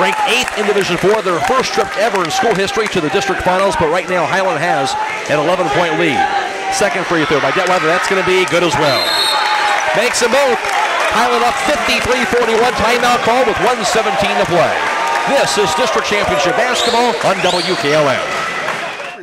Ranked 8th in Division 4, their first trip ever in school history to the district finals, but right now Hiland has an 11 point lead. Second free throw by Detweiler, that's going to be good as well. Makes them both. Hiland up 53-41, timeout call with 117 to play. This is District Championship Basketball on WKLM.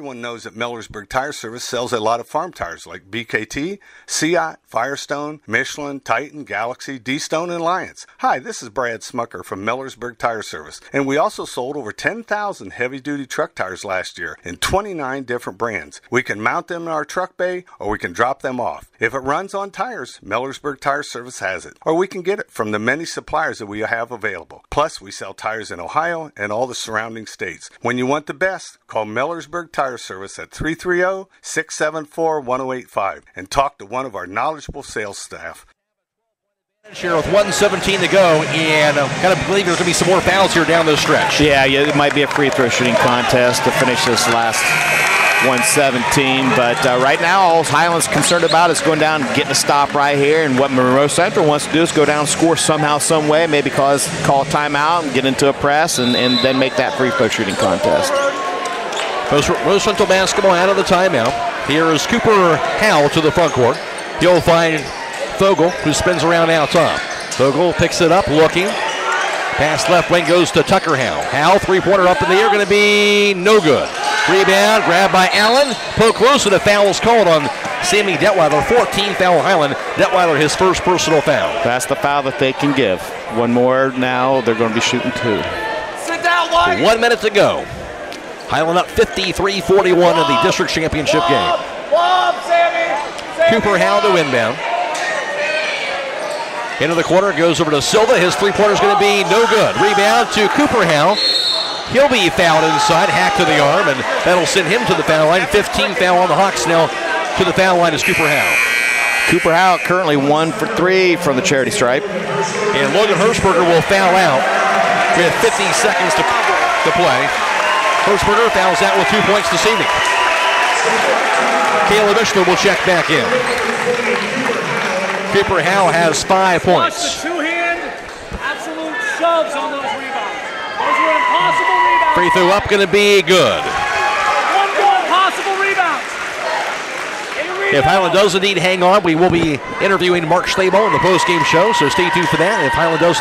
Everyone knows that Millersburg Tire Service sells a lot of farm tires like BKT, CEAT, Firestone, Michelin, Titan, Galaxy, Deestone, and Lions. Hi, this is Brad Smucker from Millersburg Tire Service, and we also sold over 10,000 heavy-duty truck tires last year in 29 different brands. We can mount them in our truck bay, or we can drop them off. If it runs on tires, Millersburg Tire Service has it, or we can get it from the many suppliers that we have available. Plus, we sell tires in Ohio and all the surrounding states. When you want the best, call Millersburg Tire Service at 330 674 1085 and talk to one of our knowledgeable sales staff. Here with 117 to go, and I kind of believe there's going to be some more fouls here down the stretch. Yeah, yeah, it might be a free throw shooting contest to finish this last 117. But uh, right now, all Hiland's concerned about is going down, getting a stop right here. And what Monroe Central wants to do is go down, score somehow, some way, maybe cause call timeout and get into a press, and, and then make that free throw shooting contest. Rose Central basketball out of the timeout. Here is Cooper Howell to the front court. He'll find Vogel, who spins around out top. Vogel picks it up, looking. Pass left wing goes to Tucker Howell. Howell, three-pointer up in the air, going to be no good. Rebound, grabbed by Allen. Poke close, and a foul is called on Sammy Detweiler. 14 foul Hiland. Detweiler, his first personal foul. That's the foul that they can give. One more now, they're going to be shooting two. Sit down, One minute to go. Hiland up 53-41 in the district championship game. Cooper Howell to inbound. Into the corner, goes over to Silva. His three-pointer is going to be no good. Rebound to Cooper Howell. He'll be fouled inside, hack to the arm, and that'll send him to the foul line. 15 foul on the Hawks now. To the foul line is Cooper Howell. Cooper Howell currently one for three from the charity stripe. And Logan Hirschberger will foul out with 50 seconds to, to play. Hirschberger fouls out with two points this evening. Caleb Mishler will check back in. Cooper Howell has five points. two-hand absolute shoves on those rebounds. Those were impossible rebounds. Free throw up, going to be good. One goal, possible rebounds. If Hiland does indeed hang on, we will be interviewing Mark Schlabo in the post-game show, so stay tuned for that. If Hiland does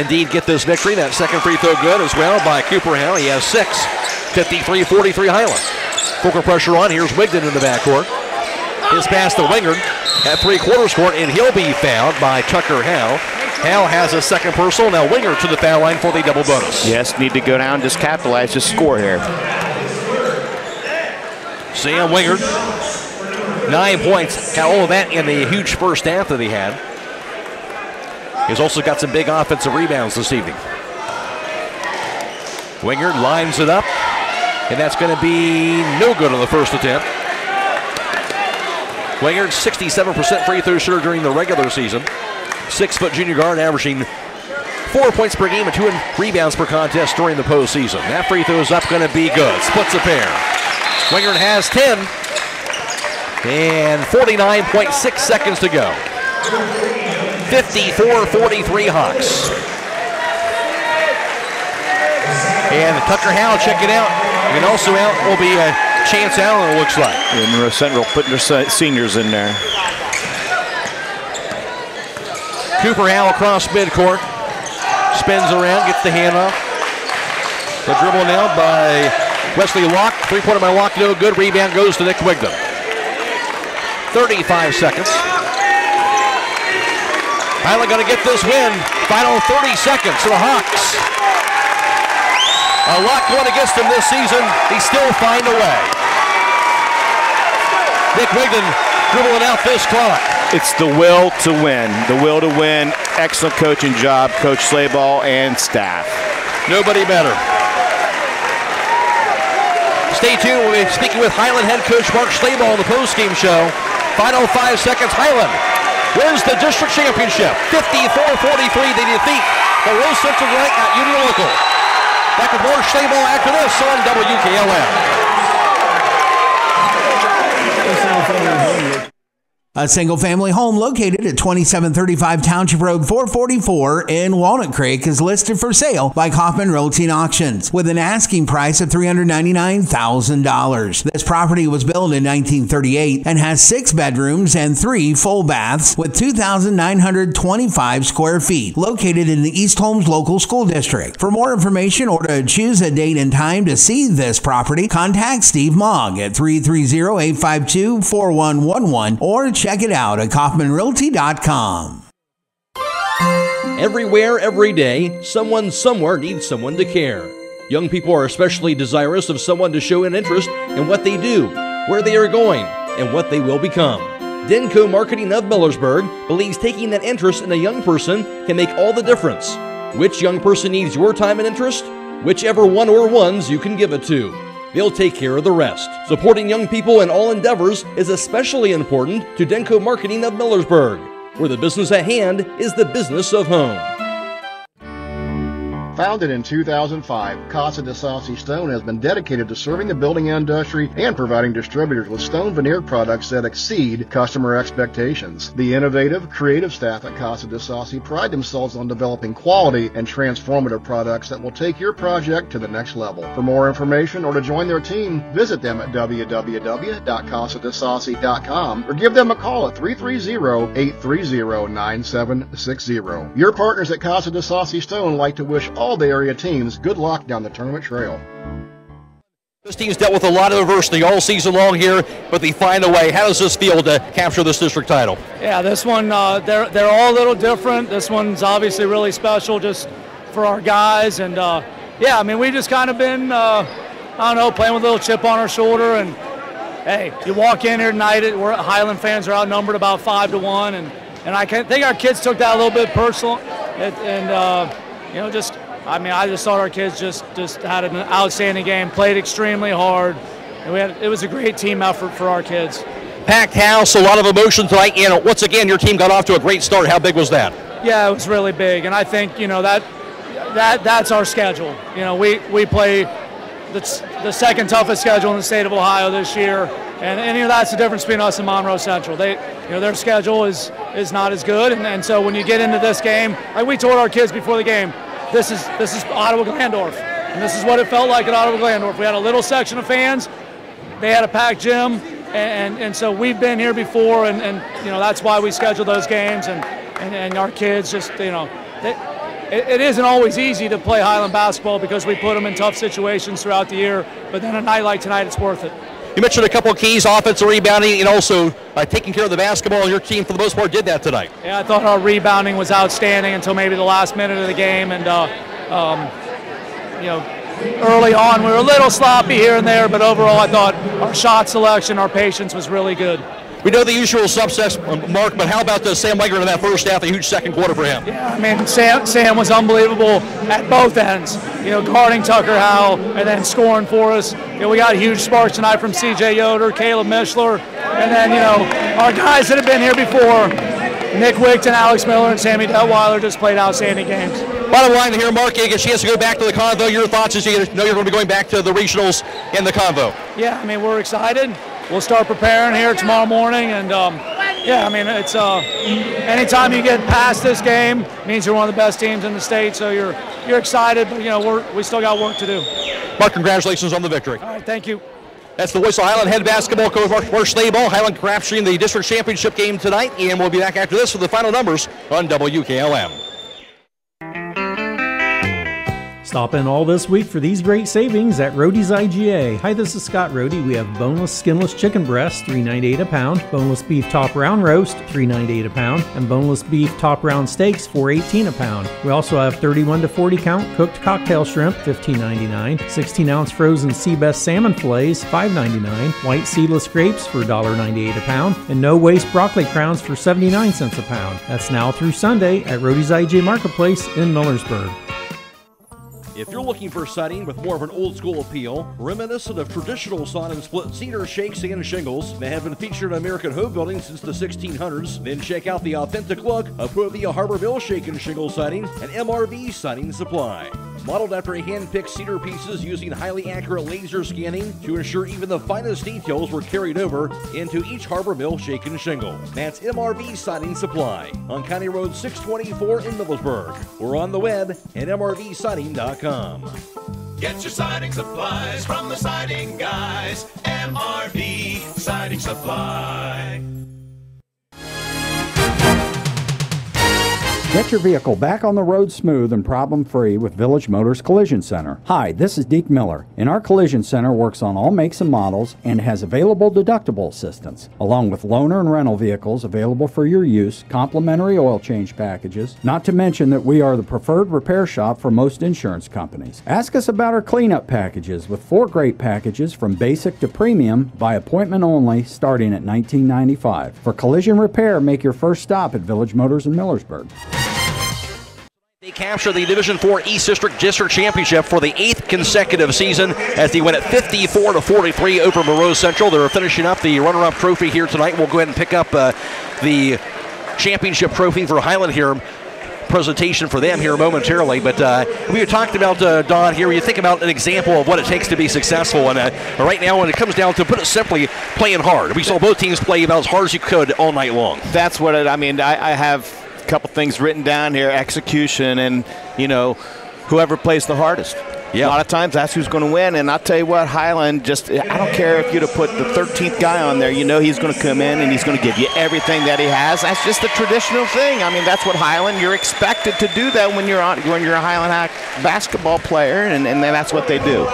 indeed get this victory, that second free throw good as well by Cooper Howell. He has six, 53-43 Hiland. Full pressure on. Here's Wigton in the backcourt. His pass to Wingard at three-quarters court, and he'll be fouled by Tucker Howe. Howe has a second personal. Now Wingard to the foul line for the double bonus. Yes, need to go down, just capitalize, just score here. Sam Wingard, nine points. Had all of that in the huge first half that he had. He's also got some big offensive rebounds this evening. Wingard lines it up, and that's going to be no good on the first attempt. Wingard, 67% free throw shooter during the regular season. Six foot junior guard averaging four points per game and two rebounds per contest during the postseason. That free throw is up, going to be good. Splits a pair. Wingard has 10 and 49.6 seconds to go. 54-43 Hawks. And Tucker Howe, check it out. And also out will be a Chance Allen, it looks like. And Central putting their seniors in there. Cooper Howe across midcourt. Spins around, gets the hand handoff. The dribble now by Wesley Locke. Three pointer by Locke, no good. Rebound goes to Nick Wigton. 35 seconds. Finally going to get this win. Final 30 seconds to the Hawks. A lot going against them this season. They still find a way. Nick Wigton dribbling out this clock. It's the will to win. The will to win. Excellent coaching job, Coach Slayball and staff. Nobody better. Stay tuned. We'll be speaking with Hiland head coach Mark Schlaball on the postgame show. Final five seconds. Hiland wins the district championship. 54-43. They defeat the Rose Central right at Union Local. Back with more Schlaball after this on WKLM. A single family home located at 2735 Township Road 444 in Walnut Creek is listed for sale by Kaufman Realty and Auctions with an asking price of $399,000. This property was built in 1938 and has six bedrooms and three full baths with 2,925 square feet located in the East Holmes Local School District. For more information or to choose a date and time to see this property, contact Steve Mogg at 330-852-4111 or check it out at kaufmanrealty.com. Everywhere, every day, someone somewhere needs someone to care. Young people are especially desirous of someone to show an interest in what they do, where they are going, and what they will become. Denko Marketing of Millersburg believes taking that interest in a young person can make all the difference. Which young person needs your time and interest? Whichever one or ones you can give it to. They'll take care of the rest. Supporting young people in all endeavors is especially important to Denko Marketing of Millersburg, where the business at hand is the business of home. Founded in 2005, Casa di Sassi Stone has been dedicated to serving the building industry and providing distributors with stone veneer products that exceed customer expectations. The innovative, creative staff at Casa di Sassi pride themselves on developing quality and transformative products that will take your project to the next level. For more information or to join their team, visit them at www.casadisassi.com or give them a call at 330-830-9760. Your partners at Casa di Sassi Stone like to wish all the area teams good luck down the tournament trail. This team's dealt with a lot of adversity all season long here, but they find a way. How does this feel to capture this district title? Yeah, this one, uh, they're, they're all a little different. This one's obviously really special just for our guys. And uh, yeah, I mean, we've just kind of been, uh, I don't know, playing with a little chip on our shoulder. And hey, you walk in here tonight, it- we're Hiland fans are outnumbered about five to one. And, and I can think our kids took that a little bit personal. It, and, uh, you know, just, I mean, I just thought our kids just, just had an outstanding game, played extremely hard. And we had, it was a great team effort for our kids. Packed house, a lot of emotion tonight. And once again, your team got off to a great start. How big was that? Yeah, it was really big, and I think you know that that that's our schedule. You know, we we play the, the second toughest schedule in the state of Ohio this year, and, and you know that's the difference between us and Monroe Central. They you know their schedule is is not as good, and, and so when you get into this game, like we told our kids before the game, this is this is Ottawa Glandorf. And this is what it felt like at Ottawa Glandorf. We had a little section of fans. They had a packed gym, and, and so we've been here before, and, and you know that's why we schedule those games, and, and, and our kids just you know. They, it, it isn't always easy to play Hiland basketball because we put them in tough situations throughout the year, but then a night like tonight, it's worth it. You mentioned a couple of keys, offensive rebounding, and also uh, taking care of the basketball. Your team, for the most part, did that tonight. Yeah, I thought our rebounding was outstanding until maybe the last minute of the game, and uh, um, you know, early on we were a little sloppy here and there, but overall I thought our shot selection, our patience was really good. We know the usual suspects, Mark, but how about the Sam Wegner in that first half, a huge second quarter for him? Yeah, I mean, Sam, Sam was unbelievable at both ends. You know, guarding Tucker Howell and then scoring for us. You know, we got huge sparks tonight from C.J. Yoder, Caleb Mishler, and then, you know, our guys that have been here before, Nick Wigton, Alex Miller, and Sammy Detweiler just played outstanding games. Bottom line here, Mark, you get a chance to go back to the convo. Your thoughts as you know you're going to be going back to the regionals in the convo. Yeah, I mean, we're excited. We'll start preparing here tomorrow morning, and um, yeah, I mean, it's uh, anytime you get past this game means you're one of the best teams in the state. So you're you're excited, but you know we're we still got work to do. Mark, congratulations on the victory. All right, thank you. That's the of Hiland head basketball coach Mark Slayball. Hiland capturing the district championship game tonight, and we'll be back after this for the final numbers on WKLM. Stop in all this week for these great savings at Rodhe's IGA. Hi, this is Scott Rodhe. We have boneless, skinless chicken breast, $3.98 a pound, boneless beef top round roast, $3.98 a pound, and boneless beef top round steaks, $4.18 a pound. We also have 31 to 40 count cooked cocktail shrimp, $15.99, 16 ounce frozen Seabest salmon fillets, $5.99, white seedless grapes for $1.98 a pound, and no waste broccoli crowns for 79 cents a pound. That's now through Sunday at Rodhe's IGA Marketplace in Millersburg. If you're looking for siding with more of an old school appeal, reminiscent of traditional sawn and split cedar shakes and shingles that have been featured in American home building since the 1600s, then check out the authentic look of Provia Harborville Shake and Shingle Siding and MRV Siding Supply. Modeled after hand-picked cedar pieces using highly accurate laser scanning to ensure even the finest details were carried over into each Harbor Mill shake and shingle. That's MRV Siding Supply on County Road 624 in Millersburg or on the web at mrvsiding.com. Get your siding supplies from the siding guys. MRV Siding Supply. Get your vehicle back on the road smooth and problem free with Village Motors Collision Center. Hi, this is Deke Miller, and our Collision Center works on all makes and models and has available deductible assistance, along with loaner and rental vehicles available for your use, complimentary oil change packages, not to mention that we are the preferred repair shop for most insurance companies. Ask us about our cleanup packages with four great packages from basic to premium by appointment only starting at $19.95. For collision repair, make your first stop at Village Motors in Millersburg. They capture the Division Four East District District Championship for the eighth consecutive season as they win at 54 to 43 over Monroe Central. They're finishing up the runner-up trophy here tonight. We'll go ahead and pick up uh, the championship trophy for Hiland here. Presentation for them here momentarily, but uh, we talked about uh, Don here. You think about an example of what it takes to be successful, and uh, right now, when it comes down to put it simply, playing hard. We saw both teams play about as hard as you could all night long. That's what it, I mean. I, I have couple things written down here: execution, and you know, whoever plays the hardest. Yeah. A lot of times that's who's going to win. And I'll tell you what, Hiland just, I don't care if you'd have put the 13th guy on there, you know he's going to come in and he's going to give you everything that he has. That's just the traditional thing. I mean, that's what Hiland, you're expected to do that when you're on, when you're a Hiland Hack basketball player, and, and that's what they do.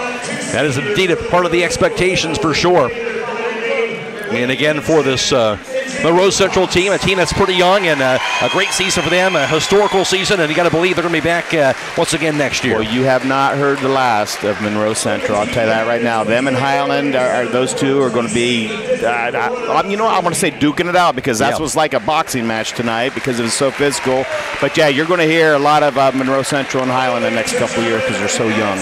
That is indeed a part of the expectations for sure. And again, for this uh, Monroe Central team, a team that's pretty young and uh, a great season for them, a historical season, and you got to believe they're going to be back uh, once again next year. Well, you have not heard the last of Monroe Central. I'll tell you that right now. Them and Hiland, are, are those two are going to be, uh, I, you know, I want to say duking it out because that Yeah. was like a boxing match tonight because it was so physical. But yeah, you're going to hear a lot of uh, Monroe Central and Hiland in the next couple years because they're so young.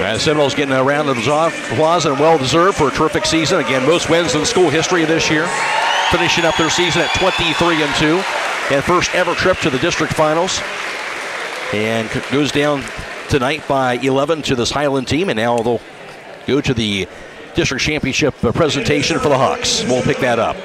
Uh, Seminoles getting a round of applause and well deserved for a terrific season. Again, most wins in school history this year, finishing up their season at 23 and 2, and first ever trip to the district finals. And goes down tonight by 11 to this Hiland team, and now they'll go to the district championship presentation for the Hawks. We'll pick that up.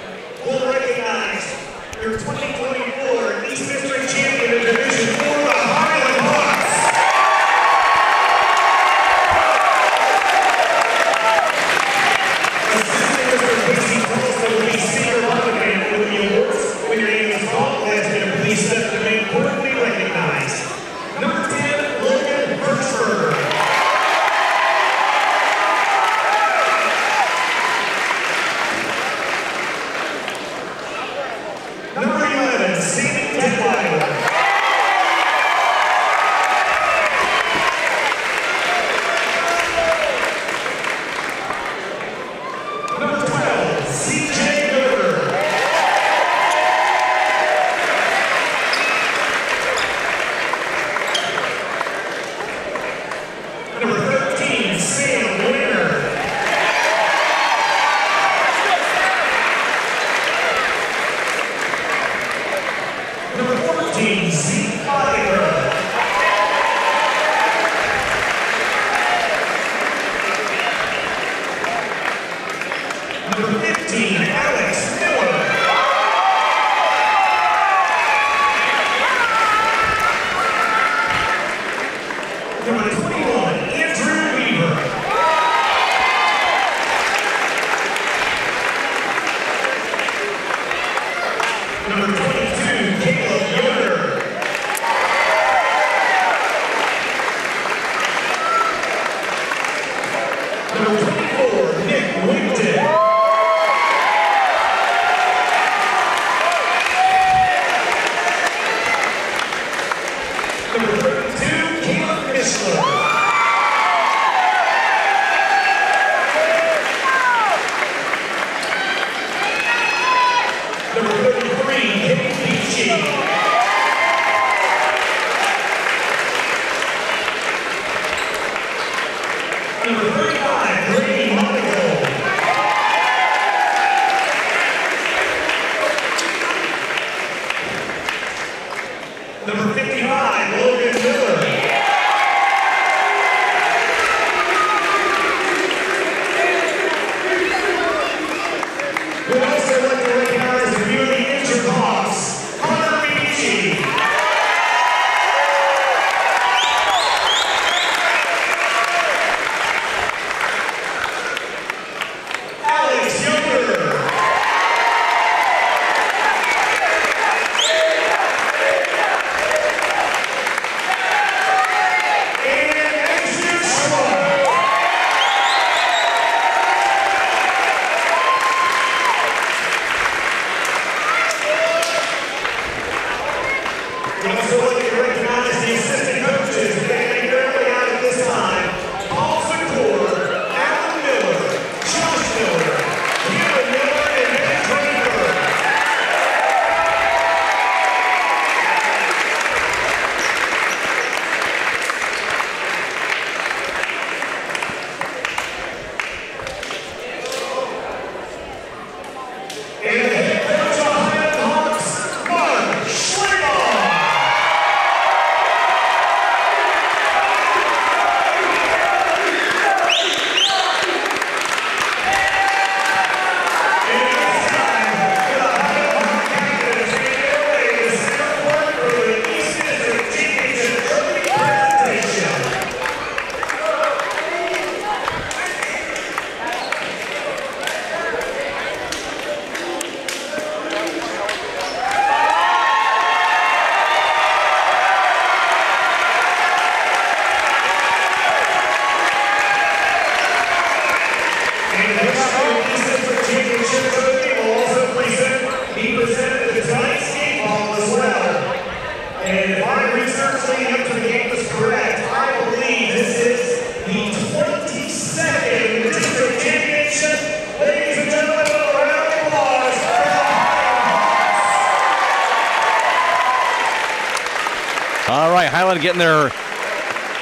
Getting their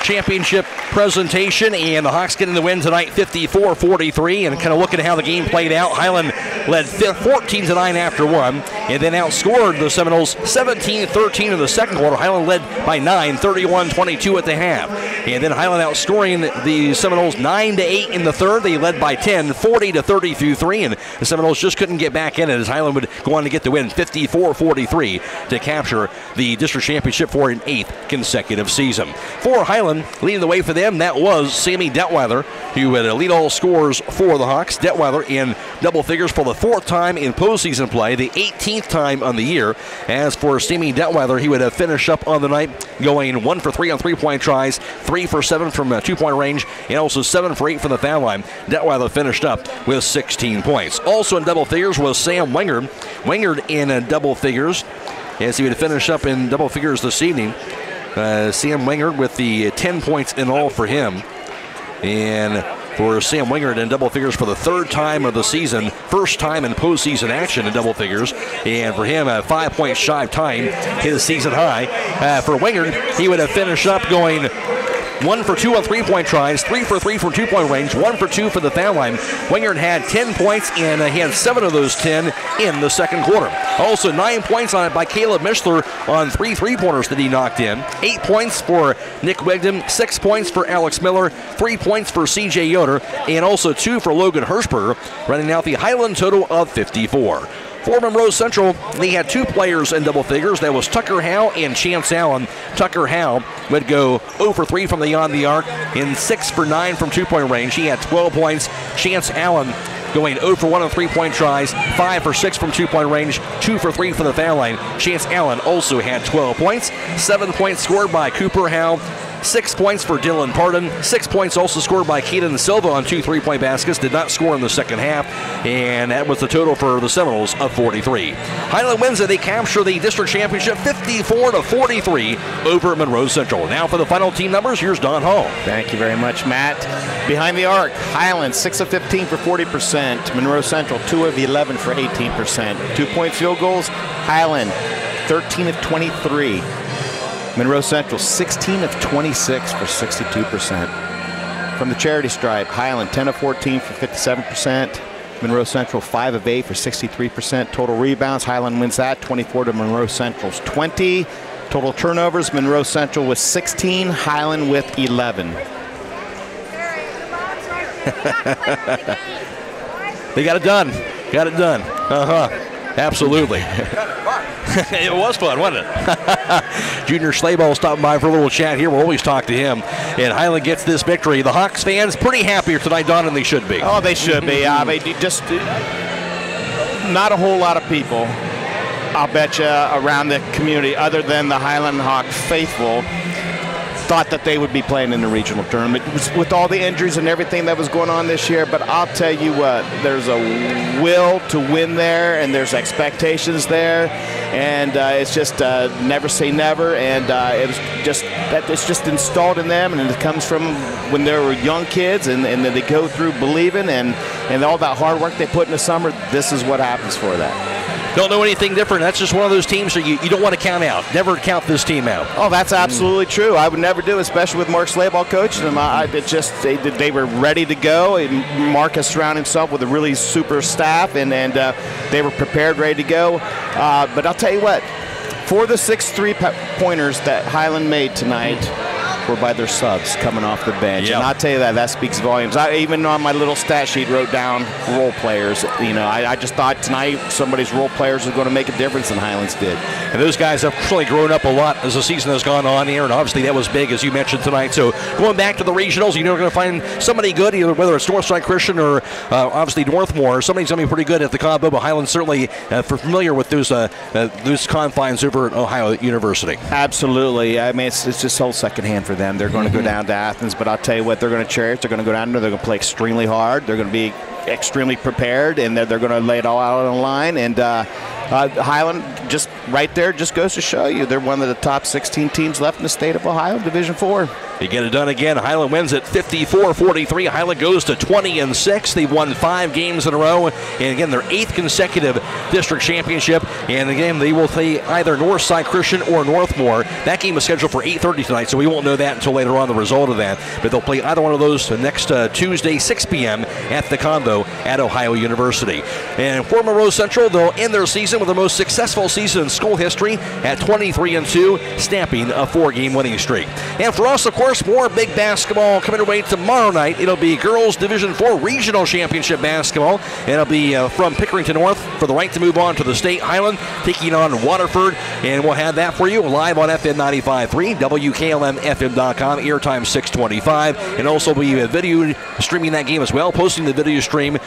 championship presentation, and the Hawks getting the win tonight 54 43. And kind of looking at how the game played out, Hiland led 14 to 9 after one, and then outscored the Seminoles 17 13 in the second quarter. Hiland led by 9, 31 22 at the half. And then Hiland outscoring the Seminoles 9 to 8 in the third. They led by 10, 40 to 30 through 3, and the Seminoles just couldn't get back in it as Hiland would go on to get the win 54 43 to capture the district championship for an eighth consecutive season. For Hiland, leading the way for them, that was Sammy Detweiler, who would lead all scores for the Hawks. Detweiler in double figures for the fourth time in postseason play, the 18th time on the year. As for Sammy Detweiler, he would have finished up on the night going one for three on three point tries, three for seven from two point range, and also seven for eight from the foul line. Detweiler finished up with 16 points. Also in double figures was Sam Wingard. Wingard in uh, double figures as he would finish up in double figures this evening. Uh, Sam Wingard with the 10 points in all for him. And for Sam Wingard in double figures for the third time of the season, first time in postseason action in double figures. And for him, a five point shy tying his season high. Uh, for Wingard, he would have finished up going one for two on three point tries, three for three from two point range, one for two for the foul line. Wingard had 10 points, and uh, he had seven of those 10 in the second quarter. Also, nine points on it by Caleb Mishler on three three pointers that he knocked in. Eight points for Nick Wigton, six points for Alex Miller, three points for CJ Yoder, and also two for Logan Hirschberger, running out the Hiland total of 54. For Monroe Central, they had two players in double figures. That was Tucker Howe and Chance Allen. Tucker Howe would go 0 for 3 from beyond the arc and 6 for 9 from two point range. He had 12 points. Chance Allen going 0 for 1 on three point tries, 5 for 6 from two point range, 2 for 3 from the foul line. Chance Allen also had 12 points. 7 points scored by Cooper Howe. Six points for Dylan Parton. Six points also scored by Keaton Silva on two three point baskets. Did not score in the second half. And that was the total for the Seminoles of 43. Hiland wins it. They capture the district championship 54 to 43 over Monroe Central. Now for the final team numbers, here's Don Hall. Thank you very much, Matt. Behind the arc, Hiland 6 of 15 for 40%. Monroe Central 2 of 11 for 18%. Two point field goals, Hiland 13 of 23. Monroe Central 16 of 26 for 62%. From the charity stripe, Hiland 10 of 14 for 57%. Monroe Central 5 of 8 for 63%. Total rebounds, Hiland wins that 24 to Monroe Central's 20. Total turnovers, Monroe Central with 16, Hiland with 11. [LAUGHS] they got it done. Got it done. Uh huh. Absolutely. [LAUGHS] [LAUGHS] it was fun, wasn't it? [LAUGHS] Junior Schlabel stopping by for a little chat here. We'll always talk to him. And Hiland gets this victory. The Hawks fans pretty happier tonight, Don, than they should be. Oh, they should be. I mean, just not a whole lot of people, I'll bet you, around the community, other than the Hiland Hawk faithful, thought that they would be playing in the regional tournament with all the injuries and everything that was going on this year. But I'll tell you what, there's a will to win there, and there's expectations there, and uh, it's just uh, never say never. And uh, it was just that it's just installed in them, and it comes from when they were young kids, and, and then they go through believing and and all that hard work they put in the summer. This is what happens for that don't know anything different. That's just one of those teams that you, you don't want to count out. Never count this team out. Oh, that's absolutely mm. true. I would never do, especially with Mark Schlabel coaching them. I, it just they, they were ready to go. And Mark has surrounded himself with a really super staff, and and uh, they were prepared, ready to go. Uh, but I'll tell you what, for the six three pointers that Hiland made tonight were by their subs coming off the bench. Yep. And I'll tell you that, that speaks volumes. I even on my little stat sheet wrote down role players. You know, I, I just thought tonight somebody's role players are going to make a difference, and Hilands did. And those guys have really grown up a lot as the season has gone on here, and obviously that was big, as you mentioned tonight. So going back to the regionals, you know, we're going to find somebody good, either whether it's Northside Christian or uh, obviously Northmor. Somebody's going to be pretty good at the combo, but Hilands certainly uh, familiar with those uh, uh, those confines over at Ohio University. Absolutely. I mean, it's, it's just whole second hand for them. They're going to go [LAUGHS] down to Athens, but I'll tell you what, they're going to cherish. They're going to go down there. They're going to play extremely hard. They're going to be extremely prepared, and they're, they're going to lay it all out on the line. And uh, uh, Hiland, just right there, just goes to show you they're one of the top 16 teams left in the state of Ohio, Division Four. They get it done again. Hiland wins at 54-43. Hiland goes to 20 and six. They've won five games in a row, and again their eighth consecutive district championship. And again, they will play either Northside Christian or Northmor. That game is scheduled for 8:30 tonight, so we won't know that until later on the result of that. But they'll play either one of those next uh, Tuesday, 6 p.m. at the Combo at Ohio University. And for Monroe Central, they'll end their season with the most successful season in school history at 23 and 2, stamping a four-game winning streak. And for us, of course course, more big basketball coming away tomorrow night. It'll be Girls Division 4 Regional Championship basketball. It'll be uh, from Pickerington North for the right to move on to the State Hiland, taking on Waterford. And we'll have that for you live on FM 95.3, WKLMFM.com, airtime 625. And also, we will be video streaming that game as well, posting the video stream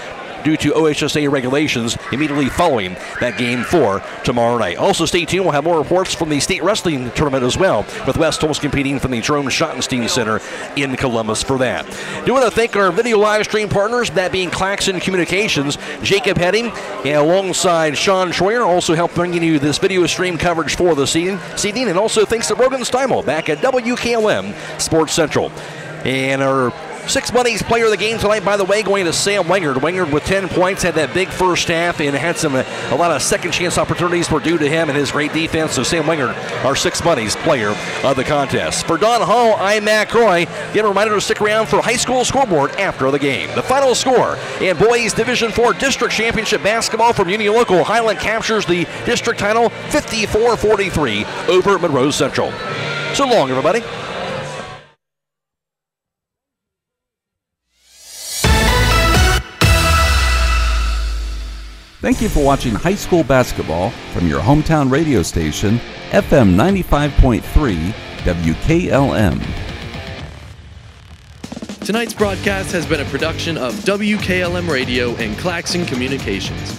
due to OHSAA regulations immediately following that game four tomorrow night. Also, stay tuned. We'll have more reports from the state wrestling tournament as well, with West Holmes competing from the Jerome Schottenstein Center in Columbus for that. Do want to thank our video live stream partners, that being Claxon Communications, Jacob Heading, and alongside Shawn Troyer, also help bringing you this video stream coverage for the season. And also thanks to Rogan Steimel back at WKLM Sports Central. And our Six Buddies player of the game tonight, by the way, going to Sam Wingard. Wingard with 10 points, had that big first half and had some a lot of second chance opportunities were due to him and his great defense. So Sam Wingard, our Six Buddies player of the contest. For Don Hall, I'm Matt Croy. Get a reminder to stick around for high school scoreboard after the game. The final score in boys Division 4 District Championship basketball from Union Local. Hiland captures the district title 54-43 over Monroe Central. So long, everybody. Thank you for watching high school basketball from your hometown radio station, FM 95.3 WKLM. Tonight's broadcast has been a production of WKLM Radio and Claxon Communications.